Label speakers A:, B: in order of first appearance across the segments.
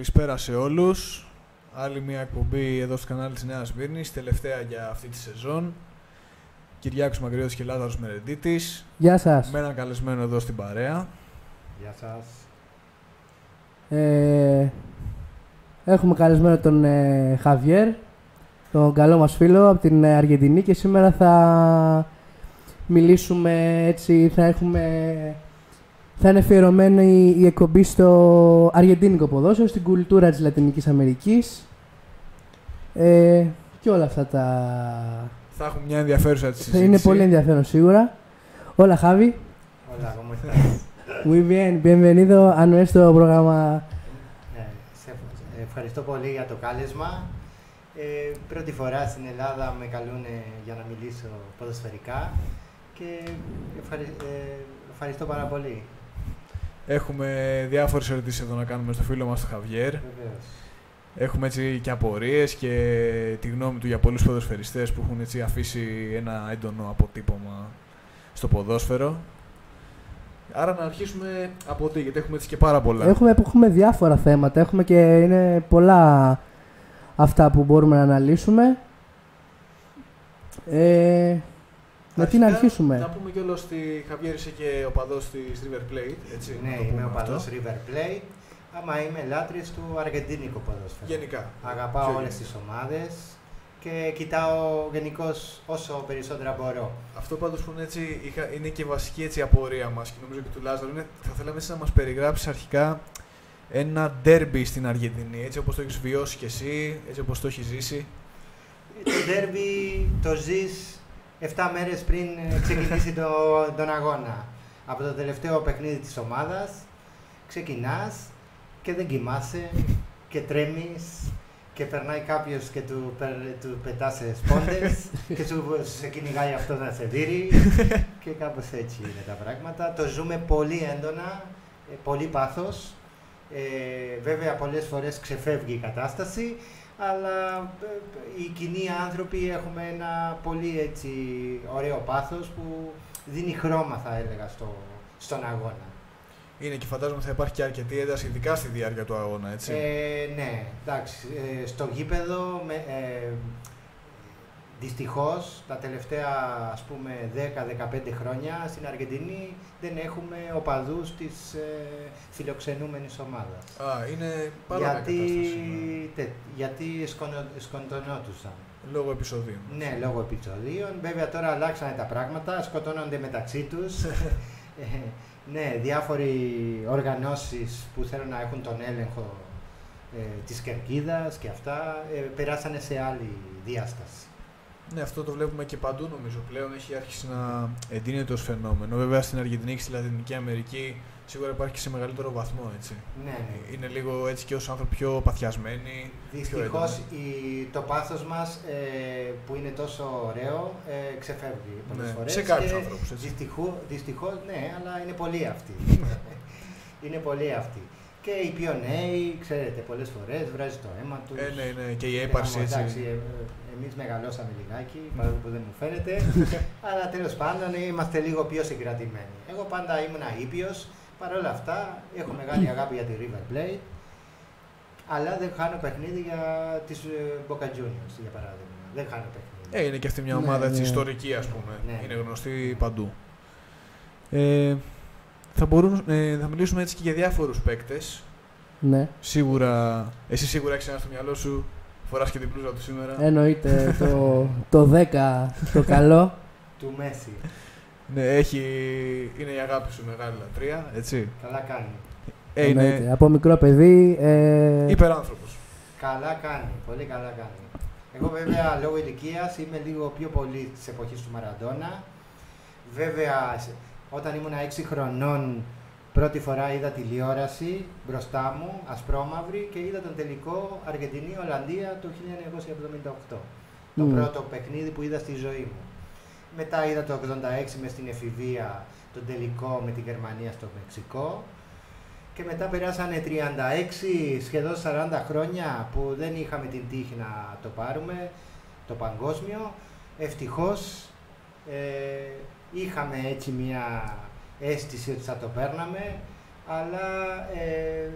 A: Καλησπέρα σε όλους. Άλλη μια εκπομπή εδώ στο κανάλι της Νέας Βύρνης, τελευταία για αυτή τη σεζόν. Κυριάκος Μαγκριώτης και Λάζαρος Μερεντήτης.
B: Γεια σας.
A: Με έναν καλεσμένο εδώ στην παρέα.
C: Γεια σας.
B: Ε, έχουμε καλεσμένο τον ε, Χαβιέρ, τον καλό μας φίλο από την ε, Αργεντινή και σήμερα θα μιλήσουμε έτσι, θα έχουμε... Θα είναι αφιερωμένη η εκπομπή στο αργεντίνικο ποδόσφαιρο, στην κουλτούρα της Λατινικής Αμερικής ε, και όλα αυτά τα...
A: Θα έχουμε μια ενδιαφέρουσα τη
B: Θα
A: συζήτηση.
B: είναι πολύ ενδιαφέρον σίγουρα. Hola Javi,
C: Hola, ¿cómo estás?
B: muy bien, bienvenido a nuestro programa.
C: Ε, σε ευχαριστώ πολύ για το κάλεσμα. Ε, πρώτη φορά στην Ελλάδα με καλούν για να μιλήσω ποδοσφαιρικά και ευχαρι- ε, ευχαριστώ πάρα πολύ.
A: Έχουμε διάφορες ερωτήσεις εδώ να κάνουμε στο φίλο μας τον Χαβιέρ.
C: Βεβαίως.
A: Έχουμε έτσι και απορίες και τη γνώμη του για πολλούς ποδοσφαιριστές που έχουν έτσι αφήσει ένα έντονο αποτύπωμα στο ποδόσφαιρο. Άρα να αρχίσουμε από τι, γιατί έχουμε έτσι και πάρα πολλά.
B: Έχουμε, έχουμε διάφορα θέματα, έχουμε και είναι πολλά αυτά που μπορούμε να αναλύσουμε. Ε, με τι να
A: Αρχικά,
B: αρχίσουμε.
A: Να πούμε κιόλας ότι Χαβιέρ είσαι και οπαδός της River Plate. Έτσι, να
C: Ναι,
A: το
C: είμαι
A: πούμε
C: ο παδός
A: αυτό.
C: River Plate, άμα είμαι λάτρης του αργεντίνικου ποδόσφαιρου.
A: Γενικά.
C: Αγαπάω
A: Πιο
C: όλες
A: γενικά.
C: τις ομάδες και κοιτάω γενικώς όσο περισσότερα μπορώ.
A: Αυτό πάντως που είναι, έτσι, είχα- είναι και βασική έτσι, απορία μας και νομίζω και του Λάζαρου είναι θα θέλαμε εσύ να μας περιγράψεις αρχικά ένα ντέρμπι στην Αργεντινή, έτσι όπως το έχεις βιώσει κι εσύ, έτσι όπως το έχεις ζήσει.
C: Το ντέρμπι το ζεις 7 μέρες πριν ε, ξεκινήσει το, τον αγώνα. Από το τελευταίο παιχνίδι της ομάδας ξεκινάς και δεν κοιμάσαι και τρέμεις και περνάει κάποιος και του, περ- του πετάς σπόντες και σου σε κυνηγάει αυτό να σε δείρει και κάπως έτσι είναι τα πράγματα. Το ζούμε πολύ έντονα, ε, πολύ πάθος. Ε, βέβαια πολλές φορές ξεφεύγει η κατάσταση, αλλά ε, οι κοινοί άνθρωποι έχουμε ένα πολύ έτσι ωραίο πάθος που δίνει χρώμα θα έλεγα στο, στον αγώνα.
A: Είναι και φαντάζομαι θα υπάρχει και αρκετή ένταση, ειδικά στη διάρκεια του αγώνα, έτσι.
C: Ε, ναι, εντάξει, ε, στο γήπεδο με, ε, δυστυχώς τα τελευταία ας πούμε 10-15 χρόνια στην Αργεντινή δεν έχουμε οπαδούς της ε, φιλοξενούμενης ομάδας.
A: Α, είναι παρόμοια
C: γιατί,
A: κατάσταση. ναι.
C: τε- γιατί σκονο, σκοτωνόντουσαν.
A: Λόγω επεισοδίων.
C: Ναι, λόγω επεισοδίων. Βέβαια τώρα αλλάξανε τα πράγματα, σκοτώνονται μεταξύ τους. Ε, ναι, διάφοροι οργανώσεις που θέλουν να έχουν τον έλεγχο ε, της κερκίδας και αυτά ε, περάσανε σε άλλη διάσταση.
A: Ναι, αυτό το βλέπουμε και παντού νομίζω πλέον. Έχει άρχισει να εντείνεται ως φαινόμενο. Βέβαια στην Αργεντινή και στη Λατινική Αμερική σίγουρα υπάρχει και σε μεγαλύτερο βαθμό. Έτσι.
C: Ναι, ναι.
A: Είναι λίγο έτσι και ως άνθρωποι πιο παθιασμένοι.
C: Δυστυχώς
A: έντονοι.
C: η, το πάθος μας ε, που είναι τόσο ωραίο ε, ξεφεύγει πολλές
A: Ναι,
C: φορές.
A: σε κάποιους
C: και
A: ανθρώπους, έτσι.
C: Δυστυχώ, δυστυχώς, ναι, αλλά είναι πολλοί αυτοί. είναι πολλοί αυτοί. Και οι πιο νέοι, ξέρετε, πολλές φορές βράζει το αίμα τους.
A: Ε, ναι, ναι, και η
C: Και
A: έπαρση
C: άμα,
A: έτσι.
C: Εντάξει, ε, ε, εμείς μεγαλώσαμε λιγάκι, παρόλο που δεν μου φαίνεται, αλλά τέλος πάντων είμαστε λίγο πιο συγκρατημένοι. Εγώ πάντα ήμουν ήπιος, παρόλα αυτά έχω μεγάλη αγάπη για τη River Plate, αλλά δεν χάνω παιχνίδι για τις ε, Boca Juniors, για παράδειγμα. Δεν χάνω παιχνίδι.
A: Ε, είναι και αυτή μια
B: Ναι,
A: ομάδα έτσι,
B: ναι.
A: ιστορική, ας πούμε.
C: Ναι.
A: Είναι γνωστή παντού. Ε, θα, μπορούν, ε, θα μιλήσουμε έτσι και για διάφορους παίκτες.
B: Ναι,
A: Σίγουρα, εσύ σίγουρα έχεις ένα στο μυαλό σου. Φοράς και την πλούζα του σήμερα.
B: εννοείται το, το 10 το καλό.
C: Του Μέση.
A: Ναι, έχει, είναι η αγάπη σου μεγάλη λατρεία, έτσι.
C: Καλά κάνει.
A: Ε,
B: εννοείται.
A: είναι
B: Από μικρό παιδί. Ε,
A: υπεράνθρωπος.
C: Καλά κάνει, πολύ καλά κάνει. Εγώ βέβαια λόγω ηλικίας είμαι λίγο πιο πολύ της εποχής του Μαραντόνα. Βέβαια, σε- όταν ήμουν 6 χρονών, πρώτη φορά είδα τηλεόραση μπροστά μου, ασπρόμαυρη, και είδα τον τελικό Αργεντινή-Ολλανδία το 1978. Το
B: Μμμ.
C: πρώτο παιχνίδι που είδα στη ζωή μου. Μετά είδα το 86 μες στην εφηβεία τον τελικό με τη Γερμανία στο Μεξικό. Και μετά περάσανε 36, σχεδόν 40 χρόνια που δεν είχαμε την τύχη να το πάρουμε, το παγκόσμιο. Ευτυχώς ε, είχαμε έτσι μια αίσθηση ότι θα το παίρναμε, αλλά ε,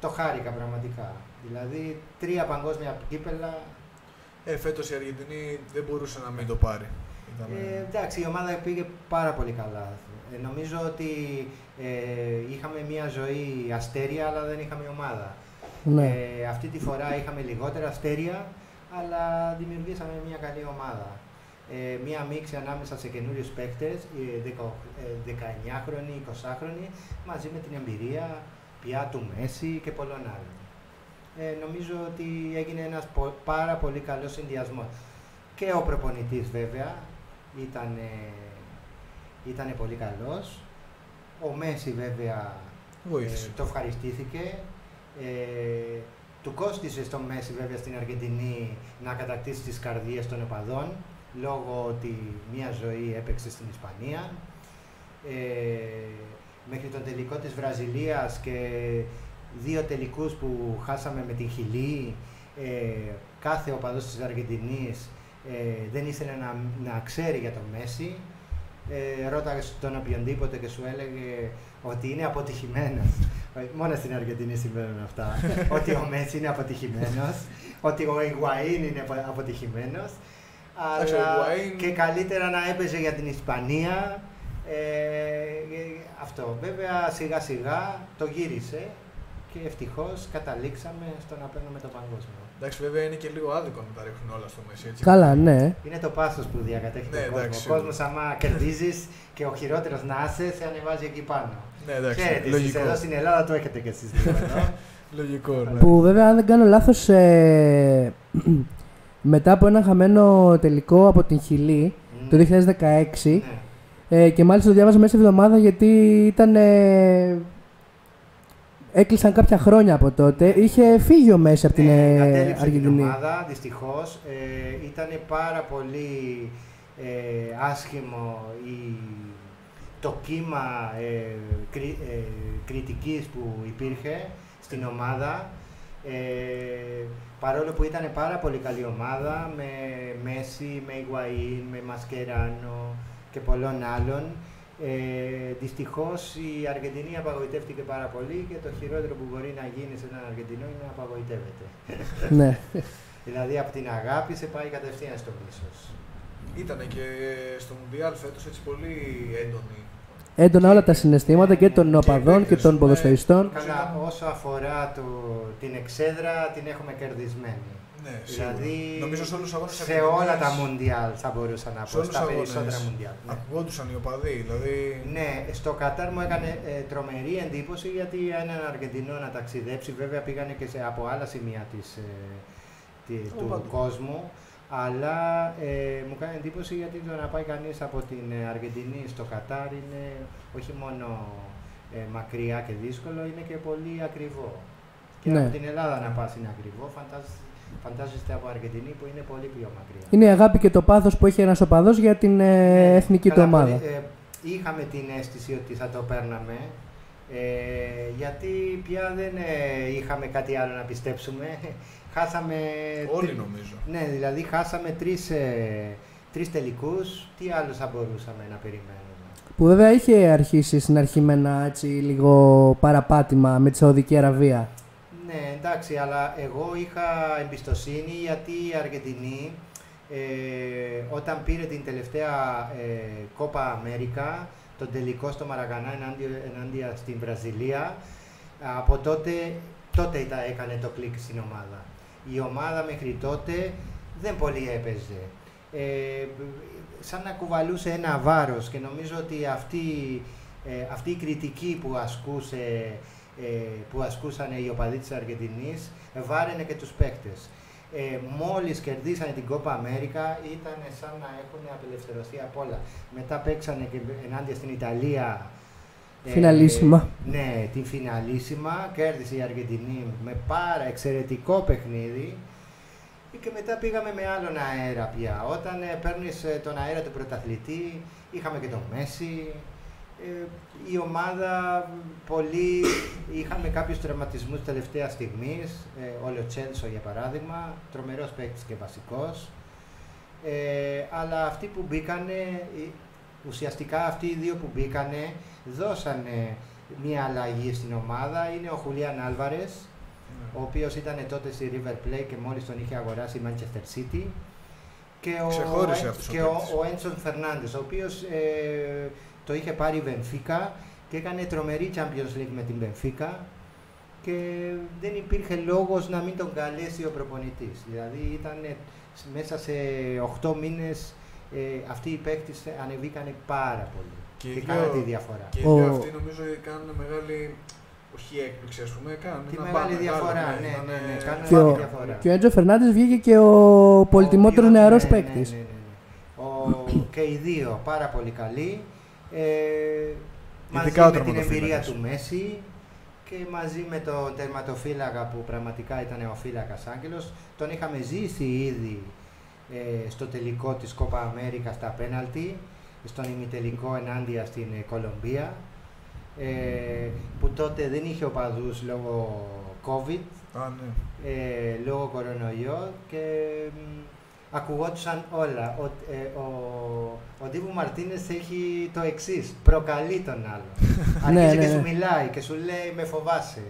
C: το χάρηκα πραγματικά. Δηλαδή, τρία παγκόσμια κύπελα.
A: Ε, φέτος η Αργεντινή δεν μπορούσε να μην το πάρει. Ήταν...
C: Ε, εντάξει, η ομάδα πήγε πάρα πολύ καλά. Ε, νομίζω ότι ε, είχαμε μια ζωή αστέρια, αλλά δεν είχαμε ομάδα.
B: Ναι.
C: Ε, αυτή τη φορά είχαμε λιγότερα αστέρια, αλλά δημιουργήσαμε μια καλή ομάδα. Ε, μια μίξη ανάμεσα σε καινούριους παίκτες, ε, 19χρονοι, 20χρονοι, μαζί με την εμπειρία πια του Μέση και πολλών άλλων. Ε, νομίζω ότι έγινε ένας πο- πάρα πολύ καλός συνδυασμός. Και ο προπονητής βέβαια ήταν, ήτανε πολύ καλός. Ο Μέση βέβαια
A: Βοήθησε.
C: ε, το ευχαριστήθηκε. Ε, του κόστισε στο Μέση βέβαια στην Αργεντινή να κατακτήσει τις καρδίες των οπαδών λόγω ότι μία ζωή έπαιξε στην Ισπανία. Ε, μέχρι τον τελικό της Βραζιλίας και δύο τελικούς που χάσαμε με την Χιλή, ε, κάθε οπαδός της Αργεντινής ε, δεν ήθελε να, να ξέρει για τον Μέση. Ε, ρώταγες τον οποιονδήποτε και σου έλεγε ότι είναι αποτυχημένος. Ε, Μόνο στην Αργεντινή συμβαίνουν αυτά. ότι ο Μέση είναι αποτυχημένος, ότι ο Ιγουαΐν είναι απο- αποτυχημένος.
A: Εντάξει, ο
C: Αλλά
A: Higuaín-
C: και καλύτερα να έπαιζε για την Ισπανία. Ε, ε, αυτό. Βέβαια σιγά σιγά το γύρισε και ευτυχώς καταλήξαμε στο να παίρνουμε το παγκόσμιο.
A: Εντάξει, βέβαια είναι και λίγο άδικο να τα ρίχνουν όλα στο Μέση. Έτσι.
B: Καλά, ναι.
C: Είναι το πάθος που διακατέχει
A: Ναι,
C: τον κόσμος.
A: εντάξει,
C: Ο κόσμος άμα κερδίζεις και ο χειρότερος να είσαι, σε ανεβάζει εκεί πάνω.
A: Ναι, εντάξει,
C: Ξέρετε, εσείς
A: λογικό.
C: εδώ στην Ελλάδα το έχετε και εσείς λίγο εδώ.
A: Λογικό, ναι.
B: Που βέβαια, αν δεν κάνω λάθος, ε, μετά από ένα χαμένο τελικό από την Χιλή
C: Μμ.
B: το 2016
C: Ναι.
B: ε, και μάλιστα το διάβαζα μέσα στη εβδομάδα γιατί ήταν. ε, έκλεισαν κάποια χρόνια από τότε. Είχε φύγει ο Μέση από την
C: Ναι,
B: ε,
C: κατέληψε την
B: Αργεντινή.
C: ομάδα, δυστυχώς. Ε, ήταν πάρα πολύ ε, άσχημο η, το κύμα ε, κρι, ε, κριτικής που υπήρχε στην ομάδα. Ε, παρόλο που ήταν πάρα πολύ καλή ομάδα με Μέση, με Ιγουαΐν, με Μασκεράνο και πολλών άλλων. Ε, δυστυχώς η Αργεντινή απαγοητεύτηκε πάρα πολύ και το χειρότερο που μπορεί να γίνει σε έναν Αργεντινό είναι να απαγοητεύεται.
B: ναι.
C: Δηλαδή από την αγάπη σε πάει κατευθείαν στο μίσος.
A: Ήταν και στο Μουντιάλ φέτος έτσι πολύ έντονη.
B: Έντονα όλα τα συναισθήματα και των οπαδών και
A: παίκτες,
B: των
A: ναι.
B: ποδοσφαιριστών.
C: Καλά, όσο αφορά το, την εξέδρα την έχουμε κερδισμένη.
A: Ναι,
C: Δηλαδή
A: σίγουρα. Νομίζω σε όλους τους αγώνες της
C: σε όλα τα
A: Αργεντινής,
C: Μουντιάλ θα μπορούσα να
A: σε
C: πω,
A: όλους τους
C: στα
A: αγώνες
C: περισσότερα Μουντιάλ. ναι.
A: Ακουγόντουσαν οι οπαδοί, δηλαδή...
C: Ναι, στο Κατάρ μου έκανε ε, τρομερή εντύπωση γιατί έναν Αργεντινό να ταξιδέψει, βέβαια πήγανε και σε, από άλλα σημεία της, ε, τη-
A: Από
C: του
A: παντού.
C: κόσμου, αλλά ε, μου κάνει εντύπωση γιατί το να πάει κανείς από την ε, Αργεντινή στο Κατάρ είναι όχι μόνο ε, μακριά και δύσκολο, είναι και πολύ ακριβό. Και
B: Ναι.
C: από την Ελλάδα να πας είναι ακριβό, φαντάζεσαι, φαντάζεστε από Αργεντινή που είναι πολύ πιο μακριά.
B: Είναι η αγάπη και το πάθος που έχει ένας οπαδός για την ε,
C: Ναι,
B: εθνική του
C: καλά,
B: ομάδα.
C: πολύ, ε, είχαμε την αίσθηση ότι θα το παίρναμε, ε, γιατί πια δεν ε, είχαμε κάτι άλλο να πιστέψουμε. Χάσαμε...
A: Όλοι
C: τρι-
A: νομίζω.
C: Ναι, δηλαδή χάσαμε τρεις, ε, τρεις τελικούς. Τι άλλο θα μπορούσαμε να περιμένουμε;
B: Που βέβαια είχε αρχίσει στην αρχή με ένα έτσι λίγο παραπάτημα με τη Σαουδική Αραβία.
C: Ναι, εντάξει, αλλά εγώ είχα εμπιστοσύνη γιατί η Αργεντινή ε, όταν πήρε την τελευταία ε, Κόπα Αμέρικα, τον τελικό στο Μαρακανά ενάντια, ενάντια στην Βραζιλία, από τότε, τότε ήταν, έκανε το κλικ στην ομάδα. Η ομάδα μέχρι τότε δεν πολύ έπαιζε. Ε, σαν να κουβαλούσε ένα βάρος και νομίζω ότι αυτή, ε, αυτή η κριτική που ασκούσε ε, που ασκούσαν οι οπαδοί της Αργεντινής βάραινε και τους παίκτες. Ε, μόλις κερδίσανε την Κόπα Αμέρικα ήταν σαν να έχουν απελευθερωθεί από όλα. Μετά παίξανε και ενάντια στην Ιταλία. Ε,
B: Φιναλίσιμα.
C: ναι, την φιναλίσιμα. Κέρδισε η Αργεντινή με πάρα εξαιρετικό παιχνίδι. Και μετά πήγαμε με άλλον αέρα πια. Όταν ε, παίρνεις ε, τον αέρα του πρωταθλητή, είχαμε και τον Μέση, ε, η ομάδα πολύ... Είχαμε κάποιους τραυματισμούς τελευταία στιγμής, ε, ο Λεοτσέλσο για παράδειγμα, τρομερός παίκτης και βασικός. Ε, αλλά αυτοί που μπήκανε, ε, ουσιαστικά αυτοί οι δύο που μπήκανε, δώσανε μια αλλαγή στην ομάδα. Είναι ο Χουλιάν Άλβαρες,
A: Ναι.
C: ο οποίος ήταν τότε στη River Plate και μόλις τον είχε αγοράσει η Manchester City. Και ο,
A: Ξεχώρισε αυτός ο
C: και ο,
A: παίκτης.
C: ο Ένσον Φερνάντες, ο οποίος ε, το είχε πάρει η Benfica και έκανε τρομερή Champions League με την Benfica και δεν υπήρχε λόγος να μην τον καλέσει ο προπονητής. Δηλαδή ήταν μέσα σε 8 μήνες ε, αυτοί οι παίκτες ανεβήκανε πάρα πολύ
A: Και
C: και,
A: οι
C: κάνανε
A: δύο-
C: τη διαφορά.
A: Και οι
B: Ο-
A: δύο αυτοί νομίζω κάνουν μεγάλη. Όχι έκπληξη, ας πούμε. Κάνουν
C: Τη
A: ένα
C: μεγάλη
A: μπαμ
C: διαφορά,
A: μεγάλο,
C: ναι,
A: ήταν,
C: ναι, ναι,
A: ε,
C: κάνουν
B: Και
C: μεγάλη
B: ο-
C: διαφορά.
B: Και ο Έντζο Φερνάντες βγήκε και ο πολυτιμότερος
C: Ο-
B: νεαρός
C: ναι,
B: παίκτης.
C: ναι, ναι, ναι, ναι. Ο- και οι δύο πάρα πολύ καλοί. Ε, μαζί
A: Ειδικά ο
C: με την
A: τερματοφύλακας.
C: εμπειρία του Μέση και μαζί με τον τερματοφύλακα που πραγματικά ήταν ο φύλακας Άγγελος. Τον είχαμε ζήσει ήδη ε, στο τελικό της Κόπα Αμέρικα στα πέναλτι, στον ημιτελικό ενάντια στην ε, Κολομπία, ε, που τότε δεν είχε οπαδούς λόγω COVID
A: Α, ναι.
C: ε, λόγω κορονοϊό και μ, ακουγόντουσαν όλα. Ο, ε, ο, ο Ντίβου Μαρτίνες έχει το εξής. προκαλεί τον άλλο.
B: Ναι,
C: Αρχίζει
B: ναι,
C: και σου
B: ναι.
C: μιλάει και σου λέει με φοβάσαι,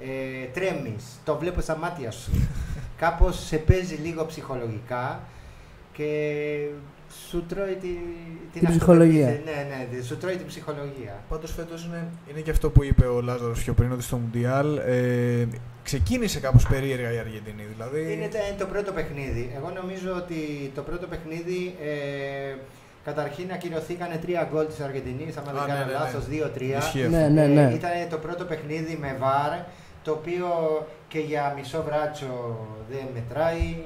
C: ε, τρέμεις, το βλέπω στα μάτια σου. Κάπως σε παίζει λίγο ψυχολογικά και σου τρώει τη,
B: Την ψυχολογία.
C: αυτοπεποίθηση. Ναι, ναι, σου τρώει την ψυχολογία.
A: Πάντως φέτος είναι, είναι και αυτό που είπε ο Λάζαρος πιο πριν, ότι στο Μουντιάλ ε, ξεκίνησε κάπως περίεργα η Αργεντινή. Δηλαδή.
C: Είναι τε- το πρώτο παιχνίδι. Εγώ νομίζω ότι το πρώτο παιχνίδι ε, καταρχήν ακυρωθήκανε τρία γκολ της Αργεντινής, άμα
A: Α,
C: δεν
A: ναι,
C: κάνω
A: ναι, ναι.
C: λάθος, 2-3.
A: Ισχύει αυτό.
B: Ναι, ναι, ναι.
C: ήταν το πρώτο παιχνίδι με βάρ, το οποίο και για μισό μπράτσο δεν μετράει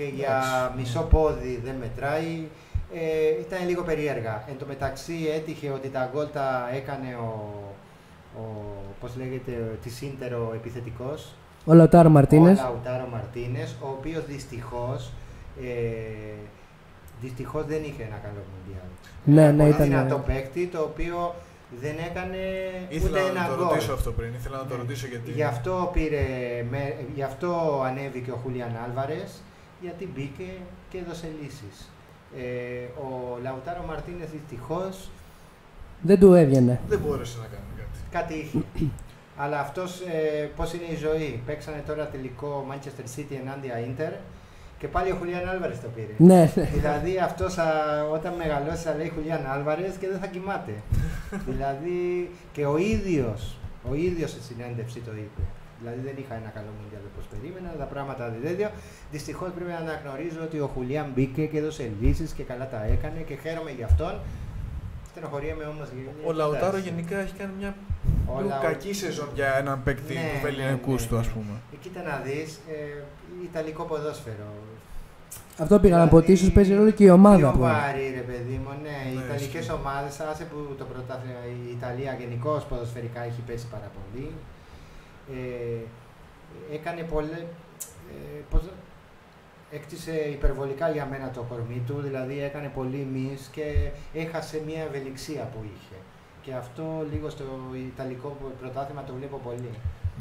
C: και για
A: Εντάξει.
C: μισό πόδι δεν μετράει. Ε, ήταν λίγο περίεργα. Εν τω μεταξύ έτυχε ότι τα γκολ τα έκανε ο, ο πώς λέγεται, της Ίντερ ο επιθετικός,
B: Ο Λαουτάρο
C: ο
B: Μαρτίνε.
C: Λαουτάρο Μαρτίνες, ο οποίος δυστυχώς, ε, δυστυχώς δεν είχε ένα καλό μουντιάλ.
B: Ναι,
C: Ένα
B: ναι,
C: πολύ
B: ήταν.
C: δυνατό παίκτη, το οποίο δεν έκανε
A: Ήθελα
C: ούτε
A: να
C: ένα
A: το
C: γκολ.
A: ρωτήσω αυτό πριν. Ήθελα να το
C: Ναι.
A: ρωτήσω γιατί.
C: Γι' αυτό, πήρε, με, γι' αυτό ανέβηκε ο Χουλιαν Άλβαρες, γιατί μπήκε και έδωσε λύσεις. Ε, ο Λαουτάρο Μαρτίνες δυστυχώς
B: Δεν του έβγαινε.
A: Δεν μπόρεσε να κάνει κάτι.
C: κάτι είχε. Αλλά αυτός ε, πώς είναι η ζωή. Παίξανε τώρα τελικό Manchester City ενάντια Inter και πάλι ο Χουλιαν Άλβαρες το πήρε.
B: Ναι, ναι.
C: δηλαδή αυτός α, όταν μεγαλώσει θα λέει Χουλιαν Άλβαρες και δεν θα κοιμάται. δηλαδή και ο ίδιος, ο ίδιος στη συνέντευξη το είπε. Δηλαδή δεν είχα ένα καλό μουντιάλ όπως περίμενα, τα πράγματα δεν τέτοιο. Δυστυχώς πρέπει να αναγνωρίζω ότι ο Χουλιαν μπήκε και έδωσε λύσεις και καλά τα έκανε και χαίρομαι για αυτόν. Στενοχωριέμαι όμως γιατί...
A: Ο Λαουτάρο
C: εντάξει.
A: γενικά έχει κάνει μια
C: Ο
A: λίγο
C: Λαου-
A: κακή σεζόν για έναν παίκτη
C: Ναι,
A: του
C: ναι,
A: ελληνικού
C: ναι,
A: του, ας
C: ναι.
A: πούμε.
C: Ε, Κοίτα να δεις, ε, Ιταλικό ποδόσφαιρο.
B: Αυτό πήγα να πω ότι
C: Δηλαδή,
B: ίσως παίζει ρόλο και η ομάδα
C: Πιο
B: που.
C: βαρύ, ρε παιδί μου, ναι. Οι
A: Ναι,
C: Ιταλικές
A: ισχύει.
C: ομάδες, άσε που το πρωτάθλημα, η Ιταλία γενικώς ποδοσφαιρικά έχει πέσει πάρα πολύ. Ε, έκανε πολλέ. Ε, πώς, έκτισε υπερβολικά για μένα το κορμί του, δηλαδή έκανε πολύ μυς και έχασε μια ευελιξία που είχε. Και αυτό λίγο στο Ιταλικό πρωτάθλημα το βλέπω πολύ.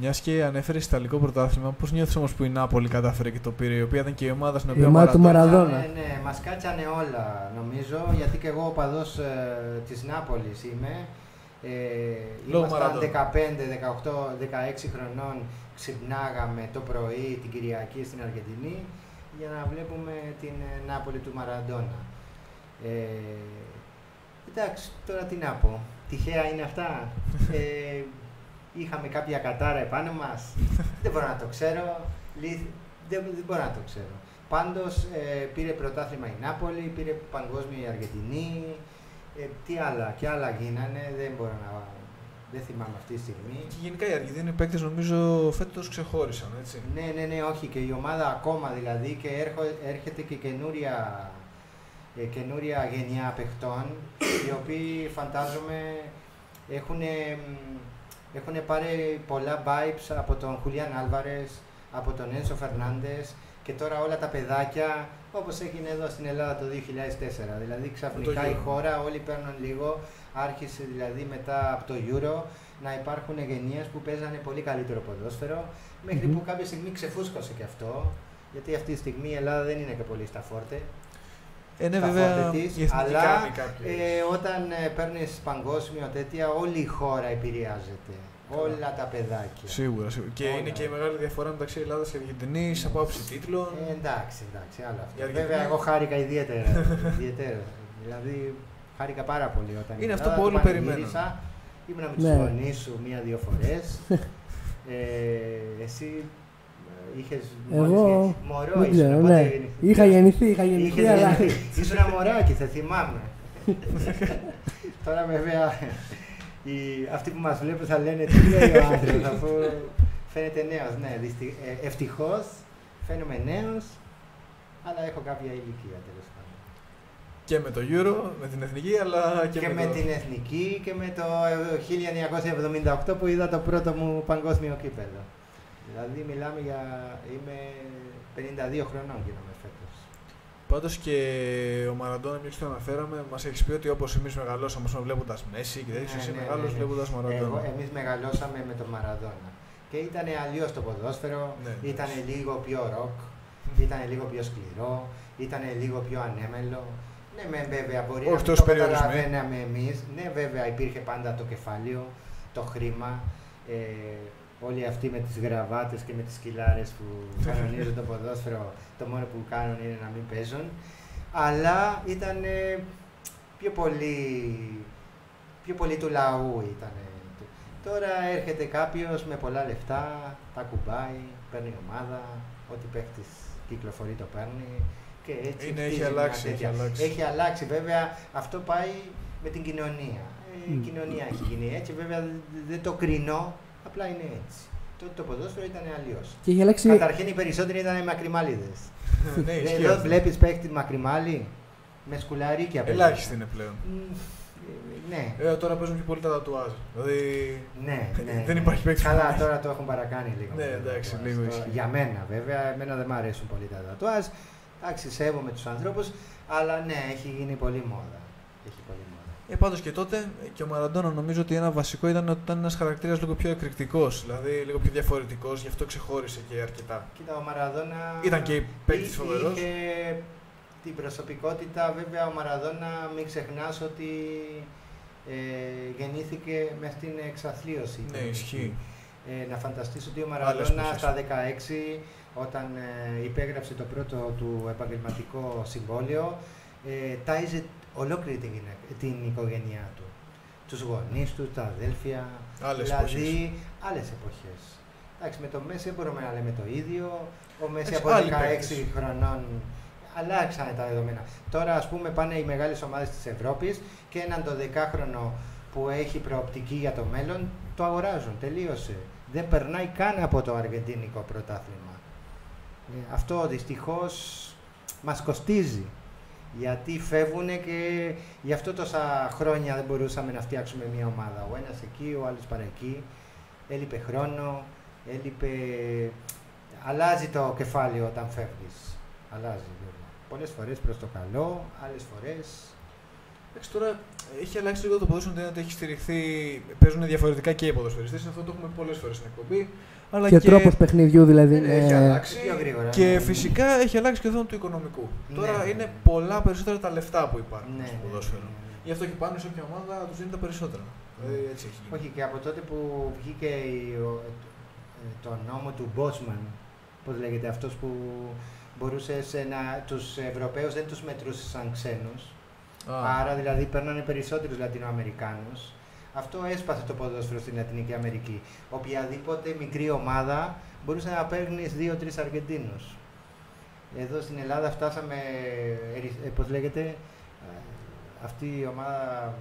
A: Μιας και ανέφερες Ιταλικό πρωτάθλημα, πώς νιώθεις όμως που η Νάπολη κατάφερε και το πήρε, η οποία ήταν και η ομάδα στην
B: Η
A: οποία ο
B: ομάδα του
A: Μαραντόνα-
B: Μαραντόνα.
C: Ναι, ναι, μας κάτσανε όλα νομίζω, γιατί και εγώ οπαδός ε, της Νάπολης είμαι. Ε,
A: Λόγω
C: ήμασταν
A: Μαραντόνα.
C: 15, 18, 16 χρονών, ξυπνάγαμε το πρωί την Κυριακή στην Αργεντινή για να βλέπουμε την ε, Νάπολη του Μαραντόνα. Ε, εντάξει, τώρα τι να πω. Τυχαία είναι αυτά. Ε, είχαμε κάποια κατάρα επάνω μας. δεν μπορώ να το ξέρω. Λυ- Δεν, δεν μπορώ να το ξέρω. Πάντως ε, πήρε πρωτάθλημα η Νάπολη, πήρε παγκόσμια η Αργεντινή. Ε, τι άλλα, και άλλα γίνανε, δεν μπορώ να... Δεν θυμάμαι αυτή τη στιγμή.
A: Και γενικά οι Αργεντίνοι παίκτες νομίζω φέτος ξεχώρισαν, έτσι.
C: Ναι, ναι, ναι, όχι. Και η ομάδα ακόμα δηλαδή και έρχο- έρχεται και καινούρια, ε, καινούρια γενιά παιχτών οι οποίοι φαντάζομαι έχουν, έχουν πάρει πολλά vibes από τον Χουλιάν Άλβαρες, από τον Ένσο Φερνάντες και τώρα όλα τα παιδάκια όπως έγινε εδώ στην Ελλάδα το 2004. Δηλαδή ξαφνικά η
A: Euro.
C: χώρα όλοι παίρνουν λίγο, άρχισε δηλαδή μετά από το Euro να υπάρχουν γενιές που παίζανε πολύ καλύτερο ποδόσφαιρο μέχρι
B: Μμμ.
C: που κάποια στιγμή ξεφούσκωσε και αυτό γιατί αυτή τη στιγμή η Ελλάδα δεν είναι και πολύ στα φόρτε.
A: Ε, ναι,
C: στα
A: βέβαια,
C: φόρτε της,
A: η εθνική
C: αλλά
A: κάνει κάποιες.
C: ε, όταν ε, παίρνεις παγκόσμιο τέτοια, όλη η χώρα επηρεάζεται. Όλα τα παιδάκια.
A: Σίγουρα, σίγουρα. Και
C: Όλα.
A: είναι και η μεγάλη διαφορά μεταξύ Ελλάδας και Αργεντινής από άποψη τίτλων.
C: Ε, εντάξει, εντάξει, άλλο αυτό.
A: Η Αργεντινή-
C: Βέβαια, εγώ χάρηκα ιδιαίτερα. ιδιαίτερα. δηλαδή, χάρηκα πάρα πολύ όταν
A: Είναι
C: ήμουν
A: αυτό
C: Ελλάδα,
A: που
C: το
A: όλοι περιμένουν.
C: πανηγύρισα. Ήμουνα με
B: Ναι.
C: τους γονείς σου μία-δύο φορές. ε, εσύ ε, είχες
B: Εγώ
C: μόλις γε- μωρό
B: δεν
C: ήσουν,
B: ξέρω,
C: οπότε
B: ναι.
C: γεννηθήκες.
B: Είχα γεννηθεί, είχα γεννηθεί,
C: Είχες
B: αλλά.
C: γεννηθεί. Ήσουν ένα μωράκι, θα θυμάμαι. Τώρα βέβαια οι, αυτοί που μας βλέπουν θα λένε τι λέει ο άνθρωπος αφού φαίνεται νέος. Ναι, δυστι... ε, ευτυχώς φαίνομαι νέος, αλλά έχω κάποια ηλικία τέλος πάντων.
A: Και με το Euro, με την εθνική, αλλά και,
C: Και, με,
A: το...
C: την εθνική και με το 1978 που είδα το πρώτο μου παγκόσμιο κύπελο. Δηλαδή μιλάμε για... είμαι 52 χρονών γίνομαι φέτος.
A: Πάντως και ο Μαραντόνα, μια και το αναφέραμε, μας έχεις πει ότι όπως εμείς μεγαλώσαμε βλέποντας Μέση και τέτοιου,
C: Ναι,
A: εσύ
C: ναι,
A: μεγάλος
C: ναι, ναι.
A: βλέποντας
C: Εγώ,
A: Μαραντόνα.
C: εμείς μεγαλώσαμε με τον Μαραδόνα. Και ήταν αλλιώς το ποδόσφαιρο,
A: Ναι,
C: ήταν
A: εντάξει.
C: λίγο πιο ροκ, ήταν λίγο πιο σκληρό, ήταν λίγο πιο ανέμελο. Ναι, με, βέβαια, μπορεί
A: Όχι
C: να μην
A: τόσο
C: το
A: περιορισμένο.
C: καταλαβαίναμε εμείς. Ναι, βέβαια, υπήρχε πάντα το κεφάλαιο, το χρήμα, ε, όλοι αυτοί με τις γραβάτες και με τις σκυλάρες που κανονίζουν το ποδόσφαιρο, το μόνο που κάνουν είναι να μην παίζουν. Αλλά ήταν ε, πιο πολύ, πιο πολύ του λαού ήταν. Τώρα έρχεται κάποιος με πολλά λεφτά, τα κουμπάει, παίρνει ομάδα, ό,τι παίχτης κυκλοφορεί το παίρνει και έτσι
A: Είναι,
C: χτίζει
A: έχει
C: μια
A: αλλάξει, έχει
C: τέτοια-
A: αλλάξει.
C: Έχει αλλάξει βέβαια, αυτό πάει με την κοινωνία. Ε, η
B: Μμ.
C: κοινωνία έχει γίνει έτσι, βέβαια δε- δεν το κρίνω, απλά είναι έτσι. Τότε το ποδόσφαιρο ήταν αλλιώς.
B: Και έχει αλλάξει.
C: Καταρχήν οι περισσότεροι ήταν μακριμάλιδες.
A: ναι, ισχύει
C: Εδώ
A: αυτό.
C: βλέπεις παίχτη μακριμάλι με σκουλαρίκια πέρα.
A: Ελάχιστη είναι πλέον.
C: Μμ, Ναι.
A: Ε, τώρα παίζουν πιο πολύ τα τατουάζ. Δηλαδή.
C: Ναι, ναι.
A: Δεν
C: ναι.
A: υπάρχει παίκτης που
C: Καλά,
A: να έχει.
C: τώρα το έχουν παρακάνει λίγο.
A: Ναι,
C: με τα
A: εντάξει,
C: τατουάζ.
A: λίγο
C: Τώρα,
A: ισχύει.
C: Για μένα, βέβαια, εμένα δεν μου αρέσουν πολύ τα τατουάζ. Εντάξει, σέβομαι τους ανθρώπους, αλλά ναι, έχει γίνει πολύ μόδα. Έχει πολύ μόδα.
A: Ε, Πάντως και τότε ε, και ο Μαραντόνα νομίζω ότι ένα βασικό ήταν ότι ήταν ένας χαρακτήρας λίγο πιο εκρηκτικός. Δηλαδή λίγο πιο διαφορετικός, γι' αυτό ξεχώρισε και αρκετά.
C: Κοίτα, ο Μαραδόνα.
A: Ήταν και παίκτης
C: εί-
A: φοβερός.
C: Είχε την προσωπικότητα, βέβαια, ο Μαραδόνα, μην ξεχνάς ότι ε, γεννήθηκε μες στην εξαθλίωση.
A: Ναι, ισχύει.
C: Ε, να φανταστείς ότι ο
A: Άλλες
C: Μαραδόνα
A: εποχές.
C: στα 16, όταν ε, υπέγραψε το πρώτο του επαγγελματικό συμβόλαιο, ε, τάιζε ολόκληρη την, γυναίκα- την οικογένειά του. Τους γονείς τους, τα αδέλφια,
A: Άλλες
C: δηλαδή άλλες εποχές. Εντάξει, με το Μέση δεν μπορούμε να λέμε το ίδιο. Ο Μέση
A: Εντάξει,
C: από
A: άλλοι
C: 16
A: παίκτες.
C: χρονών αλλάξανε τα δεδομένα. Τώρα, ας πούμε, πάνε οι μεγάλες ομάδες της Ευρώπης και έναν το 10χρονο που έχει προοπτική για το μέλλον, το αγοράζουν. Τελείωσε. Δεν περνάει καν από το αργεντίνικο πρωτάθλημα. Ε, Αυτό δυστυχώς μας κοστίζει. Γιατί φεύγουν και γι' αυτό τόσα χρόνια δεν μπορούσαμε να φτιάξουμε μια ομάδα. Ο ένας εκεί, ο άλλος παρά εκεί. Έλειπε χρόνο, έλειπε... Αλλάζει το κεφάλαιο όταν φεύγεις. Αλλάζει βέβαια. Πολλές φορές προς το καλό, άλλες φορές...
A: Εντάξει, τώρα έχει αλλάξει λίγο το ποδόσφαιρο, δεν είναι ότι έχει στηριχθεί. Παίζουν διαφορετικά και οι ποδοσφαιριστές. Αυτό το έχουμε πολλές φορές στην εκπομπή. Αλλά
B: Και ο
A: και
B: τρόπος παιχνιδιού δηλαδή.
A: Ναι, έχει
B: είναι-
A: αλλάξει.
C: Πιο γρήγορα,
A: Και
C: ναι.
A: φυσικά έχει αλλάξει και το θέμα του οικονομικού.
C: Ναι,
A: Τώρα
C: ναι,
A: είναι
C: ναι.
A: πολλά περισσότερα τα λεφτά που υπάρχουν
C: Ναι,
A: στο
C: ναι,
A: ποδόσφαιρο.
C: ναι, ναι.
A: Γι' αυτό και πάνε σε όποια ομάδα τους δίνει τα περισσότερα. Δηλαδή, έτσι έχει γίνει.
C: Όχι, και από τότε που βγήκε η- ο- ε, το νόμο του Μπόσμαν, πώς λέγεται, αυτός που μπορούσε να, τους Ευρωπαίους δεν τους μετρούσε σαν ξένους.
A: Α,
C: Άρα δηλαδή παίρνανε περισσότερους Λατινοαμερικάνους. Αυτό έσπασε το ποδόσφαιρο στην Λατινική Αμερική. Οποιαδήποτε μικρή ομάδα μπορούσε να παίρνει δύο-τρεις Αργεντίνους. Εδώ στην Ελλάδα φτάσαμε, ερι- ε, πώς λέγεται, ε, αυτή η ομάδα,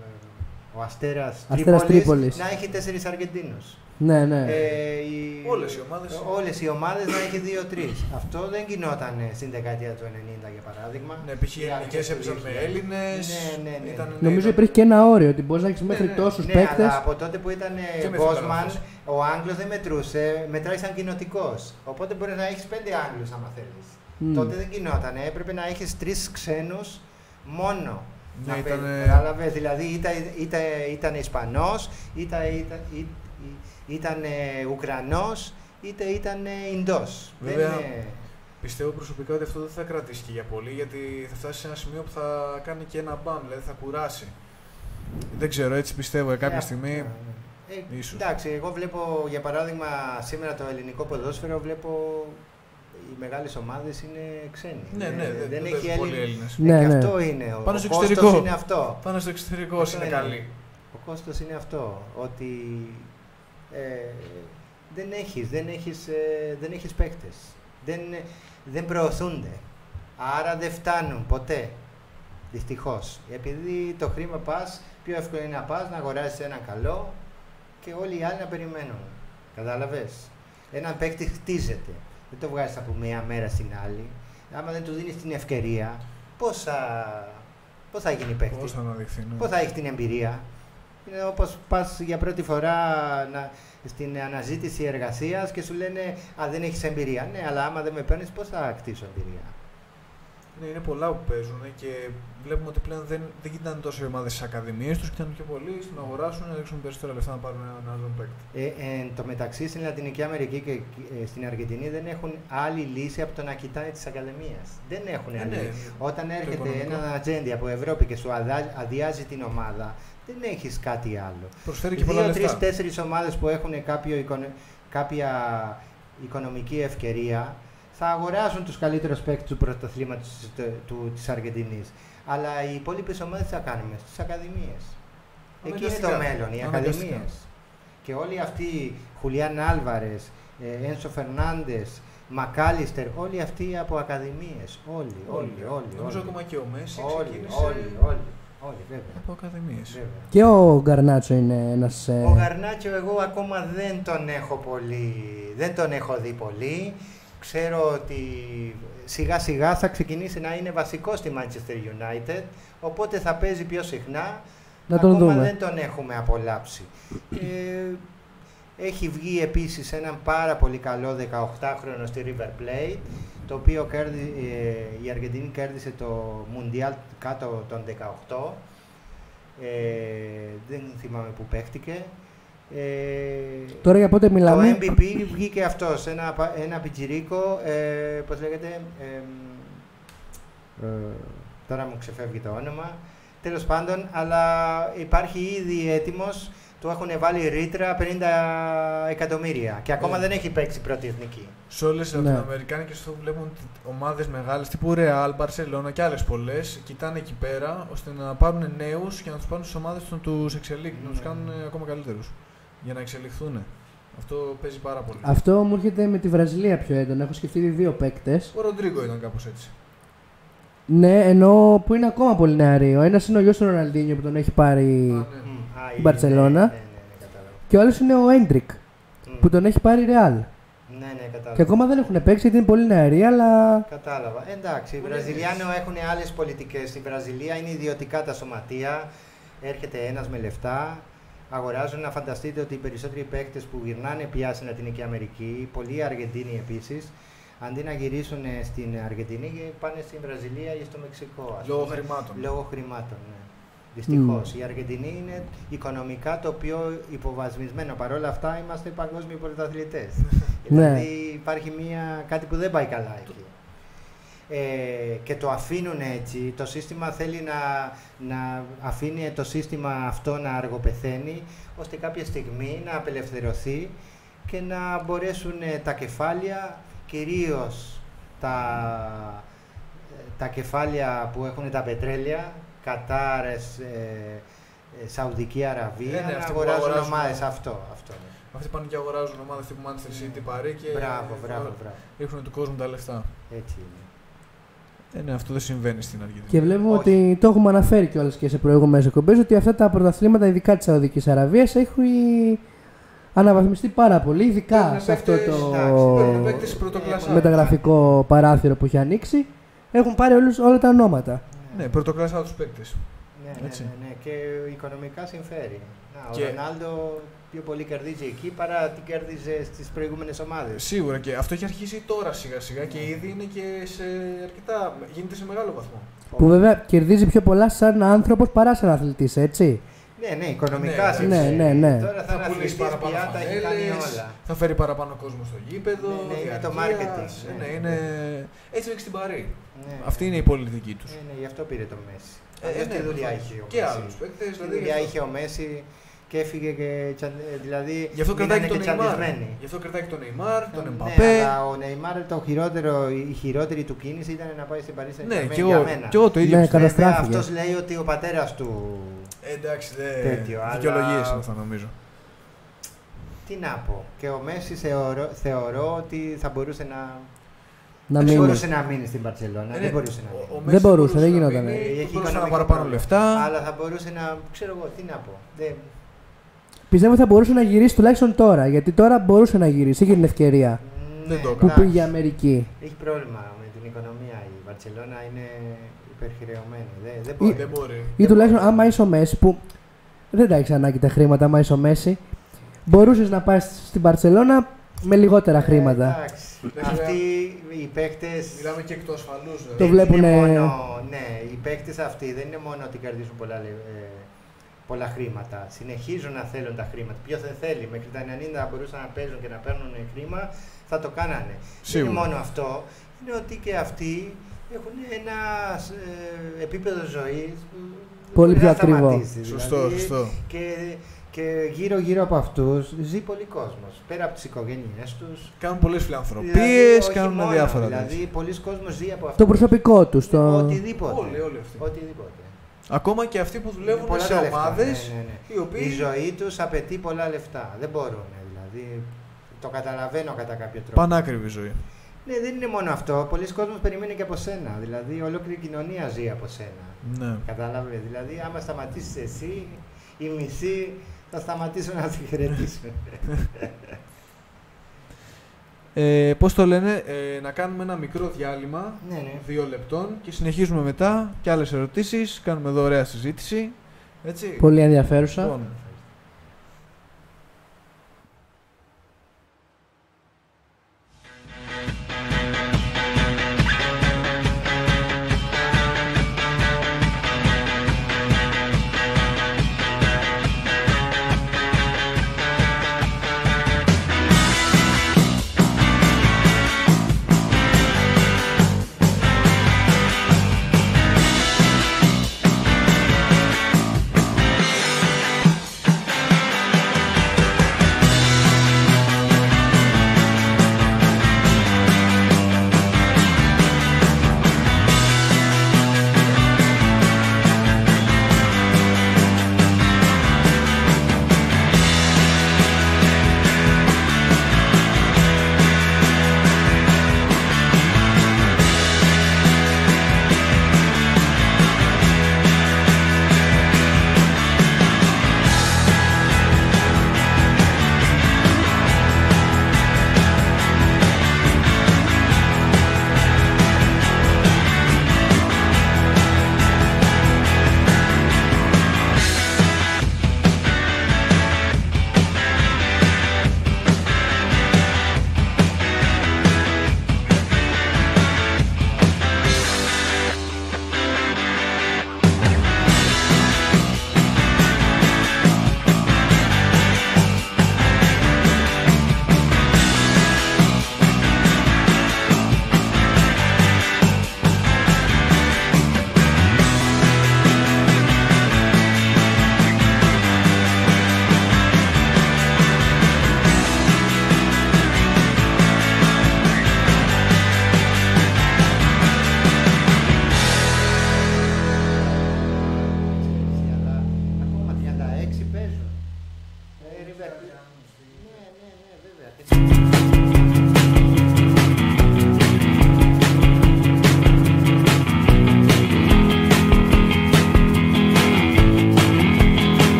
C: ε, ο Αστέρας,
B: Αστέρας Τρίπολης.
C: να έχει τέσσερις Αργεντίνους.
B: Ναι, ναι.
C: Ε, οι-
A: Όλες οι ομάδες.
C: Όλες οι ομάδες να έχει δύο-τρεις. Αυτό δεν γινόταν στην δεκαετία του 90 για παράδειγμα.
A: ναι, π.χ. οι
C: Οι
A: ελληνικέ
C: αρχές του
A: έπαιζαν με
C: 2000.
A: Έλληνες.
C: Ναι, ναι, ναι.
B: Νομίζω υπήρχε και ένα όριο ότι μπορείς να έχεις μέχρι
A: ναι.
B: τόσους
C: Ναι,
B: παίκτες.
C: αλλά από τότε που ήταν
A: Και με
C: Μπόσμαν,
A: φιλανδούς.
C: ο Άγγλος δεν μετρούσε, μετράει σαν κοινοτικός. Οπότε μπορείς να έχεις πέντε Άγγλους άμα θέλεις. Τότε δεν γινόταν. Έπρεπε να έχεις τρεις ξένους μόνο.
A: Ναι,
C: να
A: ήταν.
C: παί- Κατάλαβες, δηλαδή είτε, είτε ήταν Ισπανός, είτε ήταν, είτε, ήταν Ουκρανός, είτε ήταν Ινδός. Δεν
A: Βέβαια,
C: είναι...
A: Πιστεύω προσωπικά ότι αυτό δεν θα κρατήσει και για πολύ, γιατί θα φτάσει σε ένα σημείο που θα κάνει και ένα μπαμ, δηλαδή θα κουράσει. Δεν ξέρω, έτσι πιστεύω. Κάποια
C: Ε,
A: στιγμή.
C: ναι, ναι. Ε,
A: ίσως.
C: εντάξει, εγώ βλέπω για παράδειγμα σήμερα το ελληνικό ποδόσφαιρο βλέπω οι μεγάλες ομάδες είναι ξένοι.
A: Ναι, ναι,
C: Ε,
A: δεν,
C: δεν
A: δεν
C: έχει
A: παίζουν πολλοί
C: Έλληνες.
A: Έλληνε.
B: Ναι,
C: Ε, και
B: ναι.
C: αυτό είναι. Ο,
A: Πάνω στο
C: ο κόστος
A: εξωτερικό.
C: είναι αυτό.
A: Πάνω στο εξωτερικό
C: Αυτό
A: είναι
C: είναι.
A: καλή.
C: Ο κόστος είναι αυτό. Ότι ε, δεν έχεις, δεν έχεις, ε, δεν έχεις παίκτες. Δεν, δεν προωθούνται. Άρα δεν φτάνουν ποτέ. Δυστυχώς. Επειδή το χρήμα πας, πιο εύκολο είναι να πας, να αγοράσεις έναν καλό και όλοι οι άλλοι να περιμένουν. Κατάλαβες. Έναν παίκτη χτίζεται. Δεν το βγάζεις από μία μέρα στην άλλη. Άμα δεν του δίνεις την ευκαιρία, πώς θα, πώς θα γίνει παίκτη;
A: Πώ θα αναδειχθεί. Ναι.
C: Πώς θα έχεις την εμπειρία; Είναι όπως πας για πρώτη φορά να, στην αναζήτηση εργασίας και σου λένε «Α, δεν έχεις εμπειρία». Ναι, αλλά άμα δεν με παίρνεις, πώς θα κτίσω εμπειρία;
A: Ναι, είναι πολλά που παίζουν και βλέπουμε ότι πλέον δεν, δεν κοιτάνε τόσο οι ομάδες στις ακαδημίες τους, κοιτάνε πιο πολύ στο να αγοράσουν, να ρίξουν περισσότερα λεφτά να πάρουν έναν άλλον παίκτη.
C: Ε, εν τω μεταξύ στην Λατινική Αμερική και ε, στην Αργεντινή δεν έχουν άλλη λύση από το να κοιτάνε τις ακαδημίες. Δεν έχουν
A: Ε,
C: άλλη
A: ναι,
C: λύση. Όταν έρχεται
A: οικονομικό.
C: ένα ατζέντη από Ευρώπη και σου αδα- αδειάζει την ομάδα, δεν έχεις κάτι άλλο.
A: Προσφέρει και πολλά
C: Δύο, τρεις,
A: λεφτά.
C: τέσσερις ομάδες που έχουν κάποιο εικονο- κάποια οικονομική ευκαιρία θα αγοράσουν τους καλύτερους παίκτες του πρωταθλήματος της Αργεντινής. Αλλά οι υπόλοιπες ομάδες τι θα κάνουμε; Στις ακαδημίες. Εκεί είναι το
A: Αναγκαστικά.
C: μέλλον, οι
A: Αναγκαστικά.
C: ακαδημίες. Και όλοι αυτοί, Χουλιάν Άλβαρες, Ένσο Φερνάντες, Μακάλιστερ, όλοι αυτοί από ακαδημίες. Όλοι, όλοι, όλοι.
A: Νομίζω
C: όλοι.
A: ακόμα και ο Μέση
C: Όλοι,
A: ξεκίνησε
C: όλοι, όλοι, όλοι, βέβαια.
A: από ακαδημίες.
C: βέβαια.
B: Και ο Γκαρνάτσο είναι ένας.
C: Ο Γαρνάτσιο εγώ ακόμα δεν τον έχω πολύ, δεν τον έχω δει πολύ. Ξέρω ότι σιγά σιγά θα ξεκινήσει να είναι βασικό στη Manchester United, οπότε θα παίζει πιο συχνά.
B: Να τον
C: ακόμα
B: δούμε.
C: δεν τον έχουμε απολαύσει. Ε, έχει βγει επίσης έναν πάρα πολύ καλό 18χρονο στη River Plate, το οποίο κέρδι, ε, η Αργεντινή κέρδισε το Mundial κάτω των 18. Ε, δεν θυμάμαι που παίχτηκε. Ε,
B: Τώρα για πότε
C: το
B: μιλάμε.
C: MVP βγήκε αυτός, ένα, πα- ένα πιτσιρίκο, ε, πώς λέγεται, ε, ε, τώρα μου ξεφεύγει το όνομα, τέλος πάντων, αλλά υπάρχει ήδη έτοιμος, του έχουν βάλει ρήτρα 50 εκατομμύρια και ακόμα
A: Ε.
C: δεν έχει παίξει πρώτη εθνική.
A: Σε όλες τι
B: Ναι.
A: Λατινοαμερικάνικες αυτό βλέπουν ομάδες μεγάλες τύπου Real, Barcelona και άλλες πολλές. Κοιτάνε εκεί πέρα ώστε να πάρουν νέους και να τους πάρουν στις ομάδες τους να του εξελίξουν, να τους
C: Ναι.
A: κάνουν ε, ακόμα καλύτερους. Για να εξελιχθούν. Αυτό παίζει πάρα πολύ.
B: Αυτό μου έρχεται με τη Βραζιλία πιο έντονα. Έχω σκεφτεί ήδη δύο παίκτες.
A: Ο Ροντρίγκο ήταν κάπως έτσι.
B: Ναι, ενώ που είναι ακόμα πολύ νεαροί. Ο ένας είναι ο γιο του Ροναλντίνιο που τον έχει πάρει.
A: Α, ναι.
C: Μμ, α,
B: Η
C: είναι,
B: Barcelona.
C: Ναι, ναι, ναι, κατάλαβα.
B: Και ο άλλος είναι ο Έντρικ
C: Μμ,
B: που τον έχει πάρει Real.
C: Ναι, ναι, κατάλαβα.
B: Και ακόμα δεν έχουν παίξει γιατί είναι πολύ νεαροί, αλλά.
C: Κατάλαβα. Εντάξει, οι
A: Πολύ
C: Βραζιλιάνοι έχουν άλλες πολιτικές. Στη Βραζιλία είναι ιδιωτικά τα σωματεία. Έρχεται ένας με λεφτά. Αγοράζουν να φανταστείτε ότι οι περισσότεροι παίκτες που γυρνάνε πια στην Λατινική Αμερική, πολλοί Αργεντίνοι επίσης, αντί να γυρίσουν ε, στην Αργεντινή, πάνε στην Βραζιλία ή στο Μεξικό. ας
A: Λόγω
C: πούμε.
A: χρημάτων.
C: Λόγω χρημάτων, ναι. Δυστυχώς. Η Αργεντινή είναι οικονομικά το πιο υποβασμισμένο. Παρ' όλα αυτά είμαστε παγκόσμιοι πρωταθλητές.
B: Ναι.
C: δηλαδή υπάρχει μια, κάτι που δεν πάει καλά εκεί. Ε, και το αφήνουν έτσι. Το σύστημα θέλει να, να αφήνει το σύστημα αυτό να αργοπεθαίνει ώστε κάποια στιγμή να απελευθερωθεί και να μπορέσουν ε, τα κεφάλια, κυρίως τα, ε, τα κεφάλια που έχουν τα πετρέλαια, Κατάρες, ε, ε, Σαουδική Αραβία,
A: Ε, ναι,
C: να
A: αυτοί που
C: αγοράζουν
A: αγοράζουν,
C: ομάδες.
A: ναι.
C: Αυτό, αυτό. ναι.
A: Αυτοί πάνε και αγοράζουν ομάδες τύπου Manchester City, Παρί και.
C: Μπράβο, μπράβο, μπράβο.
A: Ρίχνουν του κόσμου τα λεφτά.
C: Έτσι είναι.
A: Ε, ναι, αυτό δεν συμβαίνει στην Αργεντινή.
B: Και βλέπουμε
C: Όχι.
B: ότι το έχουμε αναφέρει κιόλας και σε προηγούμενες εκπομπές ότι αυτά τα πρωταθλήματα, ειδικά της Σαουδικής Αραβίας, έχουν αναβαθμιστεί πάρα πολύ, ειδικά
A: Παίρνουν
B: σε αυτό
A: παίκτες,
B: το
C: εντάξει,
A: παίρνουν παίκτες πρωτοκλασσά.
B: μεταγραφικό παράθυρο που έχει ανοίξει. Έχουν πάρει όλους, όλα τα ονόματα.
A: Ναι, πρωτοκλασσά τους παίκτες.
C: Ναι, ναι,
A: Έτσι.
C: ναι, ναι, και οικονομικά συμφέρει. Να,
A: Και-
C: Ο Ρονάλντο πιο πολύ κερδίζει εκεί παρά τι κέρδιζε στις προηγούμενες ομάδες.
A: Σίγουρα και αυτό έχει αρχίσει τώρα σιγά σιγά και ήδη είναι και σε αρκετά. γίνεται σε μεγάλο βαθμό.
B: Που βέβαια κερδίζει πιο πολλά σαν άνθρωπος παρά σαν αθλητής, έτσι.
C: Ναι, ναι, οικονομικά
A: Ναι,
C: σε
B: ναι,
C: ξέρει.
B: ναι, ναι.
C: Τώρα θα
A: Θα
C: είναι
A: πουλήσεις
C: αθλητής
A: παραπάνω
C: πια, τα έχει κάνει
A: φανέλες,
C: όλα.
A: θα φέρει παραπάνω κόσμο στο γήπεδο.
C: Ναι, ναι, είναι το
A: διαρκείας.
C: marketing,
A: Ναι,
C: ναι.
A: ναι, είναι... Έτσι είναι και στην Παρή.
C: Ναι.
A: Αυτή είναι η πολιτική τους.
C: Ναι, ναι, γι' αυτό πήρε το Μέση.
A: Ε,
C: Αλλιώς
A: ναι,
C: τι δουλειά
A: προφανώς.
C: είχε ο
A: Και
C: Μέση.
A: άλλους παίκτες.
C: Τι
A: Δηλαδή,
C: δουλειά
A: γι'
C: είχε ο Μέση και έφυγε και τσα- ε, δηλαδή
A: Γι' αυτό κρατάει
C: μείνανε
A: και τον Νεϊμάρ.
C: τσαντισμένοι.
A: Γι' αυτό κρατάει και τον Νεϊμάρ, τον
C: Ναι,
A: Εμπαπέ.
C: αλλά ο Νεϊμάρ το χειρότερο, η χειρότερη του κίνηση ήταν να πάει στην Παρίσι
A: Ναι,
C: Saint-Germain
A: και
C: για
A: εγώ,
C: μένα.
A: και εγώ το ίδιο
B: Ναι,
A: πιστεύω.
B: καταστράφηκε.
C: Αυτός λέει ότι ο πατέρας του.
A: Ε, εντάξει, δεν.
C: Τέτοιο, αλλά-
A: Δικαιολογίες είναι αυτά νομίζω.
C: Τι να πω. Και ο Μέση θεωρώ, θεωρώ ότι θα μπορούσε να.
B: Να
C: δεν
B: μείνεις.
C: μπορούσε να μείνει στην Παρσελόνα.
A: Ε,
C: δεν μπορούσε να
A: ο-
C: μείνει.
A: ο
B: Δεν
A: Μέση
B: μπορούσε, δεν
A: να
B: γινόταν.
A: μείνει,
C: Έχει
A: του δώσανε
C: οικονομικό
A: παραπάνω
C: πρόβλημα.
A: λεφτά.
C: Αλλά θα μπορούσε να. ξέρω εγώ, τι να πω. Δεν...
B: Πιστεύω θα μπορούσε να γυρίσει τουλάχιστον τώρα. Γιατί τώρα μπορούσε να γυρίσει. Είχε την ευκαιρία
A: Δεν
C: Ναι,
A: το
B: που
C: εντάξει.
B: πήγε Αμερική.
C: Έχει πρόβλημα με την οικονομία. Η Βαρκελόνα είναι υπερχρεωμένη. Δεν, δεν
B: Ή-
C: μπορεί.
A: Δεν μπορεί.
B: Ή τουλάχιστον άμα είσαι ο Μέση που δεν τα έχεις ανάγκη τα χρήματα, άμα είσαι ο Μέση, μπορούσες να πας στην Παρσελώνα με λιγότερα χρήματα.
C: Ε, εντάξει.
A: Δεν
C: Αυτοί οι παίκτε.
A: Μιλάμε και εκ του ασφαλού.
B: Το βλέπουνε-
C: Μόνο, ναι, οι παίκτες αυτοί δεν είναι μόνο ότι κερδίζουν πολλά, λε- ε, πολλά χρήματα. Συνεχίζουν να θέλουν τα χρήματα. Ποιος δεν θέλει. Μέχρι τα 90 μπορούσαν να παίζουν και να παίρνουν χρήμα, θα το κάνανε. Δεν
A: Σίγουρα.
C: είναι μόνο αυτό. Είναι ότι και αυτοί έχουν ένας ε, επίπεδο ζωής
B: Πολύ πιο ακριβό.
A: Σωστό, σωστό.
C: Και, και γύρω-γύρω από αυτούς ζει πολύ κόσμος. Πέρα από τις οικογένειές τους.
A: Κάνουν πολλές φιλανθρωπίες, κάνουν διάφορα
C: Δηλαδή,
A: τέτοια.
C: πολλοί κόσμος ζει από αυτό.
B: Το προσωπικό τους. Το...
C: Οτιδήποτε.
A: Όλοι, όλοι αυτοί.
C: Οτιδήποτε.
A: Ακόμα και αυτοί που
C: Είναι
A: δουλεύουν
C: πολλά
A: σε
C: τα λεφτά,
A: ομάδες
C: ναι, ναι, ναι.
A: οι οποίοι.
C: Η ζωή τους απαιτεί πολλά λεφτά. Δεν μπορούν. Δηλαδή, το καταλαβαίνω κατά κάποιο τρόπο.
A: Πανάκριβη ζωή.
C: Ναι, δεν είναι μόνο αυτό. Πολλοί κόσμος περιμένουν και από σένα. Δηλαδή, ολόκληρη κοινωνία ζει από σένα.
A: Ναι.
C: Κατάλαβες; Δηλαδή, άμα σταματήσεις εσύ, οι μισοί θα σταματήσουν να σε χαιρετήσουν.
A: Ε, Πώς το λένε, ε, να κάνουμε ένα μικρό διάλειμμα
C: ναι, ναι.
A: δύο λεπτών και συνεχίζουμε μετά και άλλες ερωτήσεις. Κάνουμε εδώ ωραία συζήτηση. Έτσι.
B: Πολύ ενδιαφέρουσα.
A: Λοιπόν,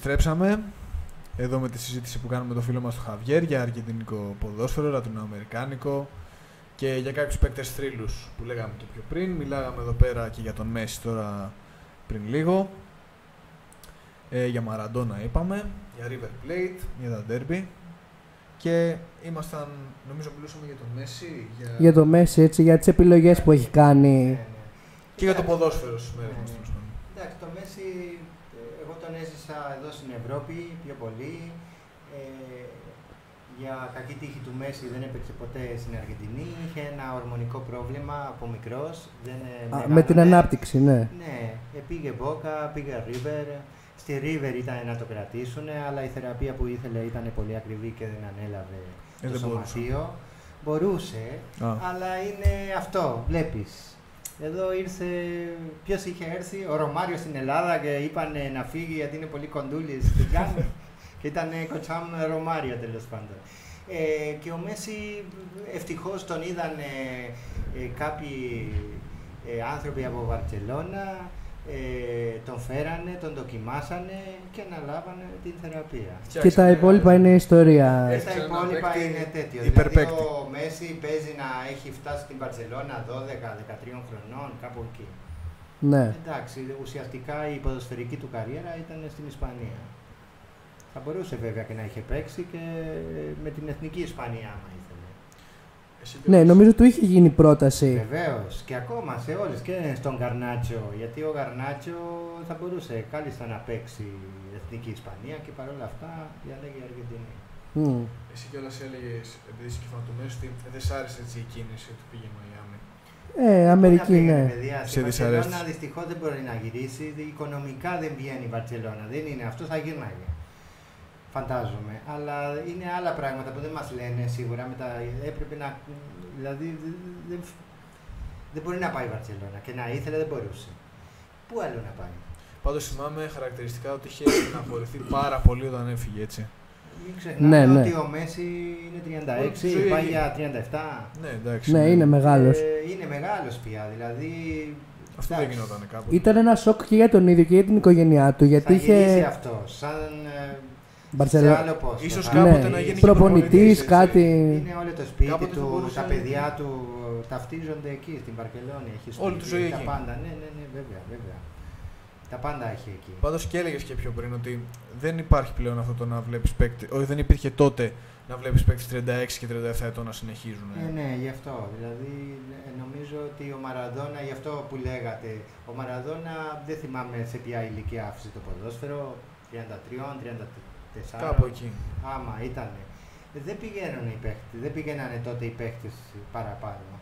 A: επιστρέψαμε εδώ με τη συζήτηση που κάνουμε με το φίλο μας του Χαβιέρ για αργεντινικό ποδόσφαιρο, λατινοαμερικάνικο και για κάποιους παίκτες θρύλους που λέγαμε και πιο πριν. Μιλάγαμε εδώ πέρα και για τον Μέση τώρα πριν λίγο. Ε, για Μαραντόνα είπαμε, για River Plate, για τα Derby. Και ήμασταν, νομίζω μιλούσαμε για τον Μέση. Για...
B: Για το Μέση, έτσι, για τις επιλογές που έχει κάνει.
C: Ναι, ναι.
A: Και για το
C: Εντάξει,
A: ποδόσφαιρο στις μέρες
C: Ναι,
A: μας.
C: ναι.
A: τέλος πάντων.
C: Εντάξει, το Μέση, ε, εγώ τον έζησα εδώ στην Ευρώπη πιο πολύ. Ε, για κακή τύχη του Μέση δεν έπαιξε ποτέ στην Αργεντινή. Είχε ένα ορμονικό πρόβλημα από μικρός. Δεν, ε,
B: Α, με την
C: μεγάλωνε.
B: ανάπτυξη, ναι.
C: Ναι, ε, πήγε Μπόκα, πήγε River. Στη River ήταν να το κρατήσουν, αλλά η θεραπεία που ήθελε ήταν πολύ ακριβή και δεν ανέλαβε
A: Ε,
C: το
A: δεν μπορούσε.
C: σωματείο. Μπορούσε,
A: Α.
C: αλλά είναι αυτό, βλέπεις. Εδώ ήρθε, ποιος είχε έρθει, ο Ρωμάριο στην Ελλάδα και είπαν να φύγει γιατί είναι πολύ κοντούλης στην Γκάνη. και ήταν κοτσάμ Ρωμάριο τέλος πάντων. Ε, και ο Μέση ευτυχώς τον είδαν ε, κάποιοι ε, άνθρωποι από Βαρκελώνα, ε, τον φέρανε, τον δοκιμάσανε και αναλάβανε την θεραπεία.
B: Και
A: Φτιάξε
B: τα
A: ένα-
B: υπόλοιπα είναι ιστορία.
C: Ε,
A: Έχει
C: τα
A: ένα
C: υπόλοιπα
A: παίκτη
C: είναι τέτοιο.
A: υπερπαίκτη.
C: Δηλαδή ο Μέση παίζει να έχει φτάσει στην Παρσελώνα 12-13 χρονών, κάπου εκεί.
B: Ναι.
C: Εντάξει, ουσιαστικά η ποδοσφαιρική του καριέρα ήταν στην Ισπανία. Θα μπορούσε βέβαια και να είχε παίξει και με την εθνική Ισπανία, άμα ήθελε.
A: Εσύ τι
B: Ναι,
A: λες;
B: νομίζω του είχε γίνει πρόταση.
C: Βεβαίως και ακόμα σε όλες και στον Καρνάτσο. Γιατί ο Καρνάτσο θα μπορούσε κάλλιστα να παίξει εθνική Ισπανία και παρόλα αυτά διαλέγει Αργεντινή.
B: Μμ.
A: Εσύ κιόλας έλεγες, επειδή είσαι κεφαλτωμένος, ότι δεν σ' άρεσε έτσι η κίνηση του πήγε Μαϊάμι.
B: Ε, Αμερική, ναι.
C: Σε
A: Σε
C: Βαρκελόνα
A: δυσαρέστηση.
C: δυστυχώς δεν μπορεί να γυρίσει. Οικονομικά δεν βγαίνει η Βαρκελόνα. Δεν είναι αυτό, θα γύρναγε. Φαντάζομαι. Αλλά είναι άλλα πράγματα που δεν μας λένε σίγουρα. Με τα... Έπρεπε να. Δηλαδή δεν, δεν, δεν μπορεί να πάει η Βαρκελόνα. Και να ήθελε δεν μπορούσε. Πού άλλο να πάει;
A: Πάντως θυμάμαι χαρακτηριστικά ότι είχε απορριφθεί πάρα πολύ όταν έφυγε έτσι.
C: Μην ξεχνάμε
B: Ναι, ναι.
C: ότι ο Μέση είναι
A: Όλη τη ζωή
C: 36, πάει
A: έχει.
C: για 37.
A: Ναι, εντάξει.
B: Ναι, είναι μεγάλος.
C: Ε, είναι μεγάλος πια. Δηλαδή.
A: Αυτό δεν
C: εντάξει.
A: γινόταν κάποτε.
B: Ήταν ένα σοκ και για τον ίδιο και για την οικογένειά του. Γιατί
C: θα γυρίσει
B: είχε.
C: αυτό, σαν ε, σε
B: Μπαρσελο-
C: άλλο πόστο.
A: Ίσως
C: Θα-
A: κάποτε
B: Ναι,
A: να γίνει και
B: προπονητής,
A: προπονητής, έτσι.
B: κάτι.
C: Είναι όλο το σπίτι
A: Κάποτε θα
C: του,
A: μπορούσε
C: τα
A: να
C: παιδιά
A: είναι.
C: του ταυτίζονται εκεί, στην Βαρκελόνη. Έχει
A: Όλη
C: σπίτι,
A: του ζωή
C: τα
A: εκεί.
C: πάντα. Ναι, ναι, ναι, βέβαια, βέβαια. Τα πάντα έχει εκεί.
A: Πάντως και έλεγες και πιο πριν ότι δεν υπάρχει πλέον αυτό το να βλέπεις παίκτη, όχι δεν υπήρχε τότε να βλέπεις παίκτη 36 και 37 ετών να συνεχίζουν.
C: Ναι, ναι, γι' αυτό. Δηλαδή, ε, νομίζω ότι ο Μαραδόνα, γι' αυτό που λέγατε, ο Μαραδόνα δεν θυμάμαι σε ποια ηλικία άφησε το ποδόσφαιρο, 33, 34.
A: Κάπου εκεί.
C: Άμα ήταν. Δεν πηγαίνουν οι παίχτες, δεν πηγαίνανε τότε οι παίχτες παραπάνω.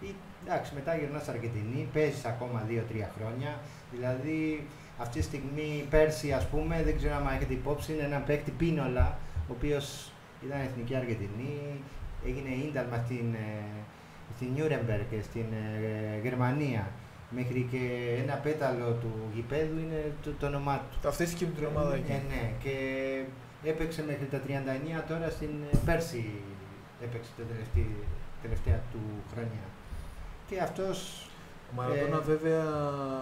C: Ή, εντάξει, μετά γυρνάς Αργεντινή, παίζεις ακόμα 2-3 χρόνια. Δηλαδή, αυτή τη στιγμή, πέρσι, ας πούμε, δεν ξέρω αν έχετε υπόψη, είναι ένα παίχτη Πίνολα, ο οποίος ήταν εθνική Αργεντινή, έγινε ίνταλμα στην, ε, στην Νιούρεμπεργκ, στην ε, Γερμανία. Μέχρι και ένα πέταλο του γηπέδου είναι το, το όνομά του.
A: Ταυτίστηκε με την ομάδα εκεί.
C: Ε, ναι, και έπαιξε μέχρι τα 39 τώρα στην ε, πέρσι έπαιξε την τελευταία, τελευταία του χρονιά. Και αυτός
A: Ο Μαραντόνα
C: Ε,
A: βέβαια,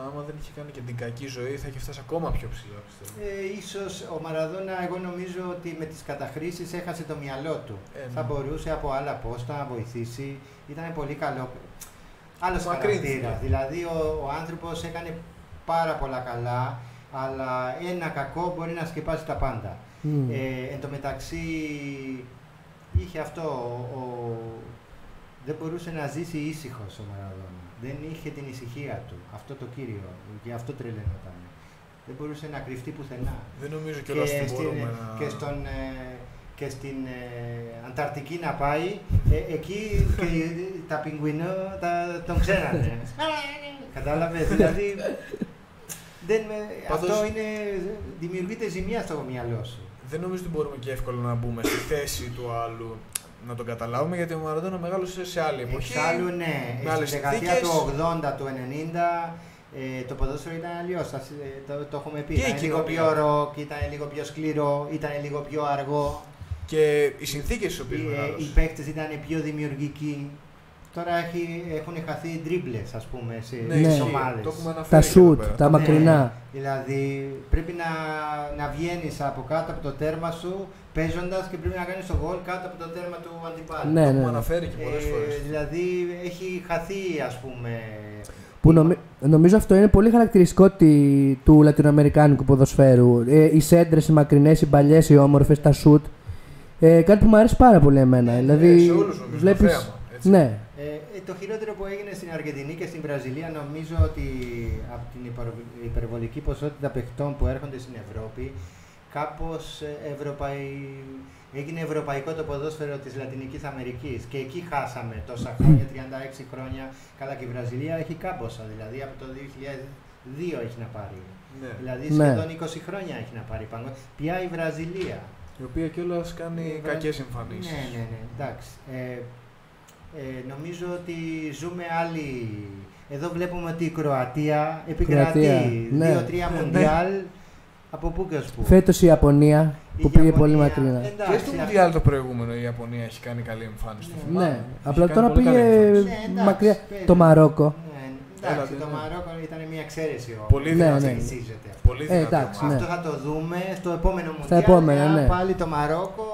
A: άμα δεν είχε κάνει και την κακή ζωή, θα είχε φτάσει ακόμα πιο ψηλά, πιστεύω.
C: ε, ίσως ο Μαραδόνα εγώ νομίζω ότι με τις καταχρήσεις έχασε το μυαλό του.
A: Ε, ναι.
C: Θα μπορούσε από άλλα πόστα να βοηθήσει. Ήταν πολύ καλό. Άλλος
A: Μακρύνθηκε.
C: χαρακτήρας. Δηλαδή ο, ο άνθρωπος έκανε πάρα πολλά καλά, αλλά ένα κακό μπορεί να σκεπάσει τα πάντα.
B: Μμ.
C: Ε, εν τω μεταξύ είχε αυτό, ο, ο- δεν μπορούσε να ζήσει ήσυχος ο Μαραδόνα. Δεν είχε την ησυχία του, αυτό το κύριο, και αυτό τρελαίνονταν. Δεν μπορούσε να κρυφτεί πουθενά.
A: Δεν νομίζω κιόλας ότι
C: στην-
A: μπορούμε να...
C: και, στον, ε, και στην ε, Ανταρκτική να πάει, ε, εκεί και τα πιγκουινό τα, τον ξέρανε. Κατάλαβες, δηλαδή δεν, με-
A: Πάντως-
C: αυτό είναι, δημιουργείται ζημιά στο μυαλό σου.
A: Δεν νομίζω ότι μπορούμε και εύκολα να μπούμε στη θέση του άλλου να τον καταλάβουμε γιατί ο Μαραντόνα μεγάλωσε σε άλλη εποχή.
C: Εξάλλου, ναι,
A: με
C: στην
A: άλλες
C: δεκαετία
A: συνθήκες.
C: του 80, του 90, ε, το ποδόσφαιρο ήταν αλλιώς. Το, το έχουμε πει.
A: Και
C: Ήταν
A: η
C: λίγο
A: κοινωνία.
C: πιο ροκ, ήταν λίγο πιο σκληρό, ήταν λίγο πιο αργό.
A: Και οι συνθήκες στις
C: Οι,
A: οποίες
C: ε, οι
A: μεγάλωσε.
C: παίκτες ήταν πιο δημιουργικοί. Τώρα έχει, έχουν χαθεί ντρίμπλε, ας πούμε, σε
A: Ναι,
C: στις
A: ισχύει.
C: ομάδες.
A: Το έχουμε αναφέρει
B: Τα
A: και εδώ
B: σουτ,
A: πέρα.
B: τα
C: Ναι,
B: μακρινά.
C: Δηλαδή πρέπει να, να βγαίνεις από κάτω από το τέρμα σου παίζοντας και πρέπει να κάνεις το γκολ κάτω από το τέρμα του αντιπάλου.
B: Ναι,
A: Το
B: ναι.
A: έχουμε
B: ναι.
A: αναφέρει και πολλές
C: Ε,
A: φορές.
C: δηλαδή έχει χαθεί, ας πούμε.
B: Που νομι- νομίζω αυτό είναι πολύ χαρακτηριστικό τη- του λατινοαμερικάνικου ποδοσφαίρου. Ε, οι σέντρες, οι μακρινές, οι παλιές, οι όμορφες, τα σουτ. Ε, κάτι που μου αρέσει πάρα πολύ εμένα.
C: Ναι,
B: δηλαδή,
A: Ε, σε όλους νομίζω
B: βλέπεις-
A: το θέαμα. έτσι.
B: Ναι,
C: Ε, ε, το χειρότερο που έγινε στην Αργεντινή και στην Βραζιλία νομίζω ότι από την υπερβολ- υπερβολική ποσότητα παιχτών που έρχονται στην Ευρώπη κάπως ε, ευρωπαϊ... έγινε ευρωπαϊκό το ποδόσφαιρο της Λατινικής Αμερικής και εκεί χάσαμε τόσα χρόνια, 36 χρόνια. Καλά και η Βραζιλία έχει κάμποσα, δηλαδή από το 2002 έχει να πάρει.
A: Ναι.
C: Δηλαδή
B: Ναι.
C: σχεδόν 20 χρόνια έχει να πάρει παγκο- Πια η Βραζιλία.
A: Η οποία κιόλας κάνει
C: Ε, βρα-
A: κακές εμφανίσεις.
C: Ναι, ναι, ναι, εντάξει. Ε, ε, νομίζω ότι ζούμε άλλη... Εδώ βλέπουμε ότι η Κροατία επικρατεί
B: Κροατία, ναι.
C: δύο-τρία μουντιάλ από πού και ως πού.
B: φέτος η Ιαπωνία
C: Η
B: που πήγε
C: Ιαπωνία,
B: πολύ μακρινά.
A: Και
C: Εντάξει,
A: στο
C: αυτό-
A: Μουντιάλ το προηγούμενο η Ιαπωνία έχει κάνει καλή εμφάνιση. το
C: Ναι.
A: θυμάμαι.
B: Ναι,
A: Έχει
B: απλά
A: κάνει
B: τώρα
A: πολύ καλή
B: πήγε
A: εμφάνιση.
C: Ναι, εντάξει,
B: μακριά.
C: παίζει.
B: Το Μαρόκο.
C: Ναι, εντάξει,
A: Έλατε,
C: το
A: ναι.
C: Μαρόκο ήταν μια εξαίρεση. όμως.
A: Πολύ
B: Ναι,
A: δυνατή.
B: ναι.
C: Συνηθίζεται.
A: Πολύ
B: Ε,
A: δυνατή
B: εντάξει,
A: ομάδα.
B: ναι.
C: Αυτό θα το δούμε στο επόμενο
B: Στα
C: Μουντιάλ.
B: επόμενα,
C: εάν
B: ναι.
C: πάλι το Μαρόκο,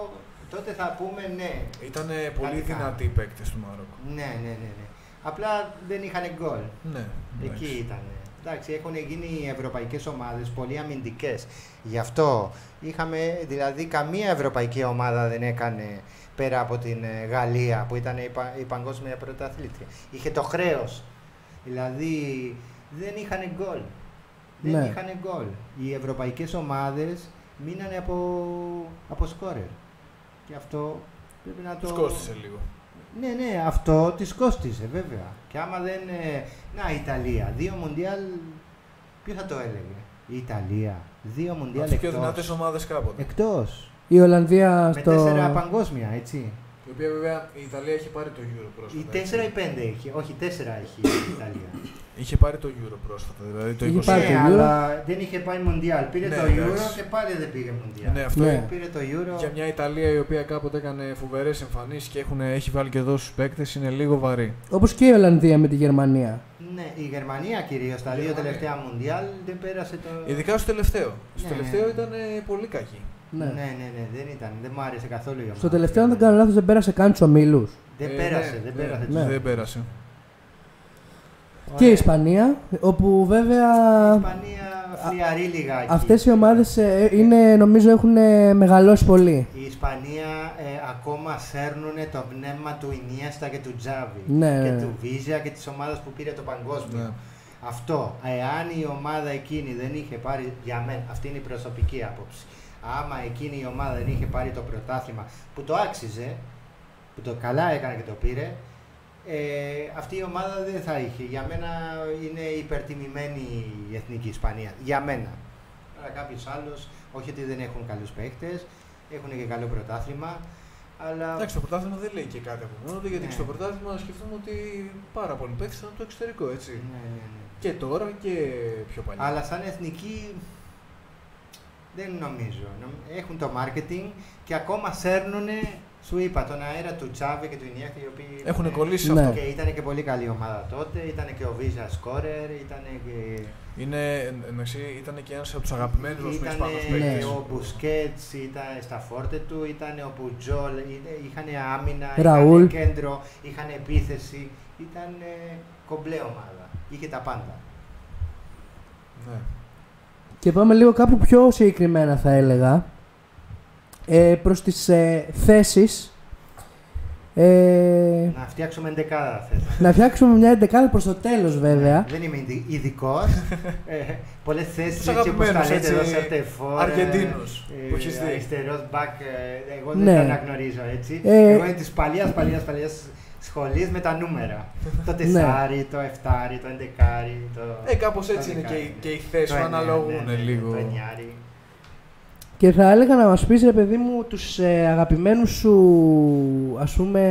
C: τότε θα πούμε ναι.
A: Ήταν πολύ
C: Κάτι
A: δυνατοί οι παίκτες του Μαρόκου.
C: Ναι, ναι, ναι. ναι. Απλά δεν είχαν γκολ.
A: Ναι,
C: Εκεί
A: εντάξει.
C: ήταν. Εντάξει, έχουν γίνει οι ευρωπαϊκές ομάδες πολύ αμυντικές. Γι' αυτό είχαμε, δηλαδή καμία ευρωπαϊκή ομάδα δεν έκανε πέρα από την ε, Γαλλία που ήταν η, πα- η παγκόσμια πρωταθλήτρια. Είχε το χρέος. Δηλαδή δεν είχαν γκολ. Δεν
B: Ναι.
C: είχαν γκολ. Οι ευρωπαϊκές ομάδες μείνανε από, από σκόρερ. Και αυτό πρέπει να το...
A: Του κόστησε λίγο.
C: Ναι, ναι, αυτό τη κόστιζε βέβαια. Και άμα δεν. ε, Να, η Ιταλία. Δύο μουντιάλ. Ποιος θα το έλεγε; Η Ιταλία. Δύο μουντιάλ
A: Από τι πιο
C: εκτός.
A: δυνατέ ομάδες κάποτε.
C: Εκτός.
B: Η Ολλανδία
C: Με
B: στο.
C: τέσσερα παγκόσμια, έτσι.
A: Η οποία βέβαια η Ιταλία είχε πάρει το Euro
C: Η
A: πρόσφατα.
C: τέσσερα ή
A: έτσι.
C: πέντε έχει. Όχι, τέσσερα έχει η Ιταλία.
A: Είχε πάρει το Euro πρόσφατα. Δηλαδή το
B: Είχε
A: 20.
B: πάρει το
C: ναι,
B: Euro.
C: αλλά δεν είχε πάει μουντιάλ. Πήρε
A: Ναι,
C: το
A: εντάξει.
C: Euro και πάλι δεν πήγε μουντιάλ.
A: Ναι, αυτό
B: Ναι.
A: είναι.
C: Πήρε το Euro.
A: Για μια Ιταλία η οποία κάποτε έκανε φοβερές εμφανίσεις και έχουν, έχει βάλει και εδώ στους παίκτες είναι λίγο βαρύ.
B: Όπως και η Ολλανδία με τη Γερμανία.
C: Ναι, η Γερμανία κυρίως τα δύο
A: Γερμανία.
C: τελευταία μουντιάλ δεν πέρασε το.
A: Ειδικά στο τελευταίο. Στο
C: Ναι.
A: τελευταίο ήταν ε, πολύ κακή.
B: Ναι.
C: Ναι, ναι, ναι, δεν ήταν. Δεν μου άρεσε καθόλου η ομάδα.
B: Στο τελευταίο, αν δεν κάνω λάθος, δεν πέρασε καν του ομίλους.
C: Δεν
A: Ε,
C: πέρασε,
A: ναι,
C: δεν
A: ναι,
C: πέρασε.
B: Ναι.
A: Δεν πέρασε.
B: Και η Ισπανία, όπου βέβαια
C: Η Ισπανία φλιαρεί λιγάκι.
B: αυτές οι ομάδες ε, είναι, νομίζω έχουν ε, μεγαλώσει πολύ.
C: Η Ισπανία ε, ακόμα σέρνουν το πνεύμα του Ινιέστα και του Τζάβι.
B: Ναι,
C: και
B: ναι.
C: του Βίζια και της ομάδας που πήρε το παγκόσμιο.
A: Ναι.
C: Αυτό, εάν η ομάδα εκείνη δεν είχε πάρει, για μένα, αυτή είναι η προσωπική άποψη, άμα εκείνη η ομάδα δεν είχε πάρει το πρωτάθλημα που το άξιζε, που το καλά έκανε και το πήρε, ε, αυτή η ομάδα δεν θα είχε. Για μένα είναι υπερτιμημένη η Εθνική Ισπανία. Για μένα. Άρα κάποιος άλλος, όχι ότι δεν έχουν καλούς παίχτε, έχουν και καλό πρωτάθλημα, αλλά.
A: Εντάξει, το πρωτάθλημα δεν λέει και κάτι από μόνο του, γιατί
C: Ναι.
A: στο πρωτάθλημα σκεφτούμε ότι πάρα πολλοί παίκτες ήταν από το εξωτερικό, έτσι.
C: Ναι, ναι, ναι.
A: Και τώρα και πιο παλιά.
C: Αλλά σαν εθνική δεν νομίζω. Νομ- Έχουν το marketing και ακόμα σέρνουν, σου είπα, τον αέρα του Τσάβη και του Ινιέχτη, οι οποίοι
A: Έχουν
C: ήταν-
A: κολλήσει σε
B: Ναι.
A: αυτό.
C: Και ήταν και πολύ καλή ομάδα τότε, ήταν και ο Βίζα σκόρερ, ήταν και...
A: Είναι, εντάξει, ήταν και ένας από τους αγαπημένους μας
C: Ήταν
A: Ισπανού
B: Ναι.
A: παίκτε.
C: ο Μπουσκέτς, ήταν στα φόρτε του, ήταν ο Πουτζόλ, είχαν άμυνα,
B: Ραούλ.
C: είχαν κέντρο, είχαν επίθεση, ήταν ε, κομπλέ ομάδα, είχε τα πάντα.
A: Ναι.
B: Και πάμε λίγο κάπου πιο συγκεκριμένα θα έλεγα. Ε, προς τις ε, θέσεις. Ε,
C: Να φτιάξουμε εντεκάδα θες.
B: να φτιάξουμε μια εντεκάδα προς το τέλος βέβαια.
C: Δεν είμαι ειδικός. ε, Πολλές θέσεις
A: Τους
C: έτσι όπως τα
A: αγαπημένους,
C: λέτε
A: έτσι,
C: εδώ, Σερτεφόρ.
A: Αργεντίνους που έχεις δει.
C: Αριστερός μπακ. ε, εγώ δεν
B: Ναι.
C: τα αναγνωρίζω έτσι.
B: Ε,
C: εγώ είμαι της παλιάς παλιάς παλιάς σχολή με τα νούμερα. το τεσάρι, το εφτάρι, το εντεκάρι. Το...
A: Ε, κάπως
C: το
A: έτσι είναι και,
C: δεκάρι.
A: οι- και οι θέσει
C: Το
A: που
C: εννιά,
A: αναλογούν
C: ναι, ναι, ναι,
A: λίγο.
C: Το εννιάρι.
B: Και θα έλεγα να μας πεις ρε παιδί μου τους ε, αγαπημένους σου ας πούμε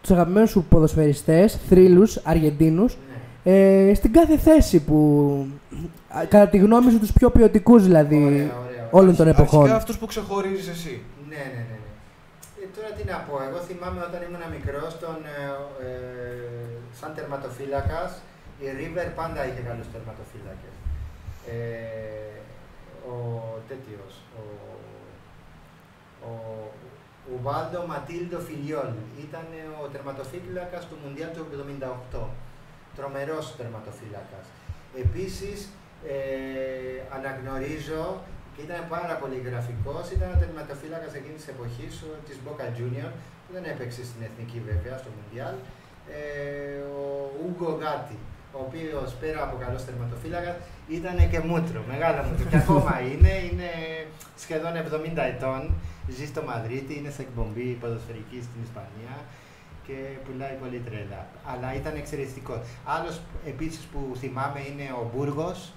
B: τους αγαπημένους σου ποδοσφαιριστές, θρύλους, Αργεντίνους
C: Ναι.
B: ε, στην κάθε θέση που α, κατά τη γνώμη σου τους πιο ποιοτικούς δηλαδή
C: Ωραία, ωραία.
B: όλων των
A: Αρχικά
B: εποχών.
A: αυτούς που ξεχωρίζεις εσύ.
C: Ναι, ναι, ναι. Ναι. Ε, τώρα τι να πω, εγώ θυμάμαι όταν ήμουν μικρός, τον, ε, ε, σαν τερματοφύλακας, η River πάντα είχε καλούς τερματοφύλακες. Ε, ο τέτοιος, ο, ο Ουβάλντο Ματίλντο Φιλιόλ ήταν ο τερματοφύλακας του Μουντιάλ του 78. Τρομερός τερματοφύλακας. Επίσης, ε, αναγνωρίζω και ήταν πάρα πολύ γραφικός, ήταν ο τερματοφύλακας εκείνης της εποχής της Boca Junior, που δεν έπαιξε στην εθνική βέβαια, στο Μουντιάλ, ε, ο Ούγκο Γκάτι, ο οποίος πέρα από καλός τερματοφύλακας ήταν και μούτρο, μεγάλο μούτρο. και ακόμα είναι, είναι σχεδόν 70 ετών, ζει στο Μαδρίτη, είναι σε εκπομπή ποδοσφαιρικής στην Ισπανία και πουλάει πολύ τρέλα. Αλλά ήταν εξαιρετικός. Άλλος επίσης που θυμάμαι είναι ο Μπούργος.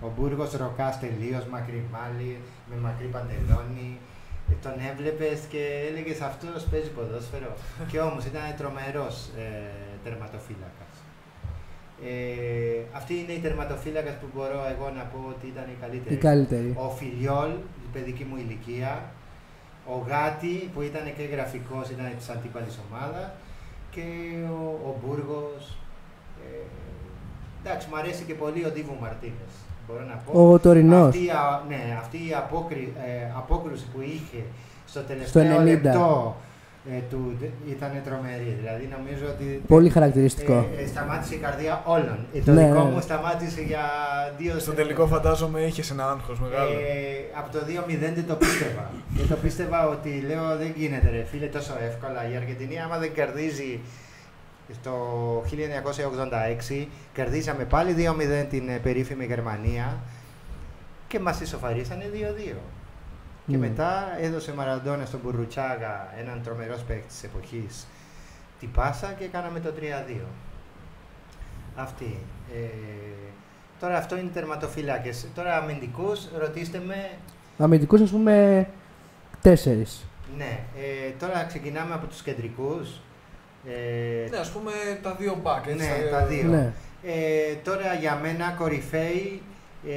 C: Ο Μπούργος ροκάς τελείως, μακρύ μάλι, με μακρύ παντελόνι. Ε, τον έβλεπες και έλεγες αυτός παίζει ποδόσφαιρο. και όμως ήταν τρομερός ε, τερματοφύλακας. Ε, αυτή είναι η τερματοφύλακας που μπορώ εγώ να πω ότι ήταν η καλύτερη.
B: Η καλύτερη.
C: Ο Φιλιόλ, η παιδική μου ηλικία. Ο Γάτι που ήταν και γραφικός, ήταν της αντίπαλης ομάδα. Και ο, ο Μπούργος. Ε, εντάξει, μου αρέσει και πολύ ο Ντίβο Μαρτίνες. Μπορώ να πω.
B: Ο Τωρινός.
C: Αυτή, ναι, αυτή η απόκρι, ε, απόκρουση που είχε στο τελευταίο στο λεπτό ε, του, ήταν τρομερή. Δηλαδή νομίζω ότι.
B: Πολύ χαρακτηριστικό.
C: Ε, ε, σταμάτησε η καρδιά όλων. Ε, το ναι, δικό ναι. μου σταμάτησε για δύο
A: Στο τελικό φαντάζομαι είχε ένα άγχος μεγάλο.
C: Ε, από το 2-0 δεν το πίστευα. δεν το πίστευα ότι λέω δεν γίνεται ρε φίλε τόσο εύκολα. Η Αργεντινή άμα δεν κερδίζει στο 1986 κερδίσαμε πάλι 2-0 την ε, περίφημη Γερμανία και μας ισοφαρίσανε 2-2. Και mm. μετά έδωσε Μαραντόνα στον Μπουρουτσάγα, έναν τρομερός παίκτη της εποχής, την πάσα και κάναμε το 3-2. Αυτή. Ε, τώρα αυτό είναι τερματοφυλάκε. Τώρα αμυντικούς, ρωτήστε με.
B: Αμυντικούς, ας πούμε, τέσσερις.
C: Ναι. Ε, τώρα ξεκινάμε από τους κεντρικούς.
A: Ε, ναι, ας πούμε τα δύο μπακ.
C: Ναι, ε, τα δύο. Ναι. Ε, τώρα για μένα κορυφαίοι ε,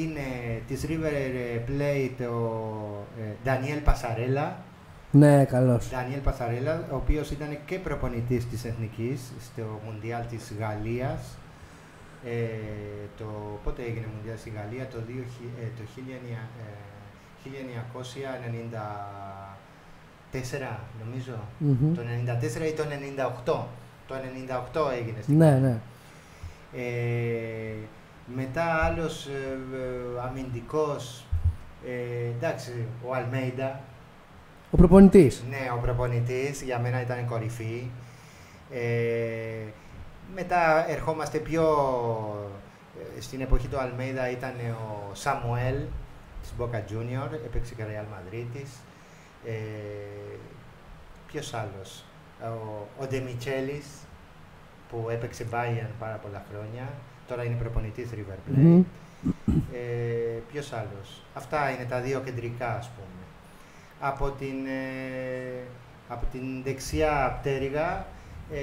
C: είναι της River Plate ο Ντανιέλ Πασαρέλα.
B: Ναι, καλός.
C: Ντανιέλ Πασαρέλα, ο οποίος ήταν και προπονητής της Εθνικής στο Μουντιάλ της Γαλλίας. το, πότε έγινε Μουντιάλ στη Γαλλία, το, το 1990 νομίζω. Mm-hmm. Το 94 ή το 98. Το 98 έγινε στην
B: Ναι, ναι.
C: Ε, μετά άλλος ε, ε αμυντικός, ε, εντάξει, ο Αλμέιντα.
B: Ο προπονητής.
C: Ναι, ο προπονητής, για μένα ήταν κορυφή. Μετά ερχόμαστε πιο... Στην εποχή του Αλμέιδα ήταν ο Σαμουέλ της Boca Junior, έπαιξε και Real Madrid. Ε, ποιος άλλος, ο, ο Ντεμιτσέλης που έπαιξε Bayern πάρα πολλά χρόνια τώρα είναι προπονητής River Plate. Ε, ποιος άλλος; Αυτά είναι τα δύο κεντρικά ας πούμε. Από την, ε, από την δεξιά πτέρυγα ε,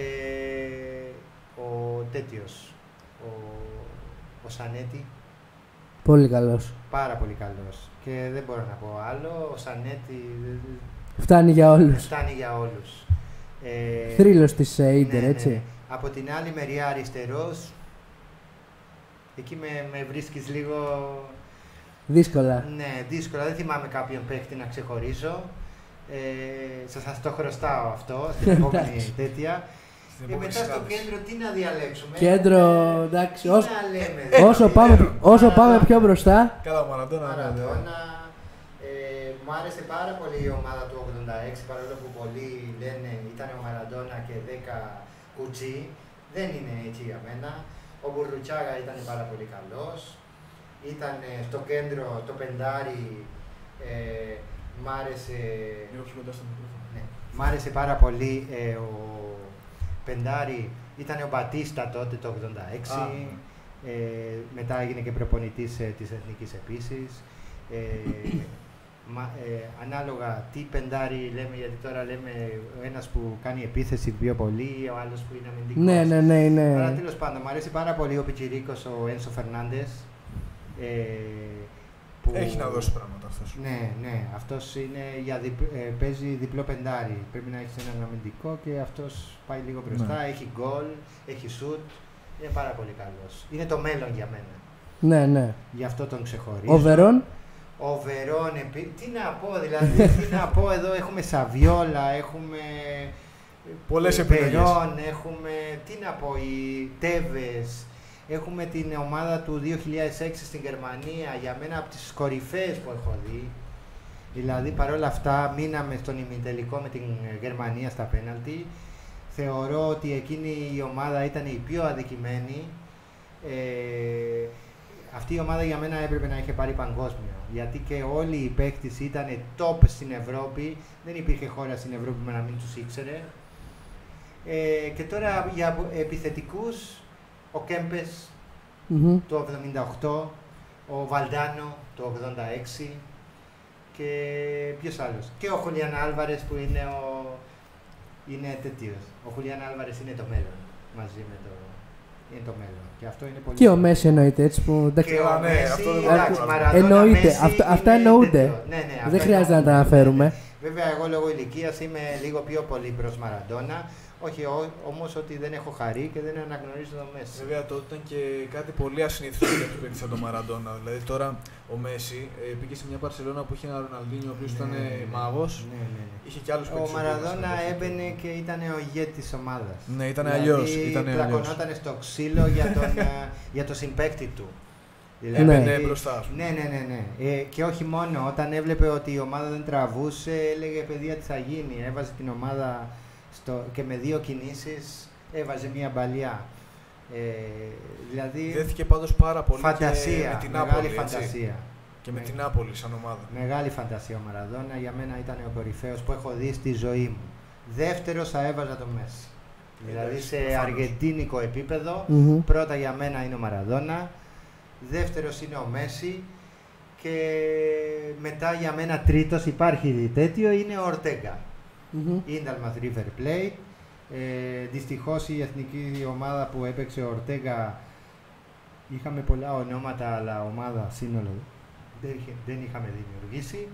C: ο τέτοιος, ο, ο Σανέτη.
B: Πολύ καλός.
C: Πάρα πολύ καλός. Και δεν μπορώ να πω άλλο. Ο Σανέτη...
B: Φτάνει για όλους.
C: Φτάνει για όλους.
B: Ε, Θρύλος της Ίντερ, ναι, έτσι. Ναι.
C: Από την άλλη μεριά αριστερός, Εκεί με, με βρίσκεις λίγο.
B: Δύσκολα.
C: Ναι, δύσκολα. Δεν θυμάμαι κάποιον παίχτη να ξεχωρίσω. Ε, σας, το χρωστάω αυτό στην επόμενη τέτοια. Και ε, μετά στο κέντρο τι να διαλέξουμε;
B: Κέντρο, εντάξει. Όσο, όσο, πάμε, όσο πάμε πιο μπροστά.
A: Καλά, Μαραντόνα.
C: Μαραντόνα. Ε, μου άρεσε πάρα πολύ η ομάδα του 86 παρόλο που πολλοί λένε ήταν ο Μαραντόνα και 10 κουτσί. Δεν είναι έτσι για μένα. Ο Μπουρρουτσάγα ήταν πάρα πολύ καλός. Ήταν στο κέντρο το πεντάρι. Ε, μ' άρεσε... Ναι, μ' άρεσε πάρα πολύ ε, ο πεντάρι. Ήταν ο Μπατίστα τότε το 86. Ε, μετά έγινε και προπονητής ε, της Εθνικής επίσης. Ε, Μα, ε, ανάλογα τι πεντάρι λέμε, γιατί τώρα λέμε ο ένας που κάνει επίθεση πιο πολύ, ο άλλος που είναι αμυντικός.
B: Ναι, ναι, ναι. ναι.
C: Αλλά τέλος πάντων, μου αρέσει πάρα πολύ ο Πιτσυρίκο, ο Ένσο Φερνάντες. Ε, Που...
A: Έχει να δώσει πράγματα αυτός.
C: Ναι, ναι. Αυτός είναι για διπ- ε, παίζει διπλό πεντάρι. Πρέπει να έχεις έναν αμυντικό και αυτός πάει λίγο μπροστά.
A: Ναι.
C: Έχει γκολ, έχει σουτ. Είναι πάρα πολύ καλός. Είναι το μέλλον για μένα.
B: Ναι, ναι.
C: Γι' αυτό τον ξεχωρίζω.
B: Ο Βερόν.
C: Ο Βερόν, επί- τι να πω δηλαδή, τι να πω εδώ, έχουμε Σαβιόλα, έχουμε
A: Πολλές
C: ε,
A: επιλογές.
C: Βερόν, έχουμε, τι να πω, οι Τέβες, έχουμε την ομάδα του 2006 στην Γερμανία, για μένα από τις κορυφαίες που έχω δει. Δηλαδή παρόλα αυτά μείναμε στον ημιτελικό με την Γερμανία στα πέναλτι. Θεωρώ ότι εκείνη η ομάδα ήταν η πιο αδικημένη. Ε, αυτή η ομάδα για μένα έπρεπε να είχε πάρει παγκόσμιο. Γιατί και όλοι οι παίκτες ήταν top στην Ευρώπη. Δεν υπήρχε χώρα στην Ευρώπη που να μην τους ήξερε. Ε, και τώρα για επιθετικούς, ο Κέμπες
B: Μμμ.
C: το 78, ο Βαλντάνο το 86 και ποιος άλλος. Και ο Χουλιάν Άλβαρες που είναι ο... είναι τέτοιος. Ο Χουλιάν Άλβαρες είναι το μέλλον μαζί με το... είναι το μέλλον. Και αυτό είναι πολύ
B: Και ο
C: σημαντικό.
B: Μέση εννοείται έτσι που. εντάξει,
C: Και ο
A: Α, ναι,
C: Μέση,
A: αυτό δεν
C: εντάξει,
A: μπορούμε να
C: Μαραντόνα,
B: Εννοείται.
C: Μέση
B: Αυτά- αυτά
C: είναι
B: εννοούνται.
C: τέτοιο. Ναι, ναι, αυτά
B: Δεν χρειάζεται να τα
C: εννοούνται.
B: αναφέρουμε.
C: Ναι, ναι. Βέβαια, εγώ λόγω ηλικίας είμαι λίγο πιο πολύ προς Μαραντόνα. Όχι όμως ότι δεν έχω χαρεί και δεν αναγνωρίζω το Μέση.
A: Βέβαια τότε ήταν και κάτι πολύ ασυνήθιστο για κάποιου παίκτες σαν τον Μαραντόνα. Δηλαδή τώρα ο Μέση ε, πήγε σε μια Παρσελόνα που είχε ένα Ροναλντίνιο ο οποίος ήταν
C: Ναι, ναι,
A: μάγος.
C: Ναι, ναι, ναι.
A: Είχε και άλλους
C: Ο
A: παίκτες.
C: Μαραδόνα έμπαινε και ήταν ο ηγέτης της ομάδας.
A: Ναι, ήταν αλλιώς, ήτανε αλλιώς.
C: πλακωνόταν στο ξύλο για, τον, ε, για το συμπέκτη του.
B: Ναι.
A: Έμπαινε μπροστά. ας πούμε.
C: Ναι, ναι, ναι. ναι. Ε, και όχι μόνο, όταν έβλεπε ότι η ομάδα δεν τραβούσε, έλεγε παιδιά τι θα γίνει. Έβαζε την ομάδα στο, και με δύο κινήσεις έβαζε μια μπαλιά. Ε, δηλαδή,
A: Δέθηκε πάντως πάρα πολύ και
C: φαντασία,
A: με την
C: μεγάλη
A: Νάπολη. έτσι.
C: φαντασία.
A: Και με
C: Ναι.
A: την Νάπολη σαν ομάδα.
C: Μεγάλη φαντασία ο Μαραδόνα, για μένα ήταν ο κορυφαίος που έχω δει στη ζωή μου. Δεύτερος θα έβαζα το Μέση. Δηλαδή
A: Εντάξει,
C: σε
A: προφανώς.
C: αργεντίνικο επίπεδο,
B: Μμμ.
C: πρώτα για μένα είναι ο Μαραδόνα, δεύτερος είναι ο Μέση και μετά για μένα τρίτος υπάρχει τέτοιο είναι ο Ορτέγκα.
B: Μμμ.
C: Ίνταλμας River Plate. Ε, δυστυχώς η εθνική ομάδα που έπαιξε ο Ορτέγκα είχαμε πολλά ονόματα αλλά ομάδα σύνολο δεν, είχε- δεν είχαμε δημιουργήσει.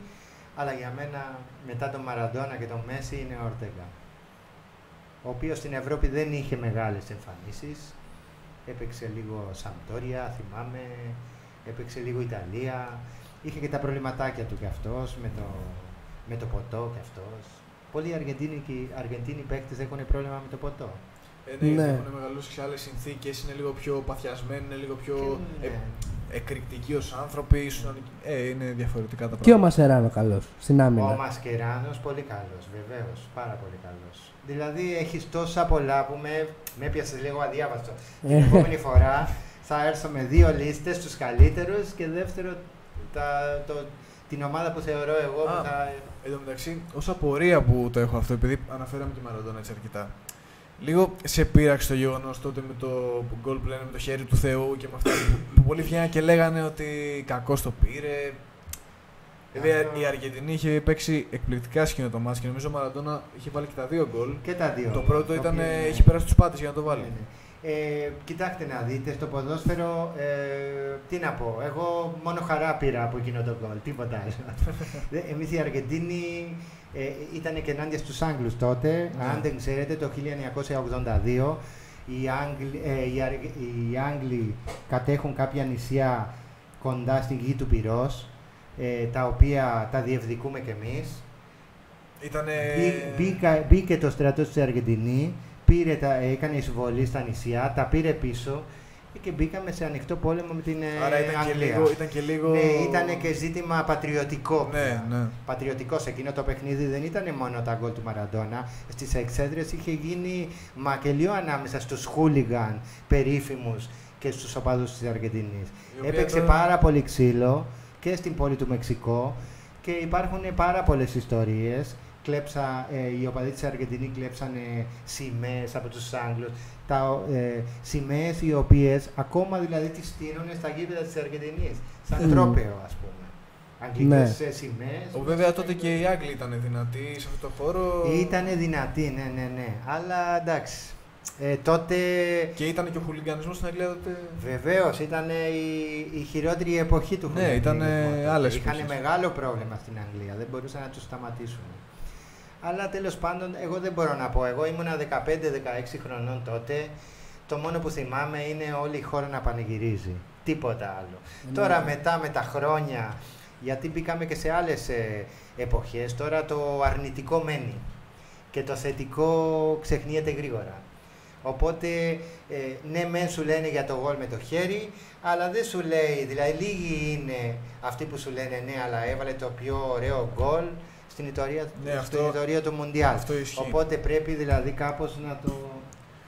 C: Αλλά για μένα μετά τον Μαραντόνα και τον Μέση είναι ο Ορτέγκα. Ο οποίος στην Ευρώπη δεν είχε μεγάλες εμφανίσεις. Έπαιξε λίγο Σαμπτόρια, θυμάμαι. Έπαιξε λίγο Ιταλία. Είχε και τα προβληματάκια του κι αυτός με το, με το ποτό κι αυτός. Πολλοί Αργεντίνοι, Αργεντίνοι παίκτες έχουν πρόβλημα με το ποτό.
A: Ε, ναι,
B: Ναι.
A: έχουν μεγαλώσει σε άλλες συνθήκες, είναι λίγο πιο παθιασμένοι, είναι λίγο πιο
C: Και,
A: ε,
C: ναι.
A: εκρηκτικοί ως άνθρωποι. ίσως να- Ε, είναι διαφορετικά τα
B: Και ο
A: πράγματα.
B: Μασεράνο καλός στην
C: Ο
B: άμυνα.
C: Μασκεράνος πολύ καλός, βεβαίως, πάρα πολύ καλός. Δηλαδή έχεις τόσα πολλά που με, με έπιασες λίγο αδιάβαστο. Την
B: Ε.
C: επόμενη φορά θα έρθω με δύο λίστες, τους καλύτερους και δεύτερο τα, το, την ομάδα που θεωρώ εγώ
A: Α.
C: που θα...
A: Εν τω μεταξύ, ως απορία που το έχω αυτό, επειδή αναφέραμε τη Μαραντόνα έτσι αρκετά. Λίγο σε πείραξε το γεγονός τότε με το γκολ που λένε με το χέρι του Θεού και με αυτά που, που πολλοί βγαίναν και λέγανε ότι κακός το πήρε. Βέβαια
C: Αυτό-
A: η Αργεντινή είχε παίξει εκπληκτικά σε εκείνο το μάτς και νομίζω ο Μαραντόνα είχε βάλει και τα δύο γκολ.
C: Και τα δύο.
A: Το πρώτο
C: τα
A: ήταν,
C: οποία
A: ε,
C: είναι-
A: είχε περάσει τους πάτες για να το βάλει.
C: Ναι, ναι. Ε, κοιτάξτε να δείτε, στο ποδόσφαιρο, ε, τι να πω, εγώ μόνο χαρά πήρα από εκείνο το γκολ, τίποτα άλλο. Δε- Εμείς οι Αργεντίνοι ε, ήταν και ενάντια στους Άγγλους τότε,
A: Ναι.
C: αν δεν ξέρετε, το 1982 οι Άγγλοι, ε, οι, Αργ- οι Άγγλοι κατέχουν κάποια νησιά κοντά στη γη του Πυρός, ε, τα οποία τα διευδικούμε κι εμείς.
A: Ήτανε...
C: Μπή- μπήκα- μπήκε το στρατό στη Αργεντινή, πήρε τα, έκανε εισβολή στα νησιά, τα πήρε πίσω και μπήκαμε σε ανοιχτό πόλεμο με την ε,
A: Άρα ήταν και,
C: Αγγλία.
A: λίγο, ήταν και λίγο...
C: Ναι, ήταν και ζήτημα πατριωτικό.
A: Ναι,
C: πια.
A: ναι.
C: Πατριωτικό σε εκείνο το παιχνίδι δεν ήταν μόνο τα γκολ του Μαραντόνα. Στις εξέδρες είχε γίνει μακελιό ανάμεσα στους χούλιγαν περίφημους και στους οπαδούς της Αργεντινής.
A: Η οποία
C: Έπαιξε
A: τώρα-
C: πάρα πολύ ξύλο και στην πόλη του Μεξικό και υπάρχουν πάρα πολλές ιστορίες. Κλέψα, ε, οι οπαδοί της Αργεντινή κλέψανε σημαίες από τους Άγγλους, τα, ε, σημαίες οι οποίες ακόμα δηλαδή τις στείνουν στα γήπεδα της Αργεντινής, σαν
B: Μμμ.
C: τρόπαιο ας πούμε. Αγγλικές ναι. σημαίες.
A: Ο, βέβαια τότε και οι Άγγλοι ήταν δυνατοί σε αυτό το χώρο.
C: Ήτανε δυνατή, ναι, ναι, ναι. Αλλά εντάξει. ε, τότε
A: Και ήταν και ο χουλιγκανισμός στην Αγγλία τότε;
C: Βεβαίως, ήταν η, η χειρότερη εποχή του
A: Ναι,
C: χουλιγκανισμού
A: ήτανε
C: τότε.
A: άλλες
C: Είχαν
A: εποχές.
C: μεγάλο πρόβλημα στην Αγγλία, δεν μπορούσαν να τους σταματήσουν. Αλλά τέλος πάντων, εγώ δεν μπορώ να πω. Εγώ ήμουνα 15-16 χρονών τότε. Το μόνο που θυμάμαι είναι όλη η χώρα να πανηγυρίζει. Τίποτα άλλο.
B: Ναι.
C: Τώρα μετά με τα χρόνια, γιατί μπήκαμε και σε άλλες ε, εποχές, τώρα το αρνητικό μένει και το θετικό ξεχνιέται γρήγορα. Οπότε, ε, ναι, μεν σου λένε για το γολ με το χέρι, αλλά δεν σου λέει, δηλαδή λίγοι είναι αυτοί που σου λένε ναι, αλλά έβαλε το πιο ωραίο γκολ στην ιστορία,
A: Ναι,
C: στην
A: αυτό-
C: ιστορία του Μουντιάλ.
A: Αυτό ισχύει.
C: Οπότε πρέπει δηλαδή κάπως να το...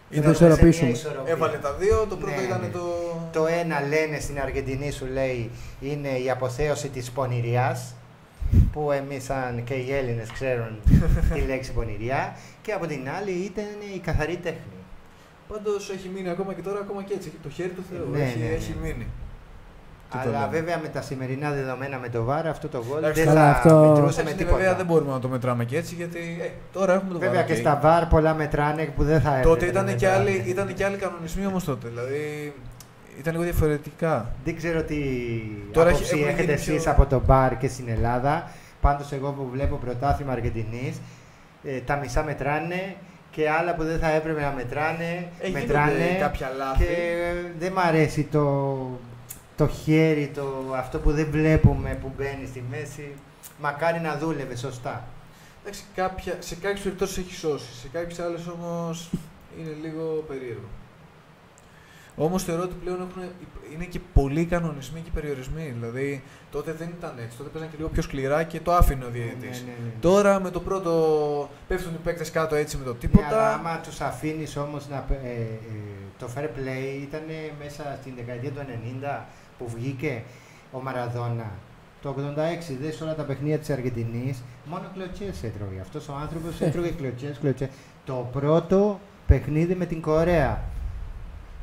B: Να
A: Ήταν-
B: το ισορροπήσουμε.
C: σε μια ισορροπία.
A: Έβαλε τα δύο, το πρώτο
C: Ναι,
A: ήταν
C: ναι.
A: το.
C: Το ένα λένε στην Αργεντινή σου λέει είναι η αποθέωση της πονηριάς που εμείς σαν και οι Έλληνες ξέρουν τη λέξη πονηριά και από την άλλη ήταν η καθαρή τέχνη.
A: Πάντως έχει μείνει ακόμα και τώρα, ακόμα και έτσι. Το χέρι του Θεού
C: Ναι,
A: έχει,
C: ναι, ναι.
A: έχει μείνει. Τι το
C: Αλλά
A: λέμε.
C: βέβαια με τα σημερινά δεδομένα με το VAR αυτό το γκολ
A: Εντάξει,
C: δεν
B: καλά,
C: θα
B: αυτό-
C: μετρούσε με
A: Εντάξει,
C: τίποτα.
A: Βέβαια δεν μπορούμε να το μετράμε και έτσι γιατί ε, τώρα έχουμε το
C: Βέβαια
A: VAR,
C: και
A: οκ.
C: στα VAR πολλά μετράνε που δεν θα έπρεπε
A: Τότε
C: να
A: ήταν και,
C: μετράνε.
A: άλλοι, ήταν και άλλοι κανονισμοί όμως τότε. Δηλαδή ήταν λίγο διαφορετικά.
C: Δεν ξέρω τι
A: Τώρα
C: άποψη
A: έχει- έχουν
C: έχετε
A: γίνει πιο-
C: εσείς από το VAR και στην Ελλάδα. Πάντως εγώ που βλέπω πρωτάθλημα Αργεντινής, ε, τα μισά μετράνε και άλλα που δεν θα έπρεπε να μετράνε,
A: Έχει
C: μετράνε
A: κάποια λάθη.
C: και δεν μ' αρέσει το, το χέρι, το, αυτό που δεν βλέπουμε που μπαίνει στη μέση. Μακάρι να δούλευε σωστά.
A: Εντάξει, κάποια, σε κάποιες περιπτώσεις έχει σώσει. Σε κάποιες άλλες όμως είναι λίγο περίεργο. Όμως θεωρώ ότι πλέον έχουν, είναι και πολλοί κανονισμοί και περιορισμοί. Δηλαδή τότε δεν ήταν έτσι. Τότε παίζαν και λίγο πιο σκληρά και το άφηνε ο διαιτητής.
C: Ναι, ναι, ναι.
A: Τώρα με το πρώτο πέφτουν οι παίκτες κάτω έτσι με το
C: Ναι,
A: τίποτα.
C: αλλά άμα τους αφήνεις όμως να... πε- Ε, ε, το fair play ήταν μέσα στην δεκαετία του 90 που βγήκε ο Μαραδόνα. Το 86 δες όλα τα παιχνίδια της Αργεντινής, μόνο κλωτσές έτρωγε. Αυτός ο άνθρωπος
B: Ε.
C: έτρωγε κλωτσές, κλωτσές. Το πρώτο παιχνίδι με την Κορέα.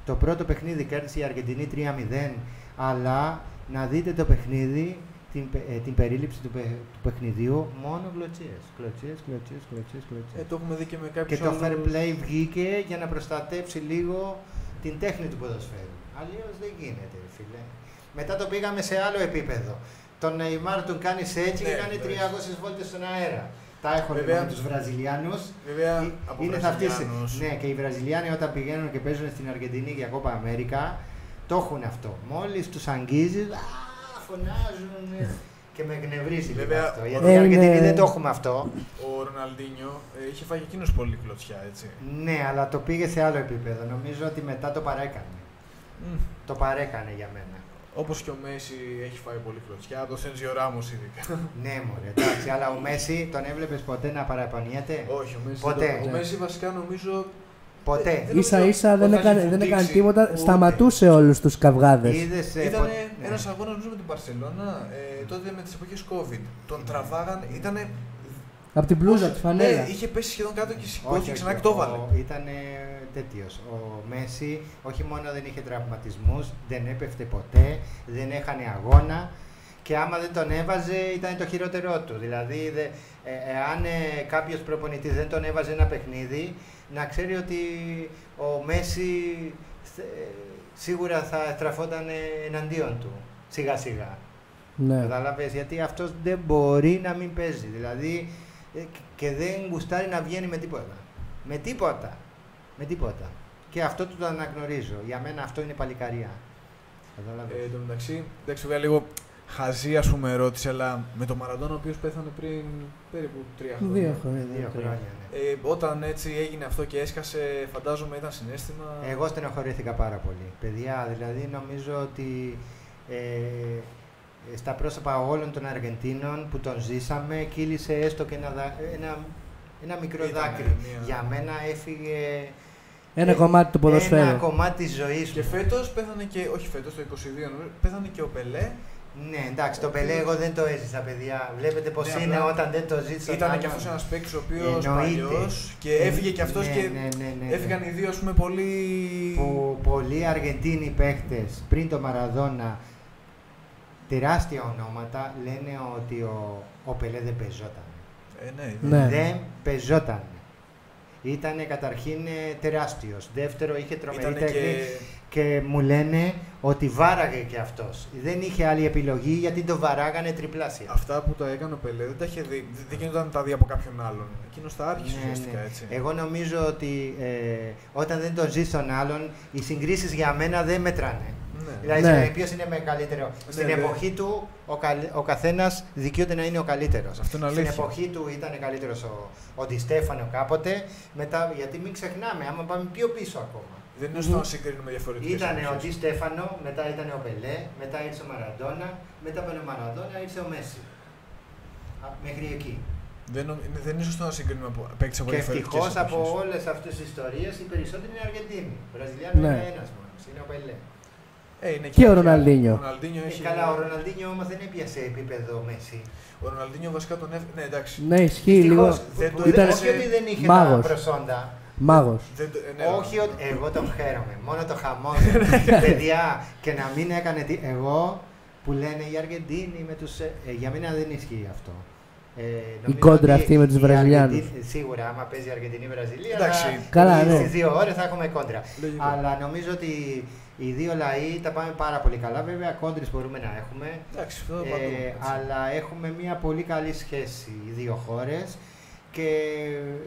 C: Το πρώτο παιχνίδι κέρδισε η Αργεντινή 3-0, αλλά να δείτε το παιχνίδι, την, πε- ε, την περίληψη του, παι- του παιχνιδιού, μόνο κλωτσίες. Κλωτσίες, κλωτσίες, κλωτσίες, κλωτσίες.
A: Ε, το έχουμε δει και με
C: Και
A: κάποιου
C: το fair play βγήκε για να προστατεύσει λίγο την τέχνη του ποδοσφαίρου. Αλλιώς δεν γίνεται, φίλε. Μετά το πήγαμε σε άλλο επίπεδο. Τον Neymar τον κάνει έτσι
A: Ναι,
C: και κάνει
A: εντάξει.
C: 300 βόλτες στον αέρα. Τα έχω
A: Βέβαια.
C: λοιπόν με τους Βραζιλιάνους.
A: Βέβαια από
C: Είναι
A: Βραζιλιάνους.
C: ταυτίσει. Ναι, και οι Βραζιλιάνοι όταν πηγαίνουν και παίζουν στην Αργεντινή για Κόπα Αμέρικα, το έχουν αυτό. Μόλις τους αγγίζεις, α, φωνάζουν. και με εκνευρίζει λίγο
A: Βέβαια,
C: αυτό.
A: ο-
C: Γιατί η
B: Ε,
C: Αργεντινή
B: είναι-
C: δεν το έχουμε αυτό.
A: Ο Ροναλντίνιο ε, είχε φάει εκείνος πολύ κλωτσιά, έτσι.
C: Ναι, αλλά το πήγε σε άλλο επίπεδο. Νομίζω ότι μετά το παρέκανε. Το παρέκανε για μένα.
A: Όπως και ο Μέση έχει φάει πολύ κλωτσιά, από το Σέντζιο Ράμος ειδικά.
C: Ναι, μωρέ, εντάξει, αλλά ο Μέση τον έβλεπες ποτέ να παραπονιέται;
A: Όχι, ο Μέση.
C: Ποτέ.
A: Ο Μέση βασικά νομίζω.
C: Ποτέ.
A: Δεν
B: Ίσα
A: νομίζω
B: ίσα δεν
A: ότι θα
B: έκανε,
A: έχει
B: δεν έκανε
A: βουτήξει
B: τίποτα,
A: ούτε.
B: σταματούσε όλους τους καυγάδες.
C: Είδες.
A: Ήταν ένας αγώνας νομίζω με την Παρσελώνα ε, τότε με τις εποχές COVID. Τον τραβάγαν, ήταν.
B: Από την μπλούζα, τη φανέλα.
A: Ναι, είχε πέσει σχεδόν κάτω και σηκώθηκε ξανά και το έβαλε.
C: Ήταν τέτοιος. Ο Μέση όχι μόνο δεν είχε τραυματισμούς, δεν έπεφτε ποτέ, δεν έχανε αγώνα. Και άμα δεν τον έβαζε, ήταν το χειρότερό του. Δηλαδή, δε, ε, εάν ε, κάποιος προπονητής δεν τον έβαζε ένα παιχνίδι, να ξέρει ότι ο Μέση ε, σίγουρα θα στραφόταν εναντίον του. Σιγά σιγά.
B: Ναι.
C: Κατάλαβες, γιατί αυτός δεν μπορεί να μην παίζει. Δηλαδή ε, και δεν γουστάρει να βγαίνει με τίποτα. Με τίποτα. Με τίποτα. Και αυτό του το αναγνωρίζω. Για μένα αυτό είναι παλικαρία. Κατάλαβες.
A: Ε, εν τω μεταξύ, εντάξει, βέβαια λίγο χαζή ας πούμε ερώτηση, αλλά με τον Μαραντόνα ο οποίος πέθανε πριν περίπου τρία χρόνια.
B: Δύο χρόνια.
C: Δύο
B: τρία.
C: χρόνια. ναι.
A: Ε, όταν έτσι έγινε αυτό και έσκασε, φαντάζομαι ήταν συνέστημα.
C: Εγώ στενοχωρήθηκα πάρα πολύ. Παιδιά, δηλαδή νομίζω ότι ε, στα πρόσωπα όλων των Αργεντίνων που τον ζήσαμε κύλησε έστω και ένα, δα- ένα, ένα μικρό
A: Ήτανε
C: δάκρυ.
A: μια-
C: Για μένα έφυγε
B: Ένα
C: Ε,
B: κομμάτι του
C: ένα
B: ποδοσφαίρου.
C: κομμάτι της ζωής
A: Και
C: μου.
A: φέτος πέθανε και. Όχι φέτος, το 22, νομίζω, πέθανε και ο Πελέ.
C: Ναι, εντάξει, το Πελέ εγώ δεν το έζησα, παιδιά. Βλέπετε πώς
A: Ναι,
C: είναι
A: απλά
C: όταν δεν το ζήτησα.
A: Ήταν
C: να
A: και
C: κάνω.
A: αυτός ένας παίκτης ο οποίος
C: Εννοείται.
A: παλιός και
C: Ε,
A: έφυγε και αυτός
C: ναι,
A: και
C: ναι, ναι, ναι, ναι.
A: έφυγαν οι δύο, ας πούμε, πολύ.
C: Που πολλοί Αργεντίνοι παίχτες πριν το Μαραδόνα, τεράστια ονόματα, λένε ότι ο, ο Πελέ δεν πεζόταν.
A: Ε, ναι,
B: Ναι.
C: Δεν πεζόταν. Ήταν καταρχήν ε, τεράστιος. Δεύτερο, είχε τρομερή
A: Ήτανε
C: τέχνη
A: και...
C: και μου λένε ότι βάραγε και αυτός. Δεν είχε άλλη επιλογή γιατί το βαράγανε τριπλάσια.
A: Αυτά που τα έκανε ο Πελέ δεν τα είχε δει. Δεν γινόταν να τα δει από κάποιον άλλον. Εκείνος τα άρχισε
C: Ναι,
A: ουσιαστικά
C: ναι.
A: έτσι.
C: Εγώ νομίζω ότι ε, όταν δεν τον ζει τον άλλον, οι συγκρίσεις για μένα δεν μετράνε.
A: Ναι.
C: Δηλαδή,
B: Ναι.
C: ποιο είναι μεγαλύτερο.
A: Ναι,
C: Στην
A: ναι.
C: εποχή του, ο, καλ- ο καθένας δικαιούται να είναι ο καλύτερος.
A: Αυτό είναι
C: Στην
A: αλήθεια.
C: εποχή του ήταν καλύτερος ο, ο Ντι Στέφανο κάποτε. Μετά, γιατί μην ξεχνάμε, άμα πάμε πιο πίσω ακόμα.
A: Δεν είναι ώστε να συγκρίνουμε διαφορετικές.
C: Ήταν ο Ντι Στέφανο, μετά ήταν ο Πελέ, μετά ήρθε ο Μαραντόνα, μετά από τον Μαραντόνα ήρθε ο Μέση. Α, Μέχρι εκεί.
A: Δεν, νομ- είναι- δεν είναι σωστό να συγκρίνουμε από παίκτε από
C: Και
A: διαφορετικές.
C: ευτυχώς από όλες αυτές τις ιστορίες οι περισσότεροι είναι Αργεντίνοι. Ο Βραζιλιάνο
B: Ναι.
C: είναι ένας μόνος. Είναι ο Πελέ.
A: Ε, είναι
B: Και ο
A: κάποια-
B: Ροναλντίνιο.
A: Ο Ροναλντίνιο
C: Ε,
A: έχει.
C: καλά, ο Ροναλντίνιο όμως δεν έπιασε επίπεδο Μέση.
A: Ο Ροναλντίνιο βασικά τον έφερε. Ναι, εντάξει.
B: Ναι, ισχύει λίγο.
C: Ευτυχώς,
A: δεν
C: που-
A: το
C: που-
B: ήταν
C: όχι ότι δεν είχε
B: μάγος.
C: τα προσόντα.
B: Μάγος.
A: Δεν το- ε, ναι,
C: όχι
A: ο-
C: ότι. Εγώ τον χαίρομαι. Μόνο το χαμόγελο. Παιδιά, και να μην έκανε. τι- Εγώ που λένε οι Αργεντίνοι με τους. Ε, για μένα δεν ισχύει αυτό. Ε, νομίζω
B: κόντρα
C: ότι
B: αυτή με τους
C: οι
B: Βραζιλιάνους.
C: Αργεντίνοι- Σίγουρα, άμα παίζει Αργεντινή-Βραζιλία.
A: Εντάξει,
B: Καλά, ναι.
C: Στι δύο ώρες θα έχουμε κόντρα.
A: Λογικό.
C: Αλλά νομίζω ότι οι δύο λαοί τα πάμε πάρα πολύ καλά. Βέβαια, κόντρες μπορούμε να έχουμε.
A: Εντάξει, αυτό
C: Ε,
A: παντού, έτσι.
C: αλλά έχουμε μια πολύ καλή σχέση οι δύο χώρες και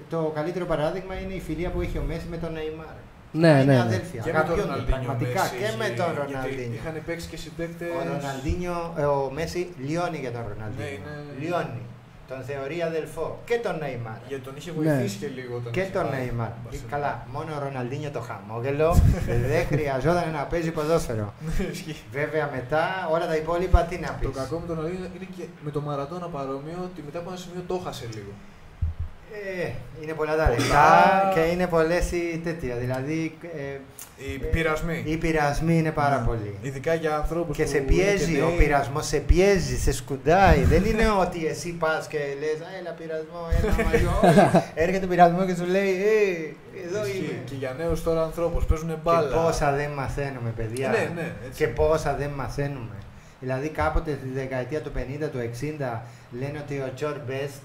C: το καλύτερο παράδειγμα είναι η φιλία που έχει ο Μέση με τον Νεϊμάρ.
B: Ναι,
C: είναι
B: ναι, ναι.
C: αδέλφια.
A: Και με τον
C: Αγαπιούνται
A: Ροναλντίνιο.
C: πραγματικά
A: Μέση
C: και με
A: έχει-
C: τον
A: γιατί
C: Ροναλντίνιο.
A: Είχαν παίξει και συμπαίκτες.
C: Ο Ροναλντίνιο, ε, ο Μέση λιώνει για τον Ροναλντίνιο.
A: Ναι, είναι-
C: Λιώνει. Τον θεωρεί αδελφό. Και τον Νεϊμάρ.
A: Γιατί τον είχε
B: Ναι.
A: βοηθήσει και λίγο. όταν
C: Και
A: είχε
C: τον
A: πάει
C: Νεϊμάρ.
A: στην Μπαρσελόνα.
C: Καλά, μόνο ο Ροναλντίνιο το χαμόγελο δεν χρειαζόταν να παίζει ποδόσφαιρο.
A: Ναι, ισχύει.
C: Βέβαια μετά όλα τα υπόλοιπα τι να
A: Το
C: πεις.
A: κακό με τον Ροναλντίνιο είναι και με τον Μαραντόνα παρόμοιο ότι μετά από ένα σημείο το χάσε λίγο.
C: Ε, είναι πολλά τα
A: Πολλά.
C: λεφτά και είναι πολλές οι τέτοια. Δηλαδή ε,
A: Οι
C: ε,
A: πειρασμοί.
C: οι πειρασμοί είναι πάρα
A: Ναι.
C: πολλοί.
A: Ειδικά για ανθρώπους
C: Και σε πιέζει, ο πειρασμός σε πιέζει, σε σκουντάει. Δεν είναι ότι εσύ πας και λες, Έλα πειρασμό, ένα μαγιό. Όχι. Έρχεται πειρασμός και σου λέει, Ε, εδώ είμαι.
A: Και για νέους τώρα ανθρώπους παίζουν
C: Και
A: μπάλα.
C: πόσα δεν μαθαίνουμε, παιδιά.
A: Ναι, ναι, έτσι.
C: Και πόσα δεν μαθαίνουμε. Δηλαδή κάποτε στη δεκαετία του 50, του 60 λένε ότι ο Τζορ Μπέστ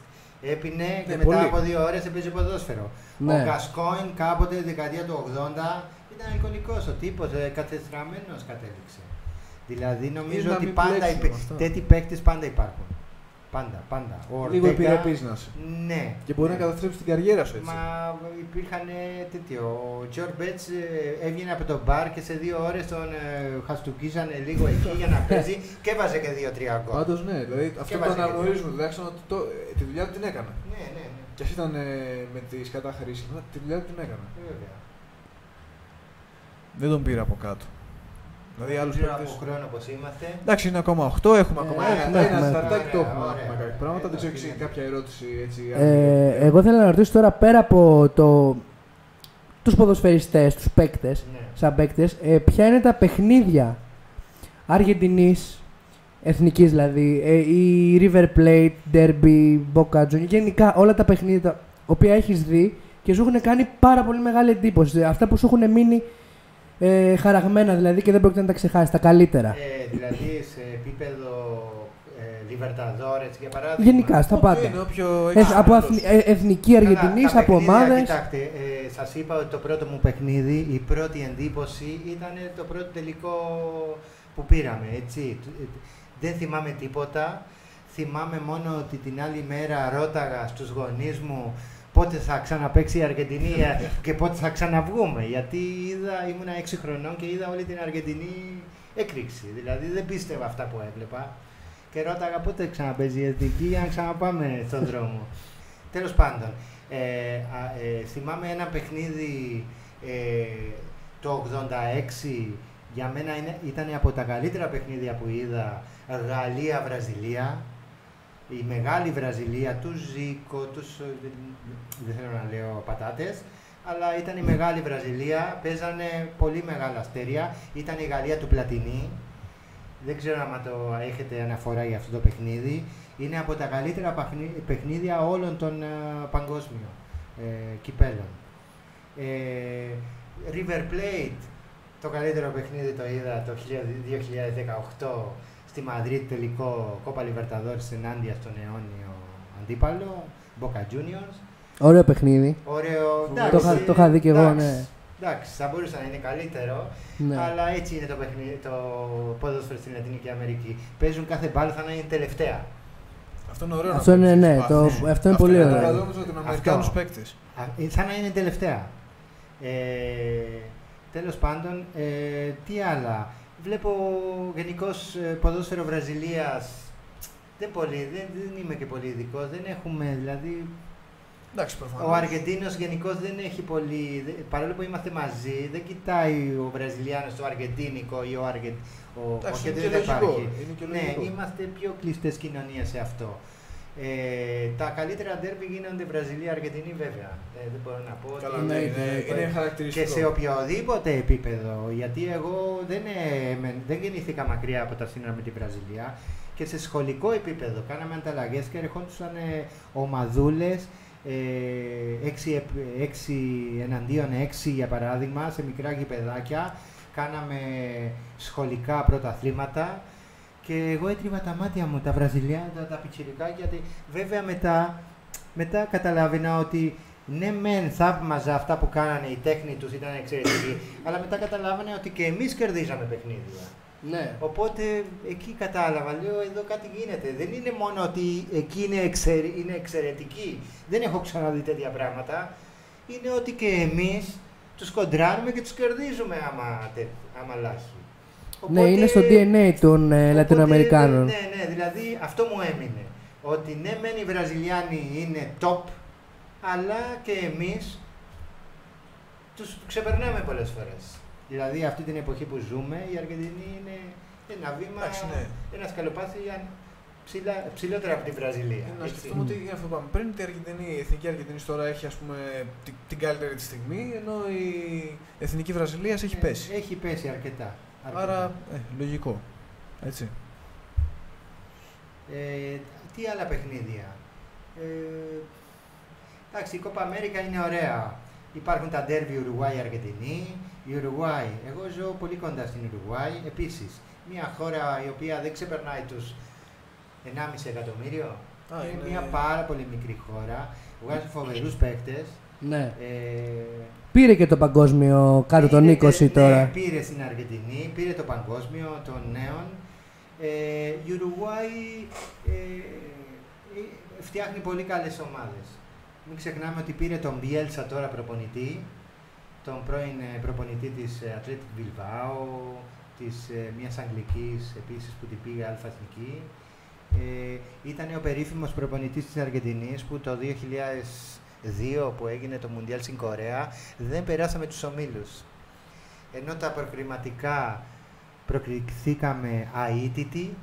C: έπινε και
A: Ναι,
C: μετά
A: πολύ.
C: από δύο ώρες έπαιζε ποδόσφαιρο.
B: Ναι.
C: Ο Γκασκόιν κάποτε στη δεκαετία του 80 ήταν εικονικός ο τύπος, ε, κατεστραμμένος κατέληξε. Δηλαδή νομίζω
A: Είναι να
C: ότι
A: μην
C: πάντα
A: μπλέξουμε
C: υπε...
A: με αυτά.
C: τέτοιοι παίκτες πάντα υπάρχουν. Πάντα, πάντα. Ο
A: Λίγο
C: Ορτέγκα-
A: επιρρεπή να είσαι.
C: Ναι.
A: Και μπορεί
C: ναι.
A: να καταστρέψει την καριέρα σου έτσι.
C: Μα υπήρχαν ε, τέτοιο. Ο Τζορ Μπέτς ε, έβγαινε από το μπαρ και σε δύο ώρες τον ε, χαστούκίζανε λίγο εκεί για να παίζει και έβαζε και δύο-τρία γκολ.
A: Πάντως ναι, δηλαδή αυτό το
C: βάζει και
A: αναγνωρίζουμε τουλάχιστον ότι το, ε, τη δουλειά του την έκανα.
C: Ναι, ναι, ναι.
A: Και αυτή ήταν ε, με τις καταχρήσει, τη δουλειά του την έκανα.
C: Βέβαια.
A: Δεν τον πήρα από κάτω. Δηλαδή άλλους
C: Γύρω
A: παίκτες.
C: από χρόνο όπως είμαστε.
A: Εντάξει, είναι ακόμα 8, έχουμε
B: Ε,
A: ακόμα
B: έχουμε,
A: ένα, ένα
B: έχουμε.
A: σταρτάκι το
C: Ωραία,
A: έχουμε
C: ωραία.
A: έχουμε κάποια πράγματα. Δεν ξέρω
C: Εντάξει,
A: εσύ
C: είναι.
A: κάποια ερώτηση έτσι.
B: Ε, εγώ θέλω να ρωτήσω τώρα πέρα από το, τους ποδοσφαιριστές, τους παίκτες,
C: Ναι.
B: σαν παίκτες, ε, ποια είναι τα παιχνίδια Αργεντινής, εθνικής δηλαδή, ε, η River Plate, Derby, Boca Juniors, γενικά όλα τα παιχνίδια τα οποία έχεις δει και σου έχουν κάνει πάρα πολύ μεγάλη εντύπωση. Αυτά που σου έχουν μείνει ε, χαραγμένα δηλαδή και δεν πρόκειται να τα ξεχάσει, τα καλύτερα.
C: Ε, δηλαδή σε επίπεδο ε, Libertadores για παράδειγμα.
B: Γενικά, στα πάντα.
A: Είναι όποιο
B: Ε,
A: έχεις
B: από
A: μέλος.
B: αθνη- ε, εθνική
C: Καλά,
B: Αργεντινής,
C: τα
B: από
C: παιχνίδια,
B: ομάδες.
C: Κοιτάξτε, ε, σας είπα ότι το πρώτο μου παιχνίδι, η πρώτη εντύπωση ήταν το πρώτο τελικό που πήραμε. Έτσι. Ε, Δεν θυμάμαι τίποτα. Θυμάμαι μόνο ότι την άλλη μέρα ρώταγα στους γονείς μου πότε θα ξαναπαίξει η Αργεντινή ε, και πότε θα ξαναβγούμε. Γιατί είδα, ήμουνα 6 χρονών και είδα όλη την Αργεντινή έκρηξη. Δηλαδή δεν πίστευα αυτά που έβλεπα. Και ρώταγα πότε ξαναπέζει η Εθνική για να ξαναπάμε στον δρόμο. Τέλος πάντων, ε, α, ε, θυμάμαι ένα παιχνίδι ε, το 86 για μένα είναι, ήταν από τα καλύτερα παιχνίδια που είδα Γαλλία-Βραζιλία η μεγάλη Βραζιλία, τους Ζήκο, τους, ε, δεν θέλω να λέω πατάτες, αλλά ήταν η μεγάλη Βραζιλία, παίζανε πολύ μεγάλα αστέρια, ήταν η Γαλλία του Πλατινί, δεν ξέρω αν το έχετε αναφορά για αυτό το παιχνίδι, είναι από τα καλύτερα παχνί- παιχνίδια όλων των ε, παγκόσμιων ε, κυπέλων. Ε, River Plate, το καλύτερο παιχνίδι το είδα το 2018 στη Μαδρίτη τελικό Κόπα Λιβερταδόρης ενάντια στον αιώνιο αντίπαλο, Boca Juniors.
B: Ωραίο παιχνίδι.
C: Ωραίο.
B: Το
C: εντάξει,
B: είχα- το είχα δει κι εγώ,
C: εντάξει,
B: ναι.
C: Εντάξει, θα μπορούσε να είναι καλύτερο,
B: Ναι.
C: αλλά έτσι είναι το, παιχνίδι, το ποδόσφαιρο στην Λατινική Αμερική. Παίζουν κάθε μπάλα, θα είναι η τελευταία.
A: Αυτό είναι ωραίο
B: Αυτό
A: να
B: είναι,
A: παίξεις
B: ναι,
A: μπάσκετ.
B: το,
C: ναι.
B: αυτό είναι πολύ
A: Αυτό
B: ωραίο.
A: το δούμε στους Λατινοαμερικάνους
C: Αυτό.
A: παίκτες.
C: Α, ε, Σαν να είναι η τελευταία. Ε, τέλος πάντων, ε, τι άλλα; Βλέπω γενικώς ποδόσφαιρο Βραζιλίας. Δεν, πολύ, δεν, δεν είμαι και πολύ ειδικός. Δεν έχουμε, δηλαδή,
A: Εντάξει,
C: ο Αργεντίνος γενικώς δεν έχει πολύ. Παρόλο που είμαστε μαζί, δεν κοιτάει ο Βραζιλιάνος το Αργεντίνικο ή ο
A: Αργεντίνος.
C: Όχι, δεν υπάρχει. Ναι, είμαστε πιο κλειστές κοινωνίες σε αυτό. Ε, τα καλύτερα ντέρμπι γίνονται Βραζιλία-Αργεντινή, βέβαια. Ε, δεν μπορώ να πω.
A: Καλά,
B: ναι, είναι,
A: είναι, χαρακτηριστικό.
C: Και σε οποιοδήποτε επίπεδο. Γιατί εγώ δεν, ε, δεν γεννήθηκα μακριά από τα σύνορα με τη Βραζιλία και σε σχολικό επίπεδο κάναμε ανταλλαγές και ερχόντουσαν ε, ομαδούλες ε, 6 εναντίον 6 για παράδειγμα, σε μικρά γηπεδάκια. Κάναμε σχολικά πρωταθλήματα και εγώ έτριβα τα μάτια μου, τα βραζιλιάντα, τα πιτσιρικά, γιατί βέβαια μετά, μετά καταλάβαινα ότι ναι, μεν θαύμαζα αυτά που κάνανε, η τέχνη τους ήταν εξαιρετική, αλλά μετά καταλάβαινα ότι και εμείς κερδίζαμε παιχνίδια.
B: Ναι.
C: Οπότε εκεί κατάλαβα, λέω εδώ κάτι γίνεται. Δεν είναι μόνο ότι εκεί είναι, εξαιρε... είναι εξαιρετική. Δεν έχω ξαναδεί τέτοια πράγματα. Είναι ότι και εμείς τους κοντράρουμε και τους κερδίζουμε άμα, τε... άμα λάχει.
B: Ναι, είναι στο DNA των ε,
C: οπότε,
B: Λατινοαμερικάνων.
C: Ναι, ναι, δηλαδή αυτό μου έμεινε. Ότι ναι, μεν οι Βραζιλιάνοι είναι top, αλλά και εμείς τους ξεπερνάμε πολλές φορές. Δηλαδή αυτή την εποχή που ζούμε, η Αργεντινή είναι ένα βήμα,
A: Εντάξει, ναι.
C: ένα σκαλοπάθι ψηλά, ψηλότερα από τη Βραζιλία.
A: Ε, Να
C: έτσι.
A: σκεφτούμε ότι για αυτό που είπαμε πριν, η, Αργεντινή, η εθνική Αργεντινής τώρα έχει ας πούμε, την, την καλύτερη της στιγμή, ενώ η εθνική Βραζιλία έχει
C: Ε,
A: πέσει.
C: Έχει πέσει αρκετά. αρκετά.
A: Άρα, ε, λογικό. Έτσι.
C: Ε, τι άλλα παιχνίδια; Ε, εντάξει, η Κόπα Αμέρικα είναι ωραία. Υπάρχουν τα ντέρβι Ουρουγουάη-Αργεντινή. Η Ουρουγουάη, εγώ ζω πολύ κοντά στην Ουρουγουάη. Επίσης, μια χώρα η οποία δεν ξεπερνάει τους 1,5 εκατομμύριο.
A: Α,
C: είναι,
A: είναι-
C: μια πάρα πολύ μικρή χώρα. Βγάζει φοβερούς παίκτες.
B: Ναι.
C: Ε,
B: Πήρε και το παγκόσμιο κάτω των
C: πήρε
B: 20
C: και-
B: τώρα.
C: Ναι, πήρε στην Αργεντινή, πήρε το παγκόσμιο των νέων. Ε, η Ουρουγουάη ε, ε, φτιάχνει πολύ καλές ομάδες. Μην ξεχνάμε ότι πήρε τον Μπιέλσα τώρα προπονητή, τον πρώην ε, προπονητή της ε, Athletic Bilbao, της ε, μιας Αγγλικής επίσης που την πήγε Αλφα Εθνική. Ε, ήταν ο περίφημος προπονητής της Αργεντινής που το 2002 που έγινε το Μουντιάλ στην Κορέα δεν περάσαμε τους ομίλους. Ενώ τα προκριματικά προκριθήκαμε αίτητοι,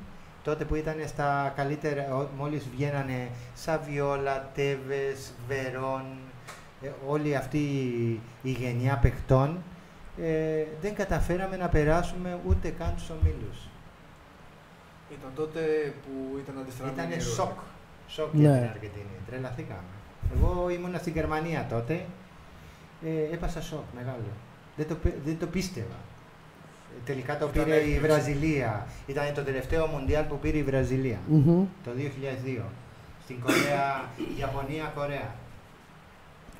C: τότε που ήταν στα καλύτερα, ο- μόλις βγαίνανε Σαβιόλα, Τέβες, Βερόν, ε, όλη αυτή η γενιά παιχτών, ε, δεν καταφέραμε να περάσουμε ούτε καν τους ομίλους.
A: Ήταν τότε που ήταν αντιστραμμένη.
C: Ήταν
A: η ρόλη.
C: σοκ. Σοκ
B: Ναι.
C: για την Αργεντινή. Τρελαθήκαμε. Εγώ ήμουνα στην Γερμανία τότε. Ε, έπασα σοκ μεγάλο. Δεν το, πι- δεν το πίστευα. Ε, Τελικά το
A: Ήταν
C: πήρε η
A: έκπληξη.
C: Βραζιλία. Ήταν το τελευταίο Μουντιάλ που πήρε η Βραζιλία.
B: Μμμ.
C: Το 2002. Στην Κορέα, Ιαπωνία-Κορέα.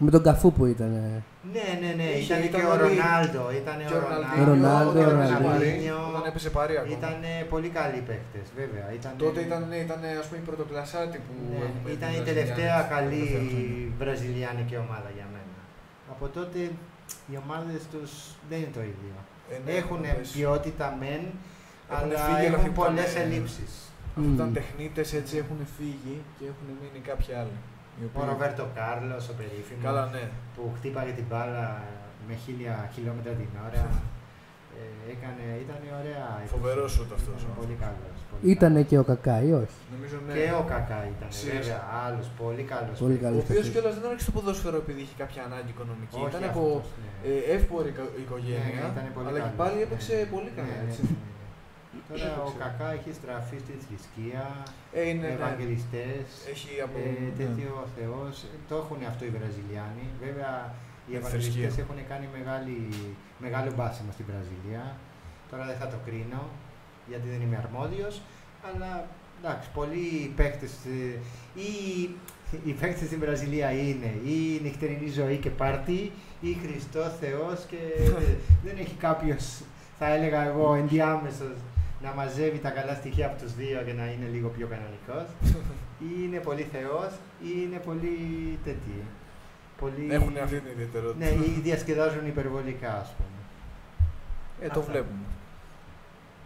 B: Με τον καφού που ήταν.
C: Ναι, ναι, ναι.
A: Είχε-
C: Ήταν και
A: ήταν
C: ο
A: όλοι-
C: Ρονάλντο. Ήταν
A: Και
C: ο
A: ο
C: Ρονάλντο.
B: Ρονάλντο,
A: όταν
B: Ρονάλντο.
A: έπαιζε παρή,
C: Ρονάλντο.
A: Όταν έπαιζε παρή ακόμα.
C: Ήταν πολύ καλοί παίκτες, βέβαια. Ήταν,
A: Τότε ήταν, ήταν ας πούμε, η πρωτοκλασάτη που
C: Ναι,
A: έχουμε
C: ήταν
A: την
C: η τελευταία
A: Βραζιλιάνη
C: καλή
A: τα τελευταία χρόνια.
C: βραζιλιάνικη ομάδα για μένα. Από τότε οι ομάδες τους δεν είναι το ίδιο.
A: Ε, ναι,
C: έχουν
A: πες.
C: ποιότητα μεν,
A: Έχουν
C: αλλά
A: φύγει, αλλά
C: έχουν
A: αυτοί που
C: πολλές
A: ήταν, ε,
C: ελλείψεις.
A: Αυτοί ήταν
B: Μμ.
A: τεχνίτες έτσι έχουν φύγει και έχουν μείνει κάποιοι άλλοι. Οι
C: Ο
A: οποίοι-
C: Ροβέρτο Κάρλος, ο περίφημος,
A: Καλά, ναι.
C: που χτύπαγε την μπάλα με χίλια χιλιόμετρα την ώρα. Ε, έκανε, ήταν ωραία. εποχή.
A: Φοβερός σουτ αυτός,
C: Ήταν
A: ο
C: Πολύ καλός. πολύ
B: Ήτανε
C: καλός.
B: και ο Κακά ή όχι.
A: Νομίζω ναι.
C: Και ο Κακά ήταν,
A: Σίγουρα.
C: βέβαια, άλλος, πολύ καλός.
B: Πολύ
C: παίκτης.
B: καλός.
A: Ο οποίος
B: παίκτης.
A: κιόλας δεν άρχισε στο ποδόσφαιρο επειδή είχε κάποια ανάγκη οικονομική.
C: Όχι
A: ήταν
C: αυτός,
A: από
C: ναι.
A: ε, εύπορη οικο- οικογένεια,
C: Ναι, ήτανε πολύ
A: αλλά και
C: καλός.
A: πάλι
C: Ναι,
A: έπαιξε
C: ναι.
A: πολύ καλά.
C: Τώρα ο
A: Έπαιξε.
C: Κακά έχει στραφεί στη θρησκεία,
A: Ε, είναι, ναι.
C: ευαγγελιστές,
A: Έχει από.
C: ε,
A: ναι.
C: τέτοιο Θεός. Το έχουν αυτό οι Βραζιλιάνοι. Βέβαια οι
A: Με
C: ευαγγελιστές
A: θρησκεία.
C: έχουν κάνει μεγάλη, μεγάλο μπάσιμο στην Βραζιλία. Τώρα δεν θα το κρίνω γιατί δεν είμαι αρμόδιος, αλλά εντάξει, πολλοί παίκτες ε, ή οι παίκτες στην Βραζιλία είναι ή νυχτερινή ζωή και πάρτι ή Χριστός Θεός και δεν έχει κάποιος, θα έλεγα εγώ, ενδιάμεσος να μαζεύει τα καλά στοιχεία από τους δύο για να είναι λίγο πιο κανονικός. ή είναι πολύ Θεός ή είναι πολύ τέτοιοι. Πολύ...
A: Έχουν αυτή την ιδιαιτερότητα.
C: Ναι, ή διασκεδάζουν υπερβολικά, ας πούμε.
A: Ε, το
C: Αυτά.
A: βλέπουμε.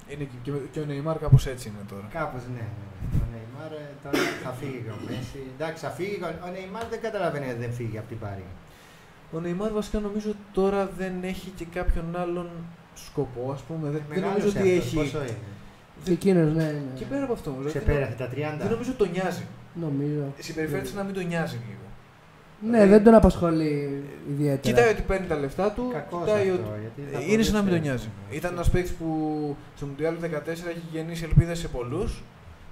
A: Είναι και, και, και ο Νεϊμάρ κάπως έτσι είναι τώρα.
C: Κάπως ναι, ναι. Ο Νεϊμάρ ε, τώρα θα φύγει και ο Μέση. Εντάξει, θα φύγει. ο- Ο Νεϊμάρ δεν καταλαβαίνει ότι δεν φύγει από την Πάρη.
A: Ο Νεϊμάρ βασικά νομίζω τώρα δεν έχει και κάποιον άλλον σκοπό, ας πούμε. Δεν, δεν νομίζω ότι έχει...
C: Πόσο είναι;
B: Και εκείνος, ναι, ναι.
A: Και πέρα από αυτό, δηλαδή,
C: Ξεπέρασε τα 30.
A: δεν νομίζω ότι τον νοιάζει.
B: Νομίζω.
A: Συμπεριφέρεται σαν να μην τον νοιάζει λίγο.
B: Ναι, δεν τον απασχολεί ιδιαίτερα.
A: Κοιτάει ότι παίρνει τα λεφτά του,
C: Κακός
A: κοιτάει
C: αυτό,
A: ότι...
C: γιατί θα
A: Είναι σαν να μην τον
C: μπορούσε,
A: νοιάζει.
C: ας πούμε.
A: Ήταν ένας παίκτης που στο Μουντιάλ 14 έχει γεννήσει ελπίδες σε πολλούς.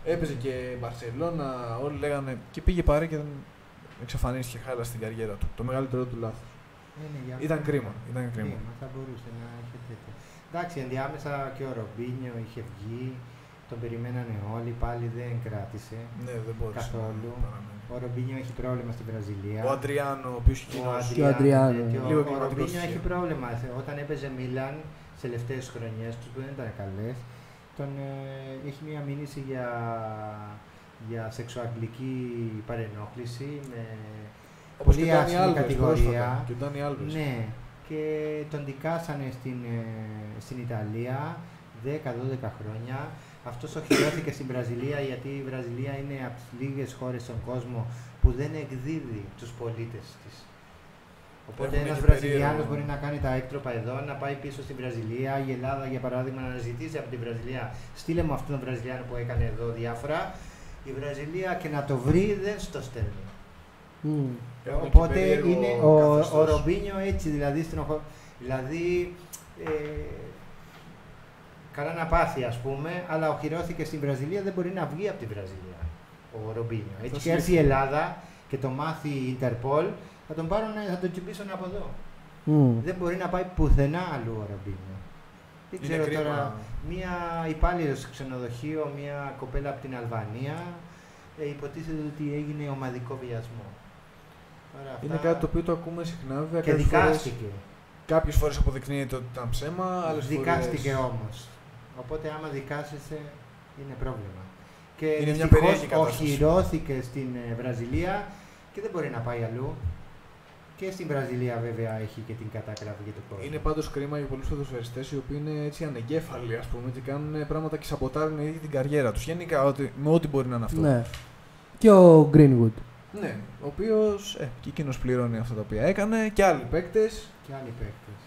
A: Έπαιζε και Μπαρσελόνα, όλοι λέγανε και πήγε πάρει και δεν εξαφανίστηκε χάλα στην καριέρα του. Το μεγαλύτερο του λάθος.
C: Ναι, ναι, για
A: Ήταν
C: αυτό.
A: κρίμα. Ήταν κρίμα.
C: Κρίμα, θα μπορούσε να έχει τέτοιο. Εντάξει, ενδιάμεσα και ο Ρομπίνιο είχε βγει, τον περιμένανε όλοι, πάλι δεν κράτησε.
A: Ναι, δεν μπορούσε.
C: Καθόλου.
A: να παραμείνει.
C: Ο Ρομπίνιο έχει πρόβλημα στη Βραζιλία.
A: Ο Αντριάνο, ο οποίος κοινό.
B: Και ο Αντριάνο.
C: ναι, και
A: Λίγο
C: ο, ο
A: κλιματικός
C: Ρομπίνιο
A: στοιχείο.
C: έχει πρόβλημα. Θε- Όταν έπαιζε Μίλαν σε τελευταίε χρονιές τους που δεν ήταν καλές, τον, ε, έχει μία μήνυση για, για σεξουαλική παρενόχληση με
A: Όπως
C: πολύ
A: και ο Ντάνι
C: άσχημη
A: Άλβες
C: κατηγορία.
A: πρόσφατα. Και ο Ντάνι Άλβες.
C: Ναι, και τον δικάσανε στην, ε, στην Ιταλία 10-12 χρόνια. Αυτός οχυρώθηκε στην Βραζιλία γιατί η Βραζιλία είναι από τις λίγες χώρες στον κόσμο που δεν εκδίδει τους πολίτες της. Οπότε
A: Έχουμε
C: ένας
A: και
C: Βραζιλιάνος
A: περίεργο.
C: μπορεί να κάνει τα έκτροπα εδώ, να πάει πίσω στην Βραζιλία. Η Ελλάδα, για παράδειγμα, να ζητήσει από τη Βραζιλία, στείλε μου αυτόν τον Βραζιλιάνο που έκανε εδώ διάφορα. Η Βραζιλία και να το βρει δεν στο στέλνει.
B: Μμ.
A: Έχουμε και
C: Οπότε
A: περίεργο
C: είναι ο,
A: καθεστώς.
C: ο Ρομπίνιο έτσι, δηλαδή, στενοχω... δηλαδή ε, καλά να πάθει ας πούμε, αλλά οχυρώθηκε στην Βραζιλία, δεν μπορεί να βγει από τη Βραζιλία ο Ρομπίνιο. Έτσι
A: Αυτό
C: και έρθει η
A: συνήθως.
C: Ελλάδα και το μάθει η Ιντερπολ, θα τον πάρουν, θα τον τσιμπήσουν από εδώ.
B: Μμ.
C: Δεν μπορεί να πάει πουθενά αλλού ο Ρομπίνιο. Δεν
A: Είναι
C: ξέρω
A: κρίμα.
C: τώρα, μία υπάλληλος ξενοδοχείο, μία κοπέλα από την Αλβανία, ε, υποτίθεται ότι έγινε ομαδικό βιασμό. Τώρα
A: Είναι
C: αυτά-
A: κάτι το οποίο το ακούμε συχνά, βέβαια.
C: και
A: κάποιες φορές-
C: δικάστηκε.
A: Κάποιες φορές αποδεικνύεται ότι ήταν ψέμα, άλλες
C: δικάστηκε
A: φορές...
C: όμως. Οπότε άμα δικάσεσαι είναι πρόβλημα. Και
A: Είναι μια
C: δυστυχώς
A: περίεργη κατάσταση.
C: οχυρώθηκε στην ε, Βραζιλία και δεν μπορεί να πάει αλλού. Και στην Βραζιλία βέβαια έχει και την καταγραφή του κόσμου.
A: Είναι πάντως κρίμα για πολλούς ποδοσφαιριστές οι οποίοι είναι έτσι ανεγκέφαλοι ας πούμε και κάνουν πράγματα και σαμποτάρουν ήδη την καριέρα τους. Γενικά ότι, με ό,τι μπορεί να είναι αυτό.
B: Ναι. Και ο Greenwood.
A: Ναι, ο οποίος ε, και εκείνος πληρώνει αυτά τα οποία έκανε και άλλοι παίκτες.
C: Και άλλοι παίκτες.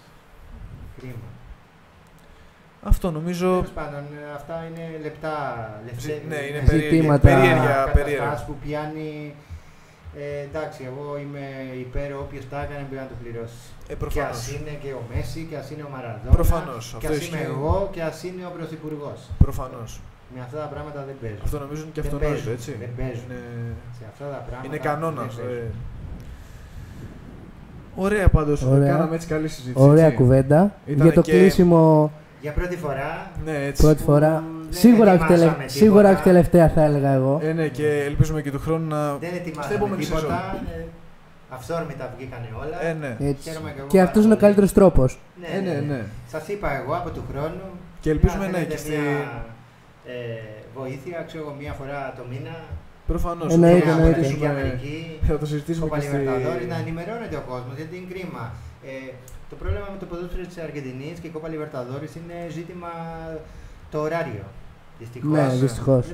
C: Κρίμα.
A: Αυτό νομίζω...
C: Τέλος πάντων, ε, αυτά είναι λεπτά. λεπτέ-
A: Ναι, είναι
C: ε,
A: περίεργα,
B: ζητήματα.
A: περίεργα,
C: καταστάσεις
A: περίεργα.
C: που πιάνει. Ε, εντάξει, εγώ είμαι υπέρ όποιο τα έκανε πρέπει να το πληρώσεις.
A: Ε,
C: Και
A: προφανώς.
C: ας είναι και ο Μέση, και ας είναι ο Μαραντόνα.
A: Προφανώς.
C: Και
A: Αυτό
C: ας
A: ισχύει.
C: είμαι εγώ, και ας είναι ο Πρωθυπουργός.
A: Προφανώς.
C: Με αυτά τα πράγματα δεν παίζουν.
A: Αυτό νομίζω είναι και
C: Δεν
A: αυτονόητο,
C: παίζουν,
A: έτσι.
C: δεν παίζουν.
A: Είναι,
C: Σε αυτά τα πράγματα.
A: είναι κανόνας.
C: δεν παίζουν.
A: ε. Ωραία πάντως,
B: Ωραία.
A: κάναμε έτσι καλή συζήτηση.
B: Ωραία
A: έτσι.
B: κουβέντα.
A: Ήταν
B: Για το
A: και-
B: κλείσιμο
C: Για πρώτη φορά.
A: Ναι, έτσι.
B: πρώτη φορά.
C: δεν
B: Σίγουρα όχι,
C: ετοιμάσαμε
B: τελε... σίγουρα
C: τίποτα.
B: όχι τελευταία θα έλεγα εγώ.
A: Ε, ναι, και ελπίζουμε και του χρόνου να...
C: Δεν
A: Στην
C: ετοιμάσαμε
A: επόμενη
C: τίποτα. ε, Αυθόρμητα βγήκανε όλα.
A: Ε, ναι.
B: Έτσι.
C: Χαίρομαι και εγώ
B: Και
C: πάρα
B: αυτός είναι ο
C: πολύ.
B: καλύτερος τρόπος.
A: Ε, ναι, ναι.
C: Σας είπα εγώ από του χρόνου.
A: Και ελπίζουμε
C: να
A: ναι,
C: θέλετε
A: και στη...
C: μια, ε, βοήθεια, ξέρω εγώ, μία φορά το μήνα.
A: Προφανώς.
B: Εννοείται,
C: Μια
A: θα
B: εννοείται.
C: Λατινική
A: συζητήσουμε-
C: Αμερική,
A: Θα το συζητήσουμε
C: Κόπα
A: και στη...
C: Λιβερταδόρη, να ενημερώνεται ο κόσμος γιατί είναι κρίμα. Ε, το πρόβλημα με το ποδόσφαιρο της Αργεντινής και η Κόπα Λιβερταδόρης είναι ζήτημα το ωράριο. Δυστυχώς.
B: Ναι, δυστυχώς.